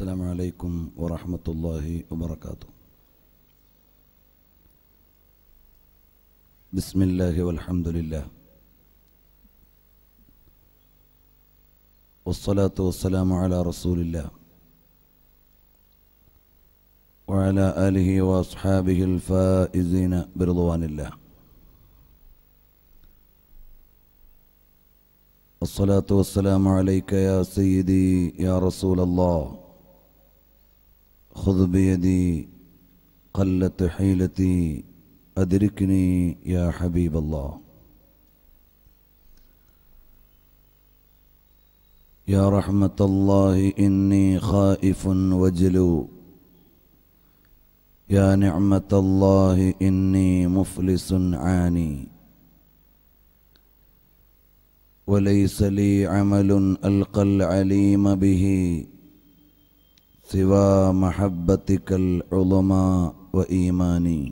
السلام عليكم ورحمة الله وبركاته. بسم الله والحمد لله. والصلاة والسلام على رسول الله. وعلى آله وأصحابه الفائزين برضوان الله. الصلاة والسلام عليك يا سيدي يا رسول الله. خذ بيدي قلت حيلتي أدركني يا حبيب الله. يا رحمة الله إني خائف وجلو يا نعمة الله إني مفلس عاني. وليس لي عمل ألقى العليم به. سوا محبتك العلماء وإيماني.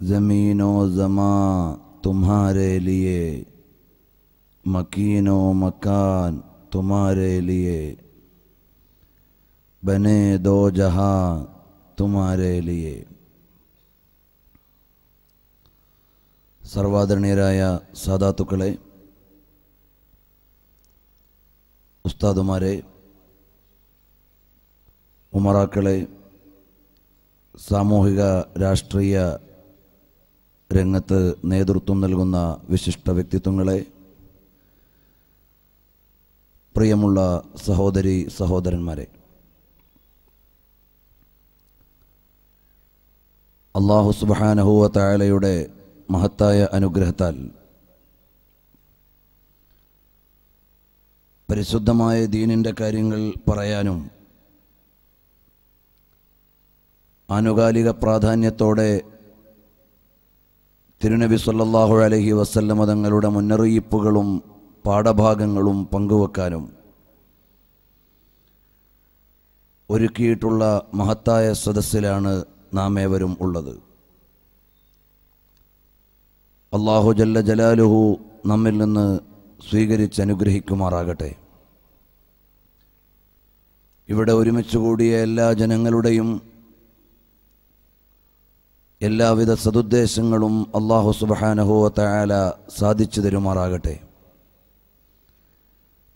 زمین و زماں تمہارے لیے، مکین و مکان تمہارے لیے، بنے دو جہاں تمہارے لیے۔ ಸರ್ವಾದರಣೀಯರಾಯ تکڑے ഉസ്താദുമാരെ ഉമറാക്കളെ സാമൂഹിക രാഷ്ട്രീയ രംഗത്ത് നേതൃത്വം നൽകുന്ന വിശിഷ്ട വ്യക്തിത്വങ്ങളെ പ്രിയമുള്ള സഹോദരി സഹോദരന്മാരെ അള്ളാഹു സുബാനഹുവ തായാലയുടെ മഹത്തായ അനുഗ്രഹത്താൽ പരിശുദ്ധമായ ദീനിന്റെ കാര്യങ്ങൾ പറയാനും ആനുകാലിക പ്രാധാന്യത്തോടെ തിരുനബി സല്ലാഹു അലഹി വസല്ലമ തങ്ങളുടെ മുന്നറിയിപ്പുകളും പാഠഭാഗങ്ങളും പങ്കുവെക്കാനും ഒരുക്കിയിട്ടുള്ള മഹത്തായ സദസ്സിലാണ് നാം ഏവരും ഉള്ളത്. അള്ളാഹു ജല്ല ജലാലുഹു നമ്മിൽ നിന്ന് സ്വീകരിച്ച് അനുഗ്രഹിക്കുമാറാകട്ടെ ഇവിടെ ഒരുമിച്ച് കൂടിയ എല്ലാ ജനങ്ങളുടെയും എല്ലാവിധ സതുദ്ദേശങ്ങളും അള്ളാഹു സുബാനഹുവ തയാല സാധിച്ചു തരുമാറാകട്ടെ.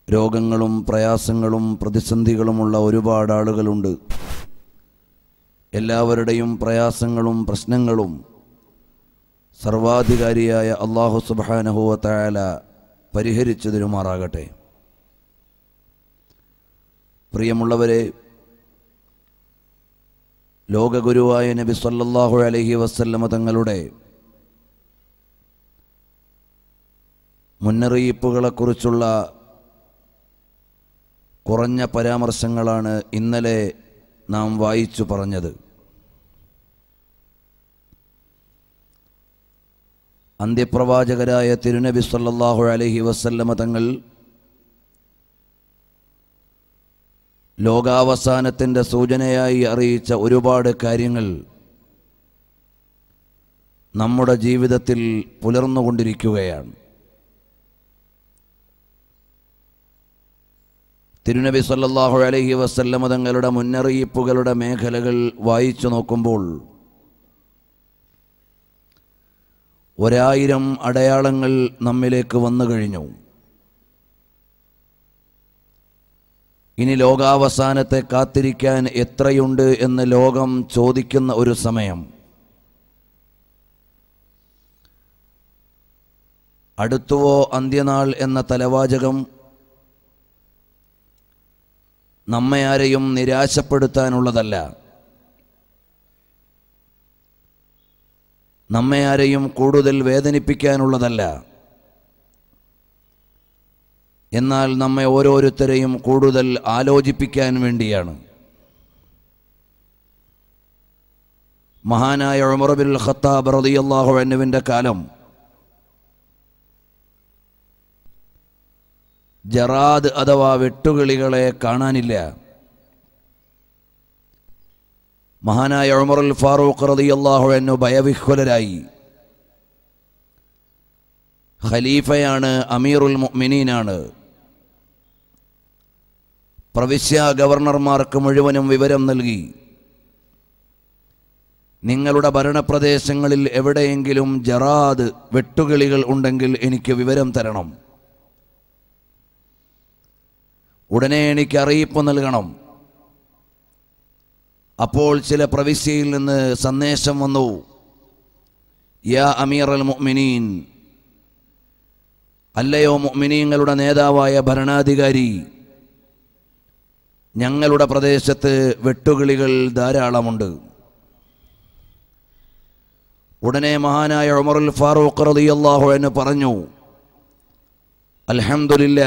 രോഗങ്ങളും പ്രയാസങ്ങളും പ്രതിസന്ധികളുമുള്ള ഒരുപാട് ആളുകളുണ്ട്. എല്ലാവരുടെയും പ്രയാസങ്ങളും പ്രശ്നങ്ങളും സർവാധികാരിയായ അള്ളാഹു സുബാനഹുവ തയാല പരിഹരിച്ചു തരുമാറാകട്ടെ പ്രിയമുള്ളവരെ ലോകഗുരുവായ നബി സല്ലാഹു അലഹി വസല്ലമ തങ്ങളുടെ മുന്നറിയിപ്പുകളെക്കുറിച്ചുള്ള കുറഞ്ഞ പരാമർശങ്ങളാണ് ഇന്നലെ നാം വായിച്ചു പറഞ്ഞത്. അന്ത്യപ്രവാചകരായ തിരുനബി സല്ലാഹു അലഹി വസല്ലമ തങ്ങൾ ലോകാവസാനത്തിന്റെ സൂചനയായി അറിയിച്ച ഒരുപാട് കാര്യങ്ങൾ നമ്മുടെ ജീവിതത്തിൽ പുലർന്നുകൊണ്ടിരിക്കുകയാണ്. തിരുനബി സല്ലാഹു അലഹി വസല്ലമ തങ്ങളുടെ മുന്നറിയിപ്പുകളുടെ മേഖലകൾ വായിച്ചു നോക്കുമ്പോൾ ഒരായിരം അടയാളങ്ങൾ നമ്മിലേക്ക് വന്നു കഴിഞ്ഞു. ഇനി ലോകാവസാനത്തെ കാത്തിരിക്കാൻ എത്രയുണ്ട് എന്ന് ലോകം ചോദിക്കുന്ന ഒരു സമയം. അടുത്തുവോ അന്ത്യനാൾ എന്ന തലവാചകം നമ്മെ ആരെയും നിരാശപ്പെടുത്താനുള്ളതല്ല. നമ്മെ ആരെയും കൂടുതൽ വേദനിപ്പിക്കാനുള്ളതല്ല. എന്നാൽ നമ്മെ ഓരോരുത്തരെയും കൂടുതൽ ആലോചിപ്പിക്കാൻ വേണ്ടിയാണ്. മഹാനായ ഉമർബിൽ ഖത്താബ് റളിയല്ലാഹു എന്നുവിന്റെ കാലം ജറാദ് അഥവാ വെട്ടുകിളികളെ കാണാനില്ല. മഹാനായ ഉമറുൽ ഫാറൂഖ് റളിയല്ലാഹു എന്നു ഭയവിഹ്വലരായി. ഖലീഫയാണ് അമീറുൽ മുഅ്മിനീനാണ്. പ്രവിശ്യ ഗവർണർമാർക്ക് മുഴുവനും വിവരം നൽകി. നിങ്ങളുടെ ഭരണപ്രദേശങ്ങളിൽ എവിടെയെങ്കിലും ജറാദ് വെട്ടുകിളികൾ ഉണ്ടെങ്കിൽ എനിക്ക് വിവരം തരണം. ഉടനെ എനിക്ക് അറിയിപ്പ് നൽകണം. അപ്പോൾ ചില പ്രവിശ്യയിൽ നിന്ന് സന്ദേശം വന്നു. യാ അമീർ അൽ മുഅ്മിനീൻ. അല്ലയോ മുഅ്മിനീങ്ങളുടെ നേതാവായ ഭരണാധികാരി. ഞങ്ങളുടെ പ്രദേശത്ത് വെട്ടുകിളികൾ ധാരാളമുണ്ട്. ഉടനെ മഹാനായ ഉമറുൽ ഫാറൂഖ് റളിയല്ലാഹു എന്ന് പറഞ്ഞു അൽഹംദുലില്ല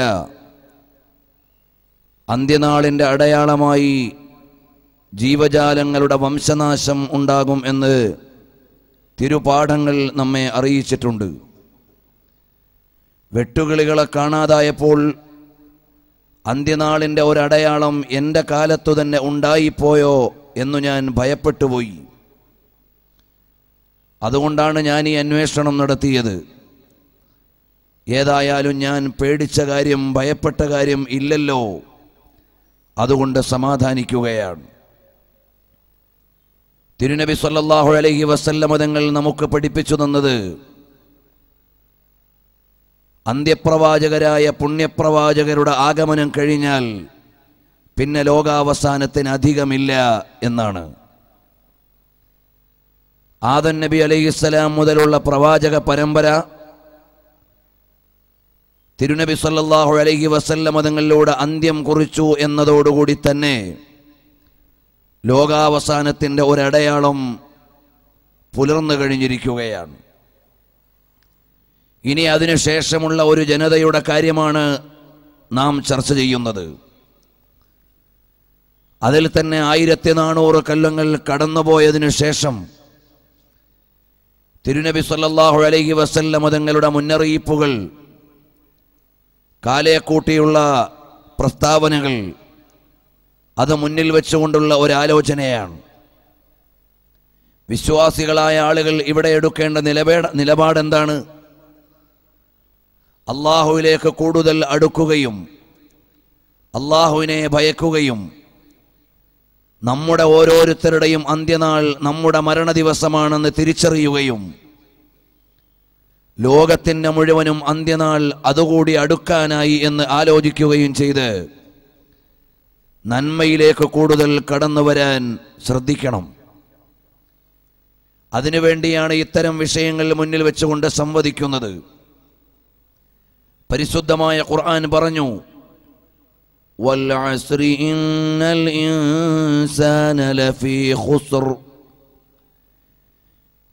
അന്ത്യനാളിന്റെ അടയാളമായി ജീവജാലങ്ങളുടെ വംശനാശം ഉണ്ടാകും എന്ന് തിരുപാഠങ്ങൾ നമ്മെ അറിയിച്ചിട്ടുണ്ട്. വെട്ടുകിളികളെ കാണാതായപ്പോൾ അന്ത്യനാളിന്റെ ഒരടയാളം എന്റെ കാലത്തു തന്നെ ഉണ്ടായിപ്പോയോ എന്നു ഞാൻ ഭയപ്പെട്ടുപോയി. അതുകൊണ്ടാണ് ഞാൻ ഈ അന്വേഷണം നടത്തിയത്. ഏതായാലും ഞാൻ പേടിച്ച കാര്യം ഭയപ്പെട്ട കാര്യം ഇല്ലല്ലോ. അതുകൊണ്ട് സമാധാനിക്കുകയാണ്. തിരുനബി സല്ലാഹു അലഹി വസല്ലമ തങ്ങൾ നമുക്ക് പഠിപ്പിച്ചു തന്നത് അന്ത്യപ്രവാചകരായ പുണ്യപ്രവാചകരുടെ ആഗമനം കഴിഞ്ഞാൽ പിന്നെ ലോകാവസാനത്തിന് അധികമില്ല എന്നാണ്. ആദൻ നബി അലൈഹിസ്സലാം മുതലുള്ള പ്രവാചക പരമ്പര തിരുനബി സല്ലാഹു അലഹി വസല്ലമ തങ്ങളിലൂടെ അന്ത്യം കുറിച്ചു എന്നതോടുകൂടി തന്നെ ലോകാവസാനത്തിന്റെ ഒരടയാളം പുലർന്നു കഴിഞ്ഞിരിക്കുകയാണ്. ഇനി അതിനുശേഷമുള്ള ഒരു ജനതയുടെ കാര്യമാണ് നാം ചർച്ച ചെയ്യുന്നത്. അതിൽ തന്നെ ആയിരത്തി നാനൂറ് കൊല്ലങ്ങൾ കടന്നുപോയതിനു ശേഷം തിരുനബി സല്ലാഹു അലൈഹി വസല്ലമ തങ്ങളുടെ മുന്നറിയിപ്പുകൾ കാലയെ കൂട്ടിയുള്ള പ്രസ്താവനകൾ അത് മുന്നിൽ വെച്ചുകൊണ്ടുള്ള ഒരാലോചനയാണ്. വിശ്വാസികളായ ആളുകൾ ഇവിടെ എടുക്കേണ്ട നിലപാട് നിലപാട് എന്താണ് അള്ളാഹുവിലേക്ക് കൂടുതൽ അടുക്കുകയും അള്ളാഹുവിനെ ഭയക്കുകയും നമ്മുടെ ഓരോരുത്തരുടെയും അന്ത്യനാൾ നമ്മുടെ മരണ ദിവസമാണെന്ന് തിരിച്ചറിയുകയും ലോകത്തിന്റെ മുഴുവനും അന്ത്യനാൾ അതുകൂടി അടുക്കാനായി എന്ന് ആലോചിക്കുകയും ചെയ്ത് നന്മയിലേക്ക് കൂടുതൽ കടന്നു വരാൻ ശ്രദ്ധിക്കണം. അതിനുവേണ്ടിയാണ് ഇത്തരം വിഷയങ്ങൾ മുന്നിൽ വെച്ചുകൊണ്ട് സംവദിക്കുന്നത്. പരിശുദ്ധമായ ഖുർആൻ പറഞ്ഞു വൽ ഇന്നൽ ഇൻസാന ലഫീ ഖുസ്ർ.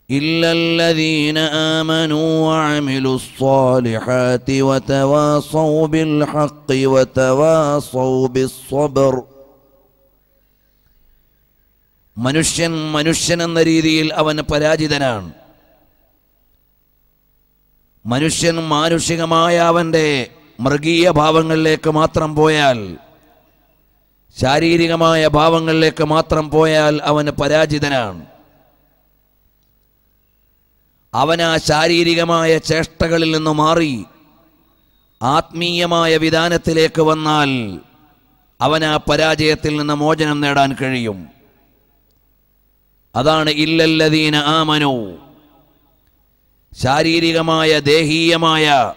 إلا الذين آمنوا وعملوا الصالحات وتواصوا بالحق وتواصوا بالصبر മനുഷ്യൻ മനുഷ്യൻ എന്ന രീതിയിൽ അവൻ പരാജിതനാണ് മനുഷ്യൻ മാനുഷികമായ അവൻ്റെ മൃഗീയ ഭാവങ്ങളിലേക്ക് മാത്രം പോയാൽ ശാരീരികമായ ഭാവങ്ങളിലേക്ക് മാത്രം പോയാൽ അവന് പരാജിതനാണ് അവൻ ആ ശാരീരികമായ ചേഷ്ടകളിൽ നിന്ന് മാറി ആത്മീയമായ വിധാനത്തിലേക്ക് വന്നാൽ അവൻ ആ പരാജയത്തിൽ നിന്ന് മോചനം നേടാൻ കഴിയും. അതാണ് ഇല്ലല്ലദീന ആമനു. ശാരീരികമായ ദേഹീയമായ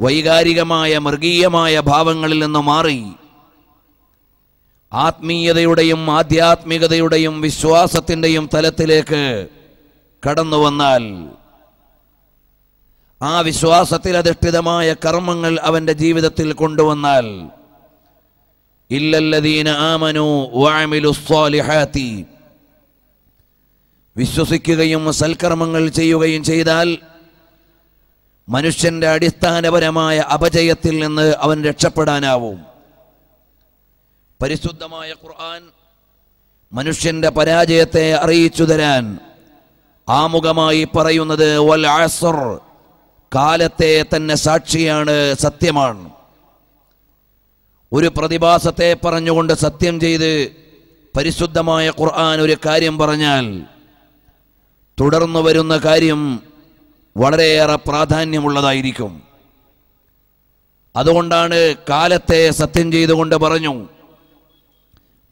വൈകാരികമായ മൃഗീയമായ ഭാവങ്ങളിൽ നിന്ന് മാറി ആത്മീയതയുടെയും ആധ്യാത്മികതയുടെയും വിശ്വാസത്തിന്റെയും തലത്തിലേക്ക് കടന്നു വന്നാൽ ആ വിശ്വാസത്തിൽ അധിഷ്ഠിതമായ കർമ്മങ്ങൾ അവന്റെ ജീവിതത്തിൽ കൊണ്ടുവന്നാൽ ഇല്ലല്ലദീന ആമനു വാമിലുസ്വാലിഹാത്തി വിശ്വസിക്കുകയും സൽക്കർമ്മങ്ങൾ ചെയ്യുകയും ചെയ്താൽ മനുഷ്യന്റെ അടിസ്ഥാനപരമായ അപജയത്തിൽ നിന്ന് അവൻ രക്ഷപ്പെടാനാവും. പരിശുദ്ധമായ ഖുർആൻ മനുഷ്യന്റെ പരാജയത്തെ അറിയിച്ചു തരാൻ ആമുഖമായി പറയുന്നത് കാലത്തെ തന്നെ സാക്ഷിയാണ് സത്യമാണ് ഒരു പ്രതിഭാസത്തെ പറഞ്ഞുകൊണ്ട് സത്യം ചെയ്ത് പരിശുദ്ധമായ ഖുർആൻ ഒരു കാര്യം പറഞ്ഞാൽ തുടർന്നു വരുന്ന കാര്യം വളരെയേറെ പ്രാധാന്യമുള്ളതായിരിക്കും. അതുകൊണ്ടാണ് കാലത്തെ സത്യം ചെയ്തുകൊണ്ട് പറഞ്ഞു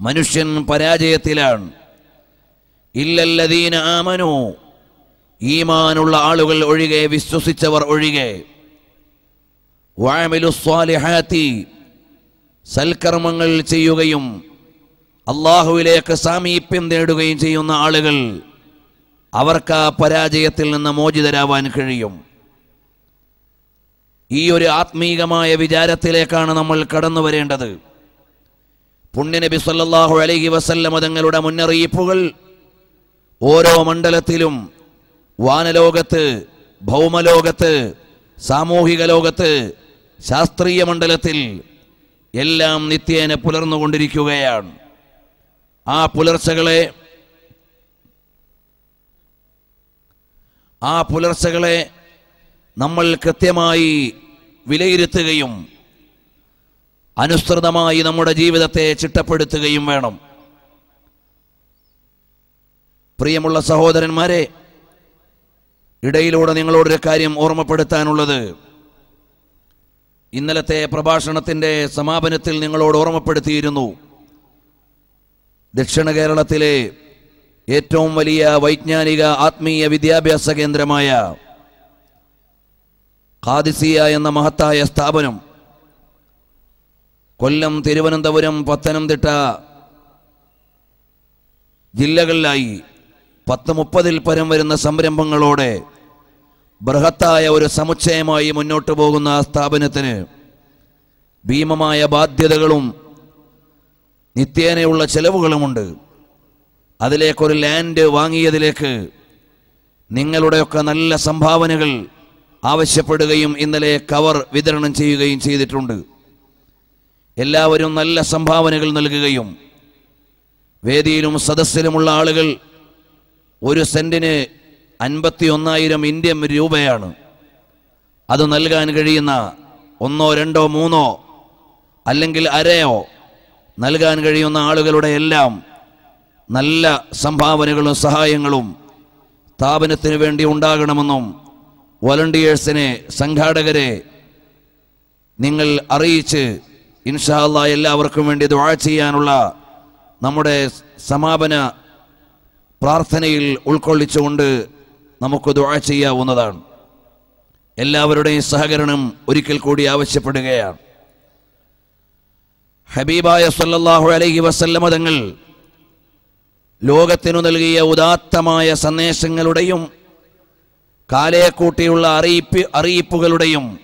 മനുഷ്യൻ പരാജയത്തിലാണ്. ഇല്ലല്ലദീന ആമനു ഈമാനുള്ള ആളുകൾ ഒഴികെ വിശ്വസിച്ചവർ ഒഴികെ. വാമിലുസ്വാലിഹാത്തി സൽക്കർമ്മങ്ങൾ ചെയ്യുകയും അള്ളാഹുവിലേക്ക് സാമീപ്യം നേടുകയും ചെയ്യുന്ന ആളുകൾ അവർക്ക് ആ പരാജയത്തിൽ നിന്ന് മോചിതരാവാൻ കഴിയും. ഈ ഒരു ആത്മീകമായ വിചാരത്തിലേക്കാണ് നമ്മൾ കടന്നു വരേണ്ടത്. പുണ്യനബി സല്ലാഹു അലൈഹി വസല്ലമ തങ്ങളുടെ മുന്നറിയിപ്പുകൾ ഓരോ മണ്ഡലത്തിലും വാനലോകത്ത് ഭൗമലോകത്ത് സാമൂഹിക ലോകത്ത് ശാസ്ത്രീയ മണ്ഡലത്തിൽ എല്ലാം നിത്യേന പുലർന്നുകൊണ്ടിരിക്കുകയാണ്. ആ പുലർച്ചകളെ ആ പുലർച്ചകളെ നമ്മൾ കൃത്യമായി വിലയിരുത്തുകയും അനുസൃതമായി നമ്മുടെ ജീവിതത്തെ ചിട്ടപ്പെടുത്തുകയും വേണം. പ്രിയമുള്ള സഹോദരന്മാരെ ഇടയിലൂടെ നിങ്ങളോടൊരു കാര്യം ഓർമ്മപ്പെടുത്താനുള്ളത്. ഇന്നലത്തെ പ്രഭാഷണത്തിന്റെ സമാപനത്തിൽ നിങ്ങളോട് ഓർമ്മപ്പെടുത്തിയിരുന്നു. ദക്ഷിണ കേരളത്തിലെ ഏറ്റവും വലിയ വൈജ്ഞാനിക ആത്മീയ വിദ്യാഭ്യാസ കേന്ദ്രമായ ഖാദിസിയ എന്ന മഹത്തായ സ്ഥാപനം കൊല്ലം തിരുവനന്തപുരം പത്തനംതിട്ട ജില്ലകളിലായി പത്ത് മുപ്പതിൽ പരം വരുന്ന സംരംഭങ്ങളോടെ ബൃഹത്തായ ഒരു സമുച്ചയമായി മുന്നോട്ട് പോകുന്ന ആ സ്ഥാപനത്തിന് ഭീമമായ ബാധ്യതകളും നിത്യേനയുള്ള ചെലവുകളുമുണ്ട്. അതിലേക്കൊരു ലാൻഡ് വാങ്ങിയതിലേക്ക് നിങ്ങളുടെയൊക്കെ നല്ല സംഭാവനകൾ ആവശ്യപ്പെടുകയും ഇന്നലെ കവർ വിതരണം ചെയ്യുകയും ചെയ്തിട്ടുണ്ട്. എല്ലാവരും നല്ല സംഭാവനകൾ നൽകുകയും വേദിയിലും സദസ്സിലുമുള്ള ആളുകൾ ഒരു സെന്റിന് അൻപത്തി ഒന്നായിരം ഇന്ത്യൻ രൂപയാണ്. അത് നൽകാൻ കഴിയുന്ന ഒന്നോ രണ്ടോ മൂന്നോ അല്ലെങ്കിൽ അരയോ നൽകാൻ കഴിയുന്ന ആളുകളുടെ എല്ലാം നല്ല സംഭാവനകളും സഹായങ്ങളും സ്ഥാപനത്തിന് വേണ്ടി ഉണ്ടാകണമെന്നും വോളണ്ടിയേഴ്സിനെ സംഘാടകരെ നിങ്ങൾ അറിയിച്ച് ഇൻഷാല്ല എല്ലാവർക്കും വേണ്ടി ദുആ ചെയ്യാനുള്ള നമ്മുടെ സമാപന പ്രാർത്ഥനയിൽ ഉൾക്കൊള്ളിച്ചുകൊണ്ട് നമുക്ക് ദുഴ ചെയ്യാവുന്നതാണ്. എല്ലാവരുടെയും സഹകരണം ഒരിക്കൽ കൂടി ആവശ്യപ്പെടുകയാണ്. ഹബീബായ സല്ലാഹു അലൈഹി വസല്ലമ തങ്ങൾ ലോകത്തിനു നൽകിയ ഉദാത്തമായ സന്ദേശങ്ങളുടെയും കാലയെക്കൂട്ടിയുള്ള അറിയിപ്പ് അറിയിപ്പുകളുടെയും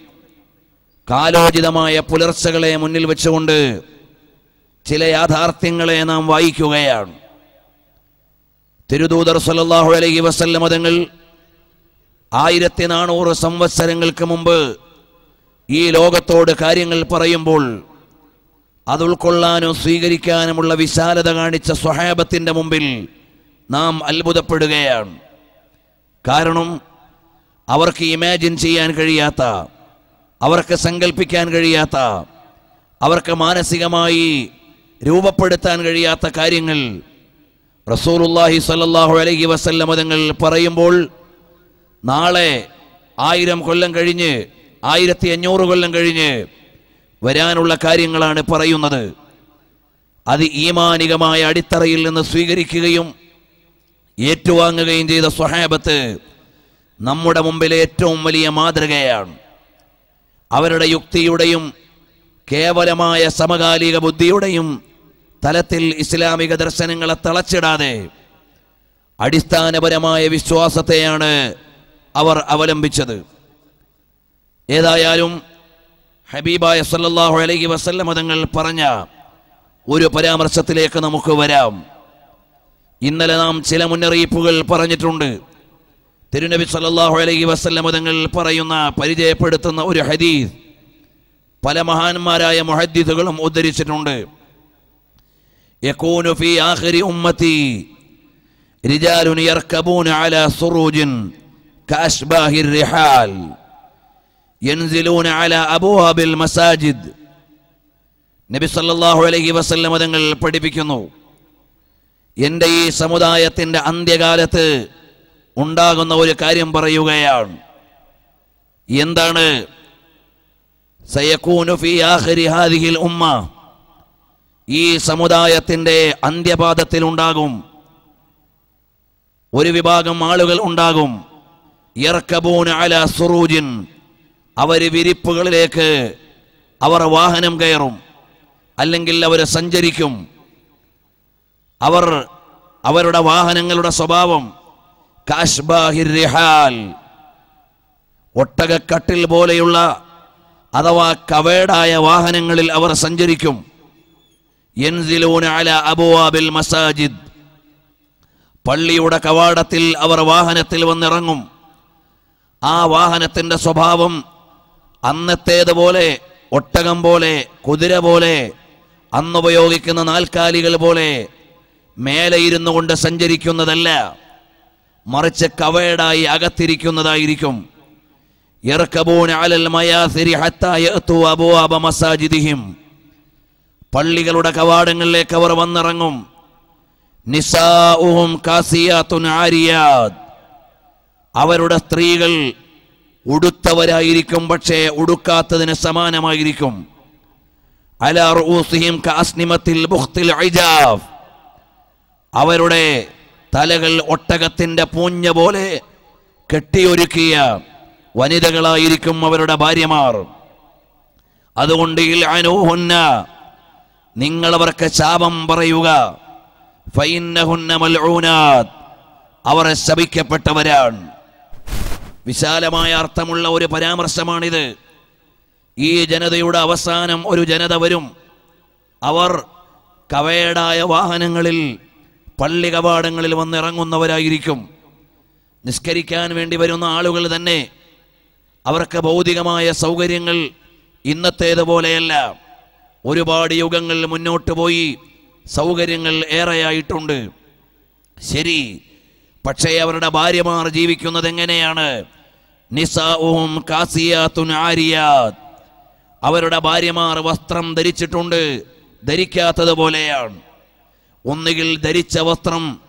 കാലോചിതമായ പുലർച്ചകളെ മുന്നിൽ വെച്ചുകൊണ്ട് ചില യാഥാർത്ഥ്യങ്ങളെ നാം വായിക്കുകയാണ്. തിരുദൂതർ സല്ലല്ലാഹു അലൈഹി വസല്ല മതങ്ങൾ ആയിരത്തി നാനൂറ് സംവത്സരങ്ങൾക്ക് മുമ്പ് ഈ ലോകത്തോട് കാര്യങ്ങൾ പറയുമ്പോൾ അത് ഉൾക്കൊള്ളാനും സ്വീകരിക്കാനുമുള്ള വിശാലത കാണിച്ച സ്വഹാബത്തിന്റെ മുമ്പിൽ നാം അത്ഭുതപ്പെടുകയാണ്. കാരണം അവർക്ക് ഇമാജിൻ ചെയ്യാൻ കഴിയാത്ത അവർക്ക് സങ്കല്പിക്കാൻ കഴിയാത്ത അവർക്ക് മാനസികമായി രൂപപ്പെടുത്താൻ കഴിയാത്ത കാര്യങ്ങൾ റസൂലുള്ളാഹി സല്ലാഹു അലഹി വസല്ലമ തങ്ങൾ പറയുമ്പോൾ നാളെ ആയിരം കൊല്ലം കഴിഞ്ഞ് ആയിരത്തി അഞ്ഞൂറ് കൊല്ലം കഴിഞ്ഞ് വരാനുള്ള കാര്യങ്ങളാണ് പറയുന്നത്. അത് ഈമാനികമായ അടിത്തറയിൽ നിന്ന് സ്വീകരിക്കുകയും ഏറ്റുവാങ്ങുകയും ചെയ്ത സ്വഹാബത്ത് നമ്മുടെ മുമ്പിലെ ഏറ്റവും വലിയ മാതൃകയാണ്. അവരുടെ യുക്തിയുടെയും കേവലമായ സമകാലിക ബുദ്ധിയുടെയും തലത്തിൽ ഇസ്ലാമിക ദർശനങ്ങളെ തളച്ചിടാതെ അടിസ്ഥാനപരമായ വിശ്വാസത്തെയാണ് അവർ അവലംബിച്ചത്. ഏതായാലും ഹബീബായ സല്ലാഹു അലൈഹി വസല്ലമ തങ്ങൾ പറഞ്ഞ ഒരു പരാമർശത്തിലേക്ക് നമുക്ക് വരാം. ഇന്നലെ നാം ചില മുന്നറിയിപ്പുകൾ പറഞ്ഞിട്ടുണ്ട്. തിരുനബി സല്ലാഹു അലൈഹി വസല്ലമ തങ്ങൾ പറയുന്ന പരിചയപ്പെടുത്തുന്ന ഒരു ഹദീസ് പല മഹാന്മാരായ മുഹദ്ദീസുകളും ഉദ്ധരിച്ചിട്ടുണ്ട്. യകൂനു في آخر أمتي رجال يركبون على سروج كأشباه الرحال ينزلون على أبواب المساجد. നബി സല്ലാഹു അലൈഹി വസല്ലം തങ്ങൾ പഠിപ്പിക്കുന്നു. എന്റെ ഈ സമുദായത്തിന്റെ അന്ത്യകാലത്ത് ഉണ്ടാകുന്ന ഒരു കാര്യം പറയുകയാണ്. എന്താണ്? സയക്കൂനു ഫി ആഖിരി ഹാദിഹിൽ ഉമ്മ. ഈ സമുദായത്തിന്റെ അന്ത്യപാദത്തിൽ ഉണ്ടാകും ഒരു വിഭാഗം ആളുകൾ ഉണ്ടാകും. ഇറക്കബൂൻ അല സുറൂജിൻ. അവർ വിരിപ്പുകളിലേക്ക് അവർ വാഹനം കയറും. അല്ലെങ്കിൽ അവർ സഞ്ചരിക്കും. അവർ അവരുടെ വാഹനങ്ങളുടെ സ്വഭാവം കാശ്ബാഹിർ റിഹാൽ. ഒട്ടകക്കട്ടിൽ പോലെയുള്ള അഥവാ കവേടായ വാഹനങ്ങളിൽ അവർ സഞ്ചരിക്കും. മസാജിദ് പള്ളിയുടെ കവാടത്തിൽ അവർ വാഹനത്തിൽ വന്നിറങ്ങും. ആ വാഹനത്തിന്റെ സ്വഭാവം അന്നത്തേതുപോലെ ഒട്ടകം പോലെ കുതിര പോലെ അന്നുപയോഗിക്കുന്ന നാൽക്കാലികൾ പോലെ മേലെ ഇരുന്നു കൊണ്ട് സഞ്ചരിക്കുന്നതല്ല മറിച്ച് കവേടായി അകത്തിരിക്കുന്നതായിരിക്കും. ഇറക്കബൂൻ അലൽ മയാസിരി ഹത്താ യഅ്തു അബ്വാബ മസാജിദിഹിം. പള്ളികളുടെ കവാടങ്ങളിലേക്ക് അവർ വന്നിറങ്ങും. നിസാഉഹും കാസിയാത്തുൻ ആരിയാത് അവരുടെ സ്ത്രീകൾ ഉടുത്തവരായിരിക്കും പക്ഷേ ഉടുക്കാത്തതിന് സമാനമായിരിക്കും. കാസ്നിമത്തിൽ അവരുടെ തലകൾ ഒട്ടകത്തിന്റെ പൂഞ്ഞ പോലെ കെട്ടിയൊരുക്കിയ വനിതകളായിരിക്കും അവരുടെ ഭാര്യമാർ. അതുകൊണ്ട് ഇൽഅനൂഹുന്ന നിങ്ങൾ അവർക്ക് ശാപം പറയുക. അവർ ശപിക്കപ്പെട്ടവരാണ്. വിശാലമായ അർത്ഥമുള്ള ഒരു പരാമർശമാണിത്. ഈ ജനതയുടെ അവസാനം ഒരു ജനത വരും. അവർ കവേടായ വാഹനങ്ങളിൽ പള്ളി കവാടങ്ങളിൽ വന്നിറങ്ങുന്നവരായിരിക്കും. നിസ്കരിക്കാൻ വേണ്ടി വരുന്ന ആളുകൾ തന്നെ. അവർക്ക് ഭൗതികമായ സൗകര്യങ്ങൾ ഇന്നത്തേതുപോലെയല്ല. ഒരുപാട് യുഗങ്ങൾ മുന്നോട്ട് പോയി. സൗകര്യങ്ങൾ ഏറെയായിട്ടുണ്ട്. ശരി. പക്ഷേ അവരുടെ ഭാര്യമാർ ജീവിക്കുന്നത് എങ്ങനെയാണ്? നിസാവും കാസിയാത്തുൻ ആരിയാത്ത് അവരുടെ ഭാര്യമാർ വസ്ത്രം ധരിച്ചിട്ടുണ്ട്. ധരിക്കാത്തതുപോലെയാണ് ഒന്നുകിൽ ധരിച്ച വസ്ത്രം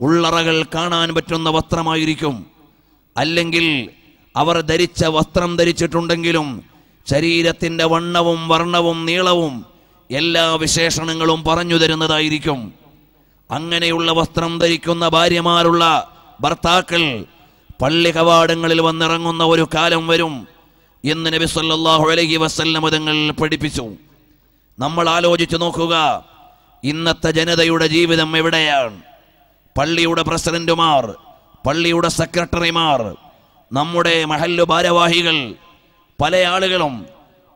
ഉള്ളറകൾ കാണാൻ പറ്റുന്ന വസ്ത്രമായിരിക്കും. അല്ലെങ്കിൽ അവർ ധരിച്ച വസ്ത്രം ധരിച്ചിട്ടുണ്ടെങ്കിലും ശരീരത്തിന്റെ വണ്ണവും വർണവും നീളവും എല്ലാ വിശേഷണങ്ങളും പറഞ്ഞു തരുന്നതായിരിക്കും. അങ്ങനെയുള്ള വസ്ത്രം ധരിക്കുന്ന ഭാര്യമാരുള്ള ഭർത്താക്കൾ പള്ളി കവാടങ്ങളിൽ വന്നിറങ്ങുന്ന ഒരു കാലം വരും എന്ന് നബി സല്ലാഹു അലഹി വസല്ലം തങ്ങൾ പഠിപ്പിച്ചു. നമ്മൾ ആലോചിച്ചു നോക്കുക ഇന്നത്തെ ജനതയുടെ ജീവിതം എവിടെയാണ്? പള്ളിയുടെ പ്രസിഡന്റുമാർ പള്ളിയുടെ സെക്രട്ടറിമാർ നമ്മുടെ മഹല്ലു ഭാരവാഹികൾ പല ആളുകളും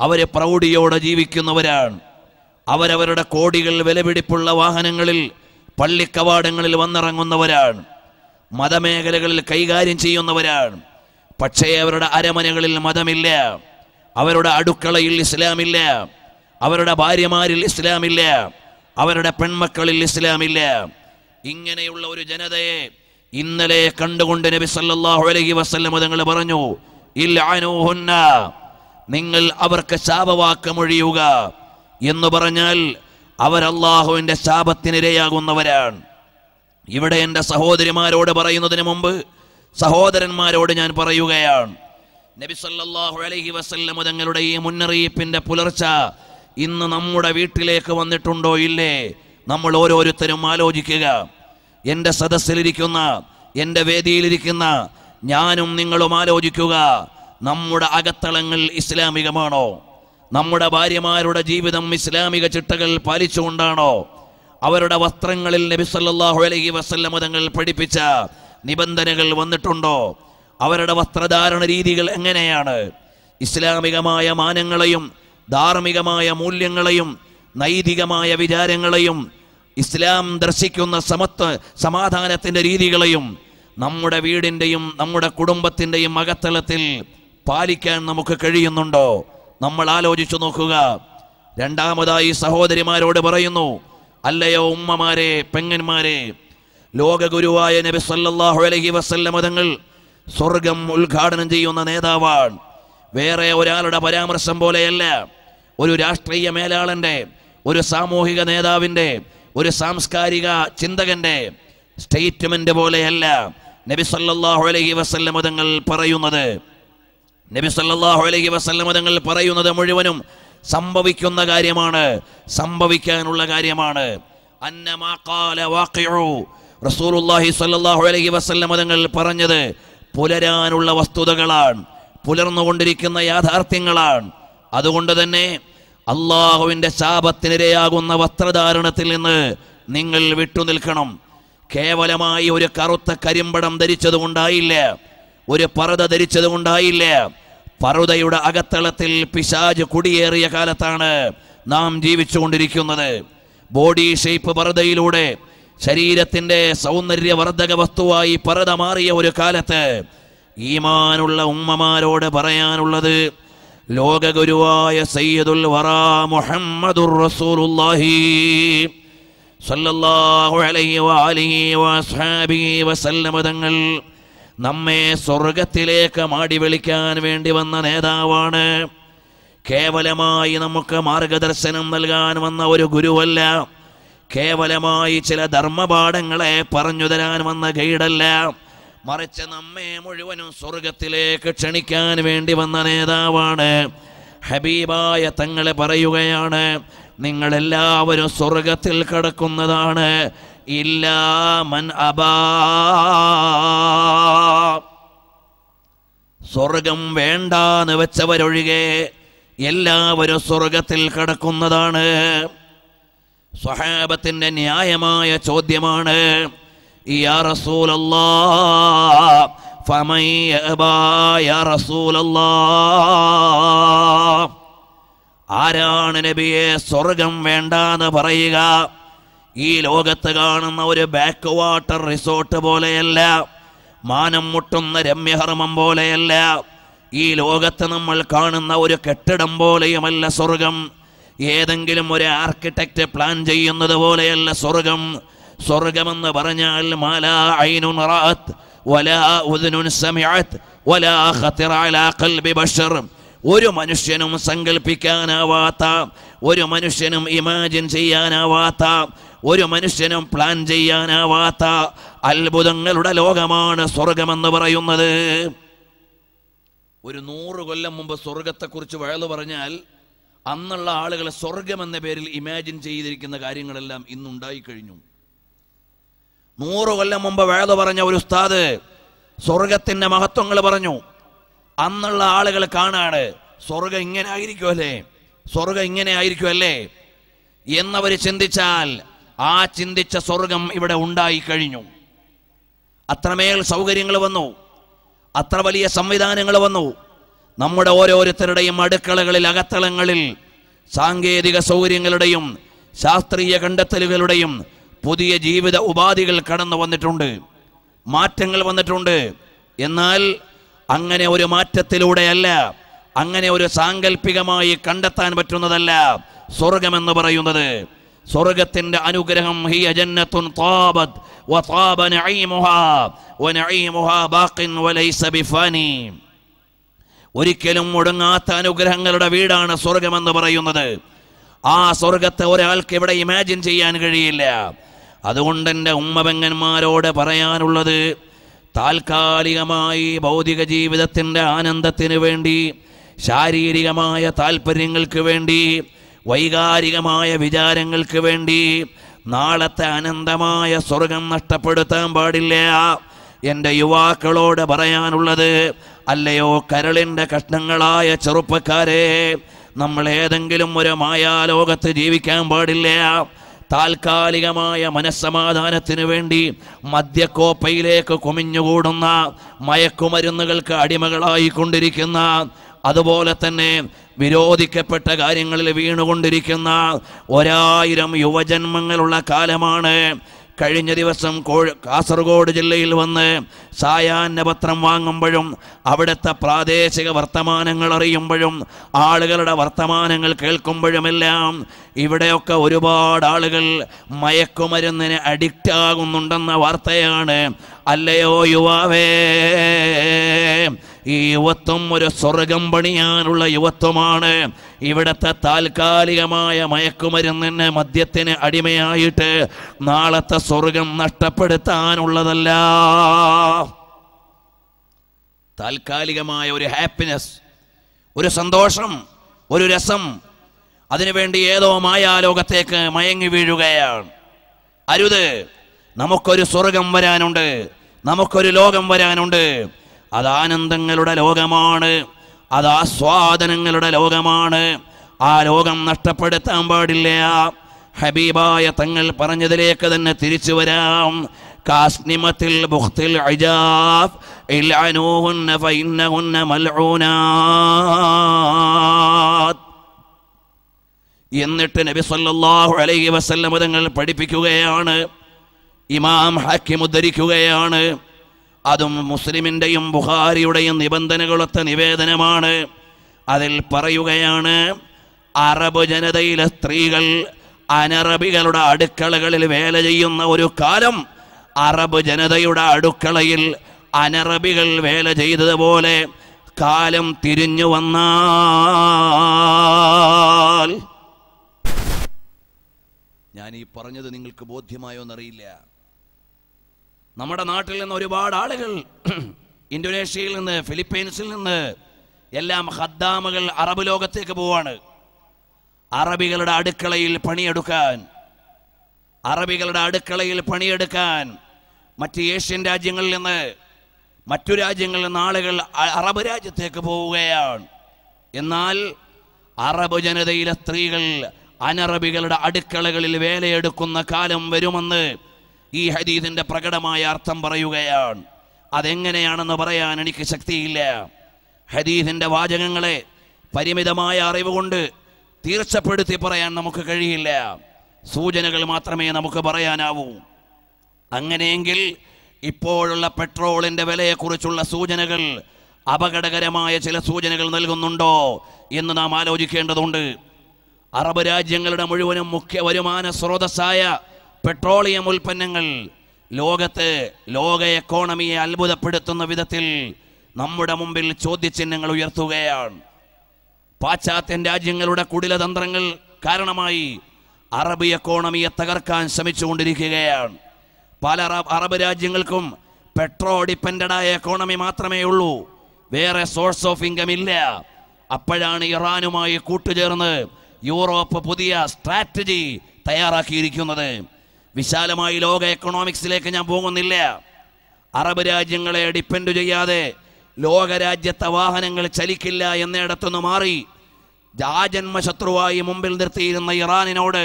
അവർ പ്രൗഢിയോടെ ജീവിക്കുന്നവരാണ്. അവരവരുടെ കോടികൾ വിലപിടിപ്പുള്ള വാഹനങ്ങളിൽ പള്ളിക്കവാടങ്ങളിൽ വന്നിറങ്ങുന്നവരാണ്. മതമേഖലകളിൽ കൈകാര്യം ചെയ്യുന്നവരാണ്. പക്ഷേ അവരുടെ അരമനകളിൽ മതമില്ല. അവരുടെ അടുക്കളയിൽ ഇസ്ലാമില്ല. അവരുടെ ഭാര്യമാരിൽ ഇസ്ലാമില്ല. അവരുടെ പെൺമക്കളിൽ ഇസ്ലാമില്ല. ഇങ്ങനെയുള്ള ഒരു ജനതയെ ഇന്നലെ കണ്ടുകൊണ്ട് നബി സല്ലാഹു അലഹി വസല്ലം തങ്ങൾ പറഞ്ഞു നിങ്ങൾ അവർക്ക് ശാപവാക്കമൊഴിയുക എന്ന് പറഞ്ഞാൽ അവരല്ലാഹുവിന്റെ ശാപത്തിനിരയാകുന്നവരാണ്. ഇവിടെ എന്റെ സഹോദരിമാരോട് പറയുന്നതിന് മുമ്പ് സഹോദരന്മാരോട് ഞാൻ പറയുകയാണ്. നബി സല്ലല്ലാഹു അലൈഹി വസല്ലം തങ്ങളുടെ ഈ മുന്നറിയിപ്പിന്റെ പുലർച്ച ഇന്ന് നമ്മുടെ വീട്ടിലേക്ക് വന്നിട്ടുണ്ടോ ഇല്ലേ? നമ്മൾ ഓരോരുത്തരും ആലോചിക്കുക. എന്റെ സദസ്സിലിരിക്കുന്ന എന്റെ വേദിയിലിരിക്കുന്ന ഞാനും നിങ്ങളും ആലോചിക്കുക നമ്മുടെ അകത്തളങ്ങൾ ഇസ്ലാമികമാണോ? നമ്മുടെ ഭാര്യമാരുടെ ജീവിതം ഇസ്ലാമിക ചിട്ടകൾ പാലിച്ചുകൊണ്ടാണോ? അവരുടെ വസ്ത്രങ്ങളിൽ നബി സല്ലല്ലാഹു അലൈഹി വസല്ലം തങ്ങൾ പഠിപ്പിച്ച നിബന്ധനകൾ വന്നിട്ടുണ്ടോ? അവരുടെ വസ്ത്രധാരണ രീതികൾ എങ്ങനെയാണ്? ഇസ്ലാമികമായ മാനങ്ങളെയും ധാർമ്മികമായ മൂല്യങ്ങളെയും നൈതികമായ വിചാരങ്ങളെയും ഇസ്ലാം ദർശിക്കുന്ന സമത്വ സമാധാനത്തിന്റെ രീതികളെയും നമ്മുടെ വീടിന്റെയും നമ്മുടെ കുടുംബത്തിന്റെയും അകത്തലത്തിൽ പാലിക്കാൻ നമുക്ക് കഴിയുന്നുണ്ടോ? നമ്മൾ ആലോചിച്ചു നോക്കുക. രണ്ടാമതായി സഹോദരിമാരോട് പറയുന്നു അല്ലയോ ഉമ്മമാരെ പെങ്ങന്മാരെ ലോകഗുരുവായ നബി സല്ലാഹു അലഹി വസല്ലമ തങ്ങൾ സ്വർഗം ഉദ്ഘാടനം ചെയ്യുന്ന നേതാവാണ് വേറെ ഒരാളുടെ പരാമർശം പോലെയല്ല. ഒരു രാഷ്ട്രീയ മേലാളന്റെ ഒരു സാമൂഹിക നേതാവിന്റെ ഒരു സാംസ്കാരിക ചിന്തകന്റെ സ്റ്റേറ്റ്മെന്റ് പോലെയല്ല. നബി സല്ലാഹു അലഹി വസല്ലമ തങ്ങൾ പറയുന്നത്. നബി സല്ലാഹു അലഹി വസല്ലമ തങ്ങൾ പറയുന്നത് മുഴുവനും സംഭവിക്കുന്ന കാര്യമാണ്. സംഭവിക്കാനുള്ള കാര്യമാണ്. അന്നമാ ഖാല വാഖിഉ. റസൂലുള്ളാഹി സ്വല്ലല്ലാഹു അലൈഹി വസല്ലം തങ്ങൾ പറഞ്ഞത് പുലരാനുള്ള വസ്തുതകളാണ്. പുലർന്നുകൊണ്ടിരിക്കുന്ന യാഥാർത്ഥ്യങ്ങളാണ്. അതുകൊണ്ട് തന്നെ അള്ളാഹുവിന്റെ ശാപത്തിനിരയാകുന്ന വസ്ത്രധാരണത്തിൽ നിന്ന് നിങ്ങൾ വിട്ടുനിൽക്കണം. കേവലമായി ഒരു കറുത്ത കരിമ്പടം ധരിച്ചത് ഒരു പറുത ധരിച്ചത് കൊണ്ടായില്ല പറുതയുടെ അകത്തളത്തിൽ പിശാജ് കുടിയേറിയ കാലത്താണ് നാം ജീവിച്ചുകൊണ്ടിരിക്കുന്നത്. ബോഡി ഷേപ്പ് പറുതയിലൂടെ ശരീരത്തിന്റെ സൗന്ദര്യവർദ്ധക വസ്തുവായി പറുത മാറിയ ഒരു കാലത്ത് ഈമാനുള്ള ഉമ്മമാരോട് പറയാനുള്ളത് ലോകഗുരുവായ സയ്യദുൽ വറ മുഹമ്മദുർ റസൂലുള്ളാഹി. സല്ലല്ലാഹു അലൈഹി തങ്ങൾ നമ്മെ സ്വർഗത്തിലേക്ക് മാടി വിളിക്കാൻ വേണ്ടി വന്ന നേതാവാണ്. കേവലമായി നമുക്ക് മാർഗദർശനം നൽകാൻ വന്ന ഒരു ഗുരുവല്ല. കേവലമായി ചില ധർമ്മപാഠങ്ങളെ പറഞ്ഞു തരാൻ വന്ന ഗൈഡല്ല. മറിച്ച് നമ്മെ മുഴുവനും സ്വർഗത്തിലേക്ക് ക്ഷണിക്കാൻ വേണ്ടി വന്ന നേതാവാണ്. ഹബീബായ തങ്ങളെ പറയുകയാണ് നിങ്ങളെല്ലാവരും സ്വർഗത്തിൽ കടക്കുന്നതാണ്. ഇല്ല മൻ അബാ. സ്വർഗം വേണ്ടാന്ന് വെച്ചവരൊഴികെ എല്ലാവരും സ്വർഗത്തിൽ കടക്കുന്നതാണ്. സ്വഹാബത്തിന്റെ ന്യായമായ ചോദ്യമാണ്. യാ റസൂലല്ലാ യാ റസൂലല്ലാ ആരാണ് നബിയെ സ്വർഗം വേണ്ടാന്ന് പറയുക? ഈ ലോകത്ത് കാണുന്ന ഒരു ബാക്ക് വാട്ടർ റിസോർട്ട് പോലെയല്ല മാനം മുട്ടുന്ന രമ്യഹർമ്മം പോലെയല്ല ഈ ലോകത്ത് നമ്മൾ കാണുന്ന ഒരു കെട്ടിടം പോലെയുമല്ല സ്വർഗം. ഏതെങ്കിലും ഒരു ആർക്കിടെക്റ്റ് പ്ലാൻ ചെയ്യുന്നത് പോലെയല്ല സ്വർഗം. സ്വർഗമെന്ന് പറഞ്ഞാൽ മാലാ ഐനുൻ വലാ ഖത്തിറ അലാ ഖൽബി ബശർ ഒരു മനുഷ്യനും സങ്കല്പിക്കാനാവാത്ത ഒരു മനുഷ്യനും ഇമാജിൻ ചെയ്യാനാവാത്ത ഒരു മനുഷ്യനും പ്ലാൻ ചെയ്യാനാവാത്ത അത്ഭുതങ്ങളുടെ ലോകമാണ് സ്വർഗമെന്ന് പറയുന്നത്. ഒരു നൂറ് കൊല്ലം മുമ്പ് സ്വർഗത്തെക്കുറിച്ച് വഴലു പറഞ്ഞാൽ അന്നുള്ള ആളുകൾ സ്വർഗം എന്ന പേരിൽ ഇമാജിൻ ചെയ്തിരിക്കുന്ന കാര്യങ്ങളെല്ലാം ഇന്നുണ്ടായി കഴിഞ്ഞു. നൂറ് കൊല്ലം മുമ്പ് വേദ പറഞ്ഞ ഒരു ഉസ്താദ് സ്വർഗത്തിന്റെ മഹത്വങ്ങൾ പറഞ്ഞു. അന്നുള്ള ആളുകൾ കാണാണ്. സ്വർഗം ഇങ്ങനെ ആയിരിക്കുമല്ലേ സ്വർഗം ഇങ്ങനെ ആയിരിക്കുമല്ലേ എന്നവർ ചിന്തിച്ചാൽ ആ ചിന്തിച്ച സ്വർഗം ഇവിടെ ഉണ്ടായി കഴിഞ്ഞു. അത്രമേൽ സൗകര്യങ്ങൾ വന്നു. അത്ര വലിയ സംവിധാനങ്ങൾ വന്നു. നമ്മുടെ ഓരോരുത്തരുടെയും അടുക്കളകളിൽ അകത്തളങ്ങളിൽ സാങ്കേതിക സൗകര്യങ്ങളുടെയും ശാസ്ത്രീയ കണ്ടെത്തലുകളുടെയും പുതിയ ജീവിത ഉപാധികൾ കടന്നു വന്നിട്ടുണ്ട്. മാറ്റങ്ങൾ വന്നിട്ടുണ്ട്. എന്നാൽ അങ്ങനെ ഒരു മാറ്റത്തിലൂടെയല്ല അങ്ങനെ ഒരു സാങ്കല്പികമായി കണ്ടെത്താൻ പറ്റുന്നതല്ല സ്വർഗമെന്ന് പറയുന്നത്. സ്വർഗത്തിന്റെ അനുഗ്രഹം ഹിയ ജന്നത്തുൻ താബത് വതാബ നഈമുഹാ വനഈമുഹ ബാഖിൻ വലൈസ ബിഫാനി. ഒരിക്കലും മുടങ്ങാത്ത അനുഗ്രഹങ്ങളുടെ വീടാണ് സ്വർഗമെന്ന് പറയുന്നത്. ആ സ്വർഗത്തെ ഒരാൾക്ക് ഇവിടെ ഇമാജിൻ ചെയ്യാൻ കഴിയില്ല. അതുകൊണ്ട് എന്റെ പറയാനുള്ളത് താൽക്കാലികമായി ഭൗതിക ജീവിതത്തിന്റെ ആനന്ദത്തിന് വേണ്ടി ശാരീരികമായ താല്പര്യങ്ങൾക്ക് വേണ്ടി വൈകാരികമായ വിചാരങ്ങൾക്ക് വേണ്ടി നാളത്തെ അനന്തമായ സ്വർഗം നഷ്ടപ്പെടുത്താൻ പാടില്ല. എന്റെ യുവാക്കളോട് പറയാനുള്ളത് അല്ലയോ കരളിന്റെ കഷ്ണങ്ങളായ ചെറുപ്പക്കാരെ നമ്മൾ ഏതെങ്കിലും ഒരു മായാലോകത്ത് ജീവിക്കാൻ പാടില്ല. താൽക്കാലികമായ മനസ്സമാധാനത്തിന് വേണ്ടി മദ്യക്കോപ്പയിലേക്ക് കുമിഞ്ഞുകൂടുന്ന മയക്കുമരുന്നുകൾക്ക് അടിമകളായി കൊണ്ടിരിക്കുന്ന അതുപോലെ തന്നെ വിരോധിക്കപ്പെട്ട കാര്യങ്ങളിൽ വീണുകൊണ്ടിരിക്കുന്ന ഒരായിരം യുവജന്മങ്ങളുള്ള കാലമാണ് കഴിഞ്ഞ ദിവസം കോഴ കാസർഗോഡ് ജില്ലയിൽ വന്ന് സായാഹ്ന പത്രം വാങ്ങുമ്പോഴും അവിടുത്തെ പ്രാദേശിക വർത്തമാനങ്ങൾ അറിയുമ്പോഴും ആളുകളുടെ വർത്തമാനങ്ങൾ കേൾക്കുമ്പോഴുമെല്ലാം ഇവിടെയൊക്കെ ഒരുപാട് ആളുകൾ മയക്കുമരുന്നിന് അഡിക്റ്റ് ആകുന്നുണ്ടെന്ന വാർത്തയാണ്. അല്ലയോ യുവാവേ ഈ യുവത്വം ഒരു സ്വർഗം പണിയാനുള്ള യുവത്വമാണ്. ഇവിടത്തെ താൽക്കാലികമായ മയക്കുമരുന്നിന് മദ്യത്തിന് അടിമയായിട്ട് നാളത്തെ സ്വർഗം നഷ്ടപ്പെടുത്താനുള്ളതല്ല. താൽക്കാലികമായ ഒരു ഹാപ്പിനെസ് ഒരു സന്തോഷം ഒരു രസം അതിനുവേണ്ടി ഏതോ മായാലോകത്തേക്ക് മയങ്ങി വീഴുകയാണ്. അരുത് നമുക്കൊരു സ്വർഗം വരാനുണ്ട് നമുക്കൊരു ലോകം വരാനുണ്ട്. അത് ആനന്ദങ്ങളുടെ ലോകമാണ്. അത് ആസ്വാദനങ്ങളുടെ ലോകമാണ്. ആ ലോകം നഷ്ടപ്പെടുത്താൻ പാടില്ല. ഹബീബായ തങ്ങൾ പറഞ്ഞതിലേക്ക് തന്നെ തിരിച്ചു വരാം. കാസ്നിമത്തിൽ ബുഖ്തിൽ അജാഫ് ഇൽഅനൂഹുന്ന ഫഇന്നഹുന്ന മൽഊനാത്ത് എന്നിട്ട് നബി സല്ലല്ലാഹു അലൈഹി വസല്ലം തങ്ങൾ പഠിപ്പിക്കുകയാണ്. ഇമാം ഹാക്കിം ഉദ്ധരിക്കുകയാണ്. അതും മുസ്ലിമിന്റെയും ബുഹാരിയുടെയും നിബന്ധനകളൊത്ത നിവേദനമാണ്. അതിൽ പറയുകയാണ് അറബ് ജനതയിലെ സ്ത്രീകൾ അനറബികളുടെ അടുക്കളകളിൽ വേല ചെയ്യുന്ന ഒരു കാലം അറബ് ജനതയുടെ അടുക്കളയിൽ അനറബികൾ വേല ചെയ്തതുപോലെ കാലം തിരിഞ്ഞു വന്നാൽ. ഞാൻ ഈ പറഞ്ഞത് നിങ്ങൾക്ക് ബോധ്യമായോ എന്നറിയില്ല. നമ്മുടെ നാട്ടിൽ നിന്ന് ഒരുപാട് ആളുകൾ ഇന്തോനേഷ്യയിൽ നിന്ന് ഫിലിപ്പീൻസിൽ നിന്ന് എല്ലാം ഹദ്ദാമുകൾ അറബ് ലോകത്തേക്ക് പോവാണ്. അറബികളുടെ അടുക്കളയിൽ പണിയെടുക്കാൻ അറബികളുടെ അടുക്കളയിൽ പണിയെടുക്കാൻ മറ്റ് ഏഷ്യൻ രാജ്യങ്ങളിൽ നിന്ന് മറ്റു രാജ്യങ്ങളിൽ നിന്ന് ആളുകൾ അറബ് രാജ്യത്തേക്ക് പോവുകയാണ്. എന്നാൽ അറബ് ജനതയിലെ സ്ത്രീകൾ അനറബികളുടെ അടുക്കളകളിൽ വേലയെടുക്കുന്ന കാലം വരുമെന്ന് ഈ ഹദീദിന്റെ പ്രകടമായ അർത്ഥം പറയുകയാണ്. അതെങ്ങനെയാണെന്ന് പറയാൻ എനിക്ക് ശക്തിയില്ല. ഹദീദിന്റെ വാചകങ്ങളെ പരിമിതമായ അറിവുകൊണ്ട് തീർച്ചപ്പെടുത്തി പറയാൻ നമുക്ക് കഴിയില്ല. സൂചനകൾ മാത്രമേ നമുക്ക് പറയാനാവൂ. അങ്ങനെയെങ്കിൽ ഇപ്പോഴുള്ള പെട്രോളിന്റെ വിലയെക്കുറിച്ചുള്ള സൂചനകൾ അപകടകരമായ ചില സൂചനകൾ നൽകുന്നുണ്ടോ എന്ന് നാം ആലോചിക്കേണ്ടതുണ്ട്. അറബ് രാജ്യങ്ങളുടെ മുഴുവനും മുഖ്യ വരുമാന സ്രോതസ്സായ പെട്രോളിയം ഉൽപ്പന്നങ്ങൾ ലോകത്ത് ലോക എക്കോണമിയെ അത്ഭുതപ്പെടുത്തുന്ന വിധത്തിൽ നമ്മുടെ മുമ്പിൽ ചോദ്യചിഹ്നങ്ങൾ ഉയർത്തുകയാണ്. പാശ്ചാത്യൻ രാജ്യങ്ങളുടെ കുടിലതന്ത്രങ്ങൾ കാരണമായി അറബ് എക്കോണമിയെ തകർക്കാൻ ശ്രമിച്ചുകൊണ്ടിരിക്കുകയാണ്. പല അറബ് രാജ്യങ്ങൾക്കും പെട്രോ ഡിപ്പെൻഡായ എക്കോണമി മാത്രമേ ഉള്ളൂ. വേറെ സോഴ്സ് ഓഫ് ഇൻകം ഇല്ല. അപ്പോഴാണ് ഇറാനുമായി കൂട്ടുചേർന്ന് യൂറോപ്പ് പുതിയ സ്ട്രാറ്റജി തയ്യാറാക്കിയിരിക്കുന്നത്. വിശാലമായി ലോക എക്കണോമിക്സിലേക്ക് ഞാൻ പോകുന്നില്ല. അറബ് രാജ്യങ്ങളെ ഡിപ്പെൻഡ് ചെയ്യാതെ ലോകരാജ്യത്തെ വാഹനങ്ങൾ ചലിക്കില്ല എന്നിടത്തുനിന്ന് മാറി രാജന്മ ശത്രുവായി മുമ്പിൽ നിർത്തിയിരുന്ന ഇറാനിനോട്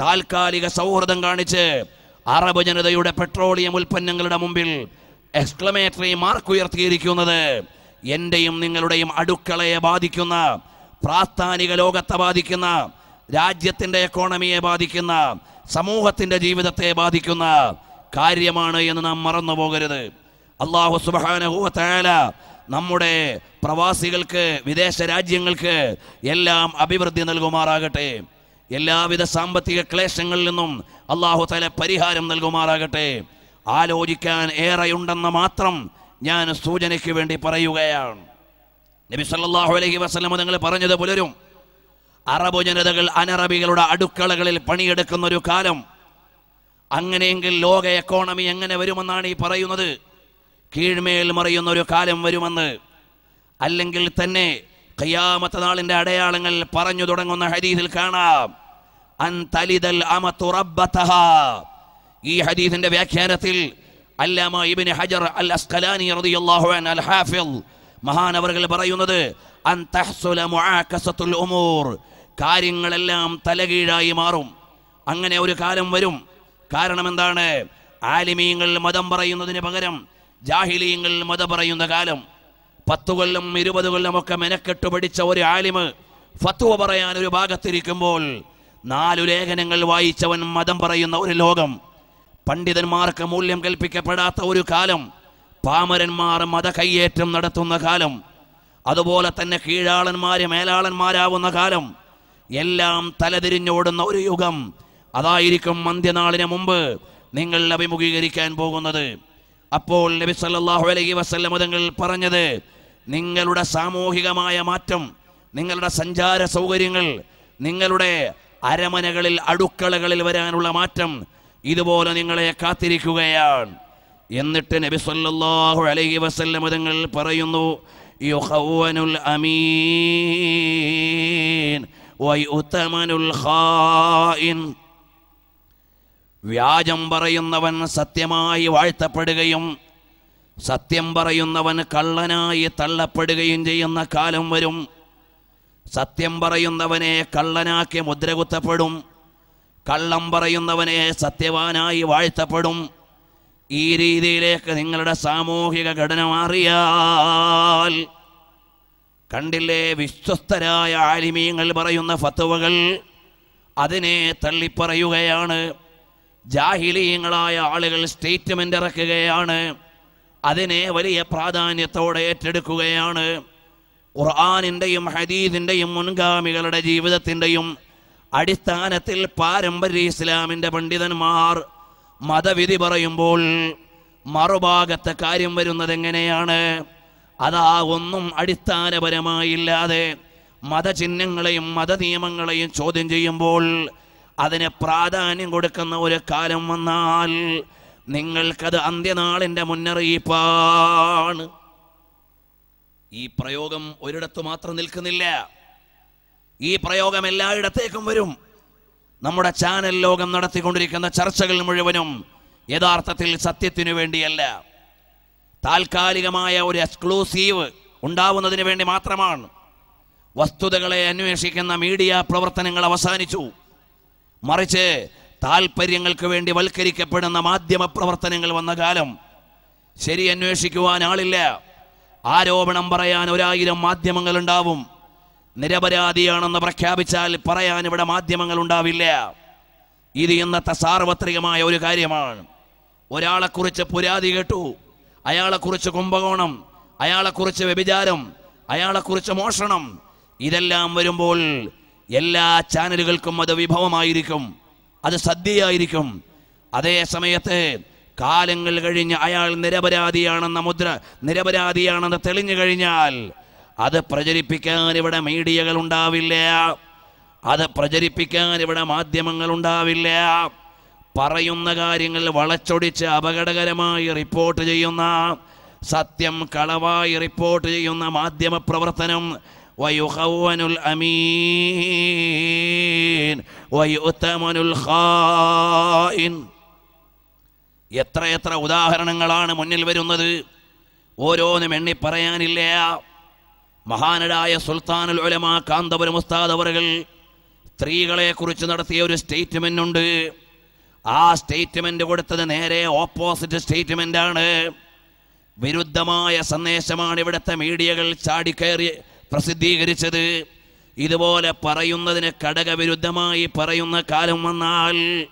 താൽക്കാലിക സൗഹൃദം കാണിച്ച് അറബ് ജനതയുടെ പെട്രോളിയം ഉൽപ്പന്നങ്ങളുടെ മുമ്പിൽ എക്സ്ക്ലമേറ്ററി മാർക്ക് ഉയർത്തിയിരിക്കുന്നത് എന്റെയും നിങ്ങളുടെയും അടുക്കളയെ ബാധിക്കുന്ന പ്രാസ്ഥാനിക ലോകത്തെ ബാധിക്കുന്ന രാജ്യത്തിന്റെ എക്കോണമിയെ ബാധിക്കുന്ന സമൂഹത്തിന്റെ ജീവിതത്തെ ബാധിക്കുന്ന കാര്യമാണ് എന്ന് നാം മറന്നു പോകരുത്. അള്ളാഹു സുബാനഹുല നമ്മുടെ പ്രവാസികൾക്ക് വിദേശ രാജ്യങ്ങൾക്ക് എല്ലാം അഭിവൃദ്ധി നൽകുമാറാകട്ടെ. എല്ലാവിധ സാമ്പത്തിക ക്ലേശങ്ങളിൽ നിന്നും അള്ളാഹു തല പരിഹാരം നൽകുമാറാകട്ടെ. ആലോചിക്കാൻ ഏറെയുണ്ടെന്ന് മാത്രം ഞാൻ സൂചനയ്ക്ക് വേണ്ടി പറയുകയാണ്. നബി സല്ലല്ലാഹു അലൈഹി വസ്ലമ നിങ്ങൾ പറഞ്ഞത് പുലരും. അറബ് ജനതകൾ അനറബികളുടെ അടുക്കളകളിൽ പണിയെടുക്കുന്ന ഒരു കാലം. അങ്ങനെയെങ്കിൽ ലോക എക്കോണമി എങ്ങനെ വരുമെന്നാണ് ഈ പറയുന്നത്? കീഴ്മേൽ മറിയുന്ന ഒരു കാലം വരുമെന്ന്. അല്ലെങ്കിൽ തന്നെ കയ്യാമത്ത നാളിന്റെ അടയാളങ്ങൾ പറഞ്ഞു തുടങ്ങുന്ന ഹരീതിൽ കാണാം. അൻ. ഈ ഹദീസിന്റെ വ്യാഖ്യാനത്തിൽ അല്ലാമ ഇബ്നു ഹജർ അൽ അസ്ഖലാനി റളിയല്ലാഹു അൻഹു അൽ ഹാഫിൽ മഹാനവർകൾ പറയുന്നത് അൻ തഹ്സുല മുആകസത്തുൽ ഉമൂർ. കാര്യങ്ങളെല്ലാം തലകീഴായി മാറും. അങ്ങനെ ഒരു കാലം വരും. കാരണം എന്താണ് ആലിമീങ്ങൾ മതം പറയുന്നതിന് പകരം ജാഹിലീങ്ങൾ മതം പറയുന്ന കാലം. പത്തു കൊല്ലം ഇരുപത് കൊല്ലമൊക്കെ മെനക്കെട്ട് പഠിച്ച ഒരു ആലിമ് ഫത്വ പറയാൻ ഒരു ഭാഗത്തിരിക്കുമ്പോൾ നാലു ലേഖനങ്ങൾ വായിച്ചവൻ മതം പറയുന്ന ഒരു ലോകം. പണ്ഡിതന്മാർക്ക് മൂല്യം കൽപ്പിക്കപ്പെടാത്ത ഒരു കാലം. പാമരന്മാർ മത കയ്യേറ്റം നടത്തുന്ന കാലം. അതുപോലെ തന്നെ കീഴാളന്മാര് മേലാളന്മാരാവുന്ന കാലം. എല്ലാം തലതിരിഞ്ഞോടുന്ന ഒരു യുഗം. അതായിരിക്കും മന്ത്യനാളിന് മുമ്പ് നിങ്ങൾ അഭിമുഖീകരിക്കാൻ പോകുന്നത്. അപ്പോൾ നബി സല്ലാഹു അലൈഹി വസ്ല്ല തങ്ങൾ പറഞ്ഞത് നിങ്ങളുടെ സാമൂഹികമായ മാറ്റം നിങ്ങളുടെ സഞ്ചാര സൗകര്യങ്ങൾ നിങ്ങളുടെ അരമനകളിൽ അടുക്കളകളിൽ വരാനുള്ള മാറ്റം ഇതുപോലെ നിങ്ങളെ കാത്തിരിക്കുകയാണ്. എന്നിട്ട് നബി സല്ലല്ലാഹു അലൈഹി വസല്ലം തങ്ങൾ പറയുന്നു യുഖവ്വനുൽ അമീൻ. വ്യാജം പറയുന്നവൻ സത്യമായി വാഴ്ത്തപ്പെടുകയും സത്യം പറയുന്നവൻ കള്ളനായി തള്ളപ്പെടുകയും ചെയ്യുന്ന കാലം വരും. സത്യം പറയുന്നവനെ കള്ളനാക്കി മുദ്രകുത്തപ്പെടും. കള്ളം പറയുന്നവനെ സത്യവാനായി വാഴ്ത്തപ്പെടും. ഈ രീതിയിലേക്ക് നിങ്ങളുടെ സാമൂഹിക ഘടന മാറിയാൽ കണ്ടില്ലേ വിശ്വസ്തരായ ആലിമീങ്ങൾ പറയുന്ന ഫത്തുവകൾ അതിനെ തള്ളിപ്പറയുകയാണ്. ജാഹിലീയങ്ങളായ ആളുകൾ സ്റ്റേറ്റ്മെന്റ് ഇറക്കുകയാണ്. അതിനെ വലിയ പ്രാധാന്യത്തോടെ ഏറ്റെടുക്കുകയാണ്. ഖുർആാനിന്റെയും ഹദീദിന്റെയും മുൻഗാമികളുടെ ജീവിതത്തിന്റെയും അടിസ്ഥാനത്തിൽ പാരമ്പര്യ ഇസ്ലാമിന്റെ പണ്ഡിതന്മാർ മതവിധി പറയുമ്പോൾ മറുഭാഗത്തെ കാര്യം വരുന്നത് എങ്ങനെയാണ്? അതാ ഒന്നും അടിസ്ഥാനപരമായില്ലാതെ മതചിഹ്നങ്ങളെയും മതനിയമങ്ങളെയും ചോദ്യം ചെയ്യുമ്പോൾ അതിന് പ്രാധാന്യം കൊടുക്കുന്ന ഒരു കാലം വന്നാൽ നിങ്ങൾക്കത് അന്ത്യനാളിന്റെ മുന്നറിയിപ്പാണ്. ഈ പ്രയോഗം ഒരിടത്ത് മാത്രം നിൽക്കുന്നില്ല. ഈ പ്രയോഗം എല്ലായിടത്തേക്കും വരും. നമ്മുടെ ചാനൽ ലോകം നടത്തിക്കൊണ്ടിരിക്കുന്ന ചർച്ചകൾ മുഴുവനും യഥാർത്ഥത്തിൽ സത്യത്തിനു വേണ്ടിയല്ല. താൽക്കാലികമായ ഒരു എക്സ്ക്ലൂസീവ് ഉണ്ടാവുന്നതിന് വേണ്ടി മാത്രമാണ് വസ്തുതകളെ അന്വേഷിക്കുന്ന മീഡിയ പ്രവർത്തനങ്ങൾ അവസാനിച്ചു. മറിച്ച് താൽപ്പര്യങ്ങൾക്ക് വേണ്ടി വൽക്കരിക്കപ്പെടുന്ന മാധ്യമ പ്രവർത്തനങ്ങൾ വന്ന കാലം ശരി അന്വേഷിക്കുവാൻ ആളില്ല. ആരോപണം പറയാൻ ഒരായിരം മാധ്യമങ്ങൾ ഉണ്ടാവും നിരപരാധിയാണെന്ന് പ്രഖ്യാപിച്ചാൽ പറയാൻ ഇവിടെ മാധ്യമങ്ങൾ ഉണ്ടാവില്ല ഇത് ഇന്നത്തെ സാർവത്രികമായ ഒരു കാര്യമാണ്. ഒരാളെക്കുറിച്ച് പുരാതി കേട്ടു. അയാളെക്കുറിച്ച് കുംഭകോണം അയാളെക്കുറിച്ച് വ്യഭിചാരം അയാളെക്കുറിച്ച് മോഷണം ഇതെല്ലാം വരുമ്പോൾ എല്ലാ ചാനലുകൾക്കും അത് വിഭവമായിരിക്കും അത് സദ്യയായിരിക്കും. അതേ സമയത്ത് കാലങ്ങൾ കഴിഞ്ഞ് അയാൾ നിരപരാധിയാണെന്ന മുദ്ര നിരപരാധിയാണെന്ന് തെളിഞ്ഞു കഴിഞ്ഞാൽ അത് പ്രചരിപ്പിക്കാൻ ഇവിടെ മീഡിയകൾ ഉണ്ടാവില്ല. അത് പ്രചരിപ്പിക്കാൻ ഇവിടെ മാധ്യമങ്ങൾ ഉണ്ടാവില്ല. പറയുന്ന കാര്യങ്ങൾ വളച്ചൊടിച്ച് അപകടകരമായി റിപ്പോർട്ട് ചെയ്യുന്ന സത്യം കളവായി റിപ്പോർട്ട് ചെയ്യുന്ന മാധ്യമ പ്രവർത്തനം വയുഹവനുൽ അമീൻ ഖായിൻ. എത്ര എത്ര ഉദാഹരണങ്ങളാണ് മുന്നിൽ വരുന്നത്. ഓരോന്നും എണ്ണി പറയാനില്ല. മഹാനരായ സുൽത്താനുൽ ഉലമ കാന്തപുരം ഉസ്താദ് സ്ത്രീകളെ കുറിച്ച് നടത്തിയ ഒരു സ്റ്റേറ്റ്മെന്റ് ഉണ്ട് ആ സ്റ്റേറ്റ്മെന്റ് കൊടുത്തത് നേരെ ഓപ്പോസിറ്റ് സ്റ്റേറ്റ്മെന്റ് ആണ്. വിരുദ്ധമായ സന്ദേശമാണ് ഇവിടുത്തെ മീഡിയകൾ ചാടിക്കയറി പ്രസിദ്ധീകരിച്ചത്. ഇതുപോലെ പറയുന്നതിന് ഘടകവിരുദ്ധമായി പറയുന്ന കാലം വന്നാൽ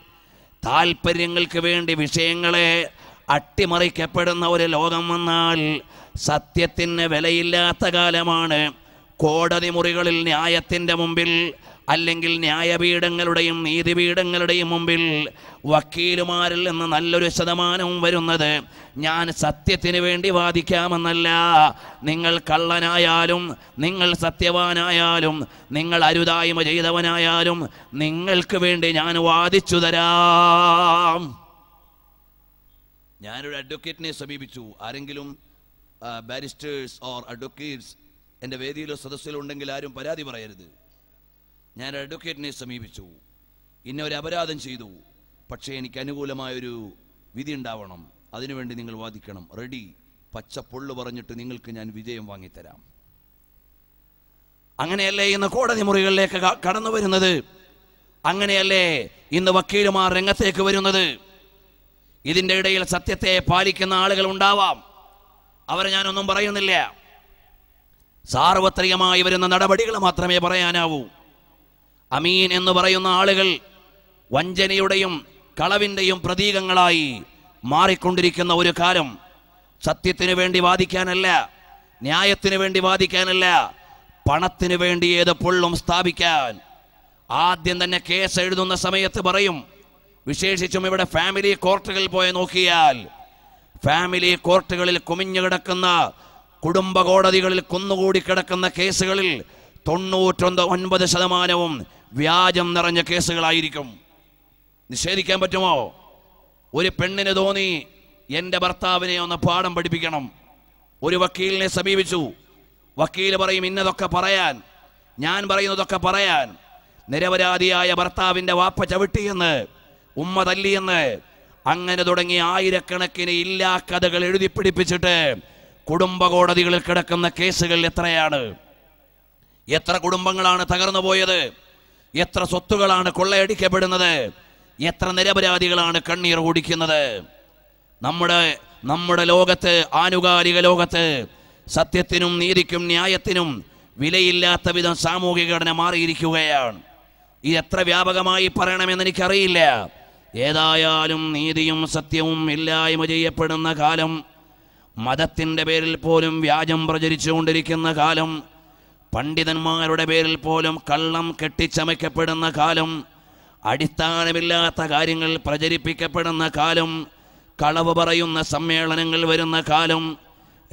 താല്പര്യങ്ങൾക്ക് വേണ്ടി വിഷയങ്ങളെ അട്ടിമറിക്കപ്പെടുന്ന ഒരു ലോകം വന്നാൽ സത്യത്തിന് വിലയില്ലാത്ത കാലമാണ്. കോടതി മുറികളിൽ ന്യായത്തിന്റെ മുമ്പിൽ അല്ലെങ്കിൽ ന്യായപീഠങ്ങളുടെയും നീതിപീഠങ്ങളുടെയും മുമ്പിൽ വക്കീലുമാരിൽ നിന്ന് നല്ലൊരു ശതമാനവും വരുന്നത് ഞാൻ സത്യത്തിന് വേണ്ടി വാദിക്കാമെന്നല്ല. നിങ്ങൾ കള്ളനായാലും നിങ്ങൾ സത്യവാനായാലും നിങ്ങൾ അരുതായ്മ ചെയ്തവനായാലും നിങ്ങൾക്ക് വേണ്ടി ഞാൻ വാദിച്ചു തരാം. ഞാനൊരു അഡ്വക്കേറ്റിനെ സമീപിച്ചു. ആരെങ്കിലും ബാരിസ്റ്റേഴ്സ് ഓർ അഡ്വക്കേറ്റ്സ് എന്റെ വേദിയിലോ സദസ്സിലോ ഉണ്ടെങ്കിൽ ആരും പരാതി പറയരുത്. ഞാൻ അഡ്വക്കേറ്റിനെ സമീപിച്ചു. ഇന്ന ഒരു അപരാധം ചെയ്തു. പക്ഷേ എനിക്ക് അനുകൂലമായൊരു വിധി ഉണ്ടാവണം. അതിനുവേണ്ടി നിങ്ങൾ വാദിക്കണം. റെഡി പച്ച പൊള്ളു പറഞ്ഞിട്ട് നിങ്ങൾക്ക് ഞാൻ വിജയം വാങ്ങിത്തരാം. അങ്ങനെയല്ലേ ഇന്ന് കോടതി മുറികളിലേക്ക് കടന്നു വരുന്നത്? അങ്ങനെയല്ലേ ഇന്ന് വക്കീലുമാർ രംഗത്തേക്ക് വരുന്നത്? ഇതിന്റെ ഇടയിൽ സത്യത്തെ പാലിക്കുന്ന ആളുകൾ ഉണ്ടാവാം. അവരെ ഞാനൊന്നും പറയുന്നില്ല. സാർവത്രികമായി വരുന്ന നടപടികൾ മാത്രമേ പറയാനാവൂ. അമീൻ എന്ന് പറയുന്ന ആളുകൾ വഞ്ചനയുടെയും കളവിന്റെയും പ്രതീകങ്ങളായി മാറിക്കൊണ്ടിരിക്കുന്ന ഒരു കാലം. സത്യത്തിന് വേണ്ടി വാദിക്കാനല്ല ന്യായത്തിന് വേണ്ടി വാദിക്കാനല്ല പണത്തിന് വേണ്ടി ഏത് പൊള്ളും സ്ഥാപിക്കാൻ. ആദ്യം തന്നെ കേസ് എഴുതുന്ന സമയത്ത് പറയും വിശേഷിച്ചും ഇവിടെ ഫാമിലി കോർട്ടുകളിൽ പോയി നോക്കിയാൽ ഫാമിലി കോർട്ടുകളിൽ കുമിഞ്ഞു കിടക്കുന്ന കുടുംബ കോടതികളിൽ കുന്നുകൂടി കിടക്കുന്ന കേസുകളിൽ തൊണ്ണൂറ്റൊന്ന് ഒൻപത് ശതമാനവും വ്യാജം നിറഞ്ഞ കേസുകളായിരിക്കും. നിഷേധിക്കാൻ പറ്റുമോ? ഒരു പെണ്ണിന് തോന്നി എന്റെ ഭർത്താവിനെ ഒന്ന് പാഠം പഠിപ്പിക്കണം. ഒരു വക്കീലിനെ സമീപിച്ചു. വക്കീൽ പറയും ഇന്നതൊക്കെ പറയാൻ. ഞാൻ പറയുന്നതൊക്കെ പറയാൻ. നിരപരാധിയായ ഭർത്താവിന്റെ വാപ്പ ചവിട്ടിയെന്ന് ഉമ്മ തല്ലിയെന്ന് അങ്ങനെ തുടങ്ങി ആയിരക്കണക്കിന് ഇല്ലാ കഥകൾ എഴുതി പിടിപ്പിച്ചിട്ട് കുടുംബ കോടതികളിൽ കിടക്കുന്ന കേസുകൾ എത്രയാണ്? എത്ര കുടുംബങ്ങളാണ് തകർന്നു പോയത് എത്ര സ്വത്തുകളാണ് കൊള്ളയടിക്കപ്പെടുന്നത്? എത്ര നിരപരാധികളാണ് കണ്ണീർ ഓടിക്കുന്നത്? നമ്മുടെ നമ്മുടെ ലോകത്ത് ആനുകാലിക ലോകത്ത് സത്യത്തിനും നീതിക്കും ന്യായത്തിനും വിലയില്ലാത്ത വിധം സാമൂഹിക ഘടന മാറിയിരിക്കുകയാണ്. ഇത് എത്ര വ്യാപകമായി പറയണമെന്ന് എനിക്കറിയില്ല ഏതായാലും നീതിയും സത്യവും ഇല്ലായ്മ ചെയ്യപ്പെടുന്ന കാലം മതത്തിന്റെ പേരിൽ പോലും വ്യാജം പ്രചരിച്ചുകൊണ്ടിരിക്കുന്ന കാലം പണ്ഡിതന്മാരുടെ പേരിൽ പോലും കള്ളം കെട്ടിച്ചമയ്ക്കപ്പെടുന്ന കാലം അടിസ്ഥാനമില്ലാത്ത കാര്യങ്ങൾ പ്രചരിപ്പിക്കപ്പെടുന്ന കാലം കളവ് പറയുന്ന സമ്മേളനങ്ങൾ വരുന്ന കാലം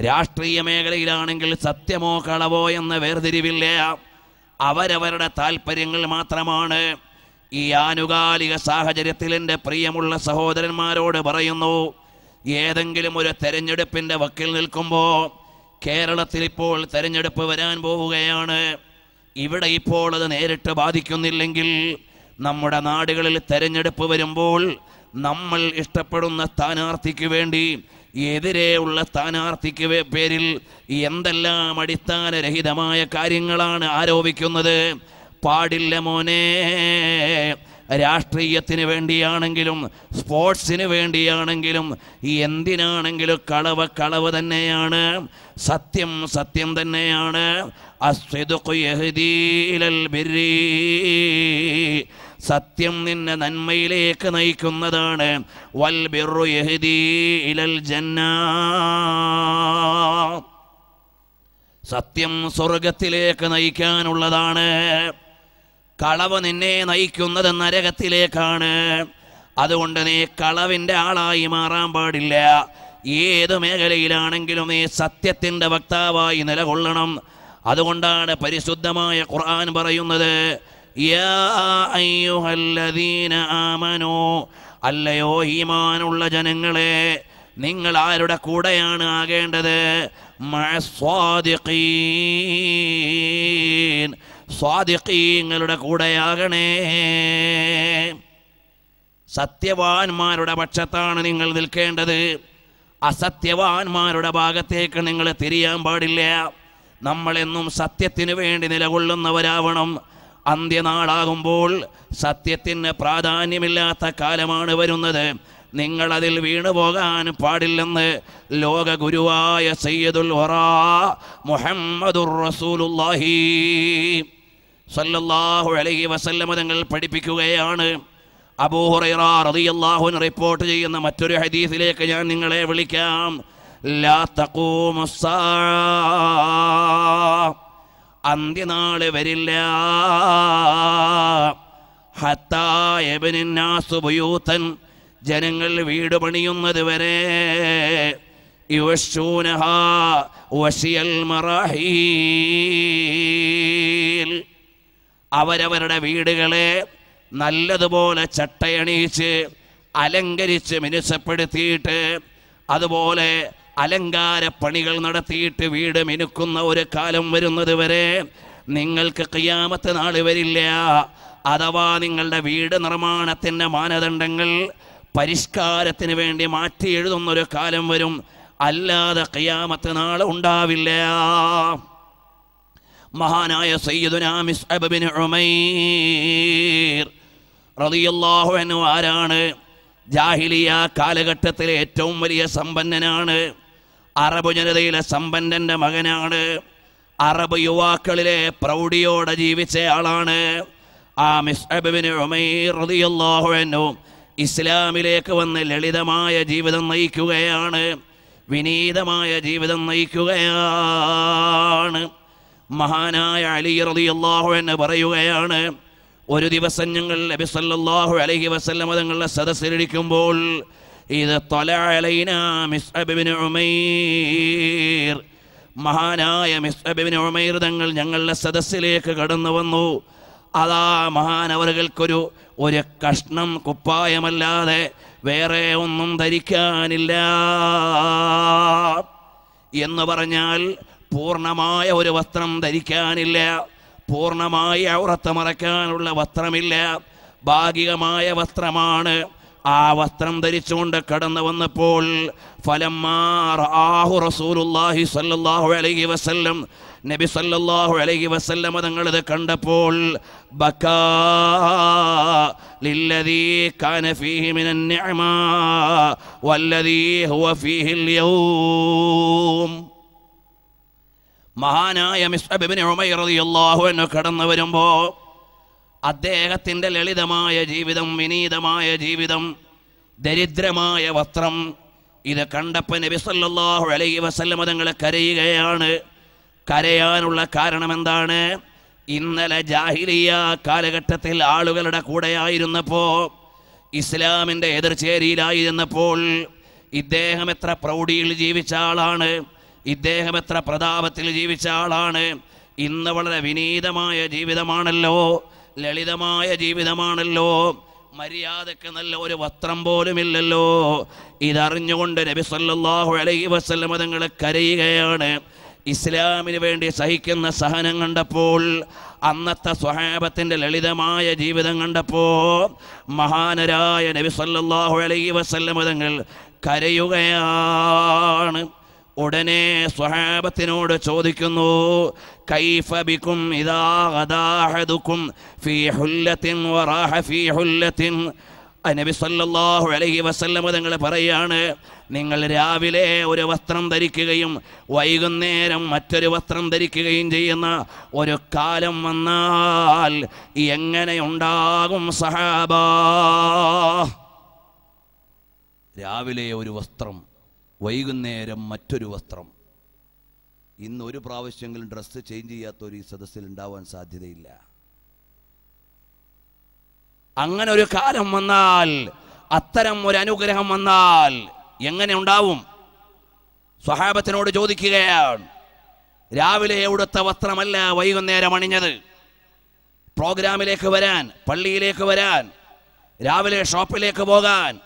രാഷ്ട്രീയ മേഖലയിലാണെങ്കിൽ സത്യമോ കളവോ എന്ന വേർതിരിവില്ല. അവരവരുടെ താല്പര്യങ്ങൾ മാത്രമാണ്. ഈ ആനുകാലിക സാഹചര്യത്തിൽ എന്റെ പ്രിയമുള്ള സഹോദരന്മാരോട് പറയുന്നു ഏതെങ്കിലും ഒരു തെരഞ്ഞെടുപ്പിന്റെ വക്കിൽ നിൽക്കുമ്പോൾ കേരളത്തിൽ ഇപ്പോൾ തെരഞ്ഞെടുപ്പ് വരാൻ പോവുകയാണ്. ഇവിടെ ഇപ്പോൾ അത് നേരിട്ട് ബാധിക്കുന്നില്ലെങ്കിൽ നമ്മുടെ നാടുകളിൽ തെരഞ്ഞെടുപ്പ് വരുമ്പോൾ നമ്മൾ ഇഷ്ടപ്പെടുന്ന സ്ഥാനാർത്ഥിക്ക് വേണ്ടി എതിരെയുള്ള സ്ഥാനാർത്ഥിക്ക് പേരിൽ എന്തെല്ലാം അടിസ്ഥാനരഹിതമായ കാര്യങ്ങളാണ് ആരോപിക്കുന്നത്. പാടില്ല മോനെ രാഷ്ട്രീയത്തിന് വേണ്ടിയാണെങ്കിലും സ്പോർട്സിന് വേണ്ടിയാണെങ്കിലും ഈ എന്തിനാണെങ്കിലും കളവ് കളവ് തന്നെയാണ് സത്യം സത്യം തന്നെയാണ്. സത്യം നിന്നെ നന്മയിലേക്ക് നയിക്കുന്നതാണ്. വൽ യഹ്ദീ ഇലൽ ജന്ന. സത്യം സ്വർഗത്തിലേക്ക് നയിക്കാനുള്ളതാണ്. കളവ് നിന്നെ നയിക്കുന്നത് നരകത്തിലേക്കാണ് അതുകൊണ്ട് നീ കളവിന്റെ ആളായി മാറാൻ പാടില്ല. ഏത് മേഖലയിലാണെങ്കിലും നീ സത്യത്തിന്റെ വക്താവായി നിലകൊള്ളണം. അതുകൊണ്ടാണ് പരിശുദ്ധമായ ഖുർആൻ പറയുന്നത് ആമനോ. അല്ലയോ ഈമാനുള്ള ജനങ്ങളെ നിങ്ങൾ ആരുടെ കൂടെയാണ് ആകേണ്ടത്? മഅസ്വാദിഖീൻ. സ്വാദിഖീങ്ങളുടെ കൂടെയാകണേ. സത്യവാന്മാരുടെ പക്ഷത്താണ് നിങ്ങൾ നിൽക്കേണ്ടത്. അസത്യവാന്മാരുടെ ഭാഗത്തേക്ക് നിങ്ങൾ തിരിയാൻ പാടില്ല. നമ്മളെന്നും സത്യത്തിന് വേണ്ടി നിലകൊള്ളുന്നവരാവണം. അന്ത്യനാളാകുമ്പോൾ സത്യത്തിന് പ്രാധാന്യമില്ലാത്ത കാലമാണ് വരുന്നത്. നിങ്ങളതിൽ വീണു പോകാൻ പാടില്ലെന്ന് ലോക ഗുരുവായ സയ്യദുൽ വറാ മുഹമ്മദുർ സല്ലല്ലാഹു അലൈഹി വസല്ലമ തങ്ങൾ പഠിപ്പിക്കുകയാണ്. അബൂ ഹുറൈറ റളിയല്ലാഹു അൻഹു റിപ്പോർട്ട് ചെയ്യുന്ന മറ്റൊരു ഹദീസിലേക്ക് ഞാൻ നിങ്ങളെ വിളിക്കാം. ലാ തഖൂമുസ്സാ അന്ത്യനാൾ വരില്ല ഹത്താ യബ്നിന്നാസു ബുയൂതൻ ജനങ്ങൾ വീട് പണിയുന്നത് വരെ യുവശൂനഹ വശിയൽ മറാഹീൽ അവരവരുടെ വീടുകളെ നല്ലതുപോലെ ചട്ടയണിയിച്ച് അലങ്കരിച്ച് മിനുസപ്പെടുത്തിയിട്ട് അതുപോലെ അലങ്കാര പണികൾ നടത്തിയിട്ട് വീട് മിനുക്കുന്ന ഒരു കാലം വരുന്നത് വരെ നിങ്ങൾക്ക് കയ്യാമത്തെ നാൾ വരില്ല. അഥവാ നിങ്ങളുടെ വീട് നിർമ്മാണത്തിന്റെ മാനദണ്ഡങ്ങൾ പരിഷ്കാരത്തിന് വേണ്ടി മാറ്റി എഴുതുന്നൊരു കാലം വരും. അല്ലാതെ കയ്യാമത്തെ നാൾ ഉണ്ടാവില്ല. മഹാനായ സയ്യിദുന മിസ്അബ് ബിൻ ഉമൈർ ആരാണ്? ജാഹിലിയ കാലഘട്ടത്തിലെ ഏറ്റവും വലിയ സമ്പന്നനാണ്. അറബ് ജനതയിലെ സമ്പന്നന്റെ മകനാണ്. അറബ് യുവാക്കളിലെ പ്രൗഢിയോടെ ജീവിച്ച ആളാണ് ആ മിസ്അബ് ബിൻ ഉമൈർ റളിയല്ലാഹു അൻഹു. ഇസ്ലാമിലേക്ക് വന്ന് ലളിതമായ ജീവിതം നയിക്കുകയാണ്. വിനീതമായ ജീവിതം നയിക്കുകയാണ്. മഹാനായ അലി റതി അള്ളാഹു എന്ന് പറയുകയാണ് ഒരു ദിവസം ഞങ്ങൾ നബി സല്ലല്ലാഹു അലൈഹി വസല്ലമ തങ്ങളുടെ സദസ്സിലിരിക്കുമ്പോൾ ഇത് ഉമൈർ മഹാനായ മിസ്അബ് ഇബ്നു ഉമൈർ തങ്ങൾ ഞങ്ങളുടെ സദസ്സിലേക്ക് കടന്നു വന്നു. അതാ മഹാനവറുകൾക്കൊരു ഒരു കഷ്ണം കുപ്പായമല്ലാതെ വേറെ ഒന്നും ധരിക്കാനില്ല എന്ന് പറഞ്ഞാൽ പൂർണമായ ഒരു വസ്ത്രം ധരിക്കാനില്ല. പൂർണമായി ഔറത്ത് മറക്കാനുള്ള വസ്ത്രമില്ല. ഭാഗികമായ വസ്ത്രമാണ്. ആ വസ്ത്രം ധരിച്ചുകൊണ്ട് കടന്നു വന്നപ്പോൾ ഫലമാഹു റസൂലുല്ലാഹി സല്ലല്ലാഹു അലൈഹി വസല്ലം നബി സല്ലല്ലാഹു അലൈഹി വസല്ലം തങ്ങൾ ഇത് കണ്ടപ്പോൾ ബക്കാ മഹാനായ അൻഹു കടന്നു വരുമ്പോൾ അദ്ദേഹത്തിന്റെ ലളിതമായ ജീവിതം വിനീതമായ ജീവിതം ദരിദ്രമായ വസ്ത്രം ഇത് കണ്ടപ്പോൾ നബി സല്ലല്ലാഹു അലൈഹി വസല്ലം തങ്ങൾ കരയുകയാണ്. കരയാനുള്ള കാരണം എന്താണ് ഇന്നലെ ജാഹിലിയ കാലഘട്ടത്തിൽ ആളുകളുടെ കൂടെയായിരുന്നപ്പോൾ ഇസ്ലാമിന്റെ എതിർചേരിയിലായിരുന്നപ്പോൾ ഇദ്ദേഹം എത്ര പ്രൗഢിയിൽ ജീവിച്ച ആളാണ്. ഇദ്ദേഹം എത്ര പ്രതാപത്തിൽ ജീവിച്ച ആളാണ്. ഇന്ന് വളരെ വിനീതമായ ജീവിതമാണല്ലോ. ലളിതമായ ജീവിതമാണല്ലോ. മര്യാദയ്ക്ക് നല്ല ഒരു വസ്ത്രം പോലുമില്ലല്ലോ. ഇതറിഞ്ഞുകൊണ്ട് നബി സല്ലല്ലാഹു അലൈഹി വസല്ലം തങ്ങൾ കരയുകയാണ്. ഇസ്ലാമിന് വേണ്ടി സഹിക്കുന്ന സഹനം കണ്ടപ്പോൾ അന്നത്തെ സ്വഹാബത്തിന്റെ ലളിതമായ ജീവിതം കണ്ടപ്പോൾ മഹാനരായ നബി സല്ലല്ലാഹു അലൈഹി വസല്ലം തങ്ങൾ കരയുകയാണ്. ഉടനെ സ്വഹാബത്തിനോട് ചോദിക്കുന്നു കൈഫ ബിക്കും ഇദാ ഗദാഹദുക്കും ഫീ ഹുല്ലത്തിൻ വറാഹ ഫീ നബി സല്ലല്ലാഹു അലൈഹി വസല്ലം തങ്ങൾ പറയാണ് നിങ്ങൾ രാവിലെ ഒരു വസ്ത്രം ധരിക്കുകയും വൈകുന്നേരം മറ്റൊരു വസ്ത്രം ധരിക്കുകയും ചെയ്യുന്ന ഒരു കാലം വന്നാൽ എങ്ങനെയുണ്ടാകും സഹാബ? രാവിലെ ഒരു വസ്ത്രം വൈകുന്നേരം മറ്റൊരു വസ്ത്രം. ഇന്ന് ഒരു പ്രാവശ്യമെങ്കിലും ഡ്രസ്സ് ചേഞ്ച് ചെയ്യാത്തൊരു ഈ സദസ്സിൽ ഉണ്ടാവാൻ സാധ്യതയില്ല. അങ്ങനെ ഒരു കാലം വന്നാൽ അത്തരം ഒരു അനുഗ്രഹം വന്നാൽ എങ്ങനെ ഉണ്ടാവും? സ്വഹാബത്തിനോട് ചോദിക്കുകയാണ്. രാവിലെ എവിടുത്ത വസ്ത്രമല്ല വൈകുന്നേരം അണിഞ്ഞത്? പ്രോഗ്രാമിലേക്ക് വരാൻ പള്ളിയിലേക്ക് വരാൻ രാവിലെ ഷോപ്പിലേക്ക് പോകാൻ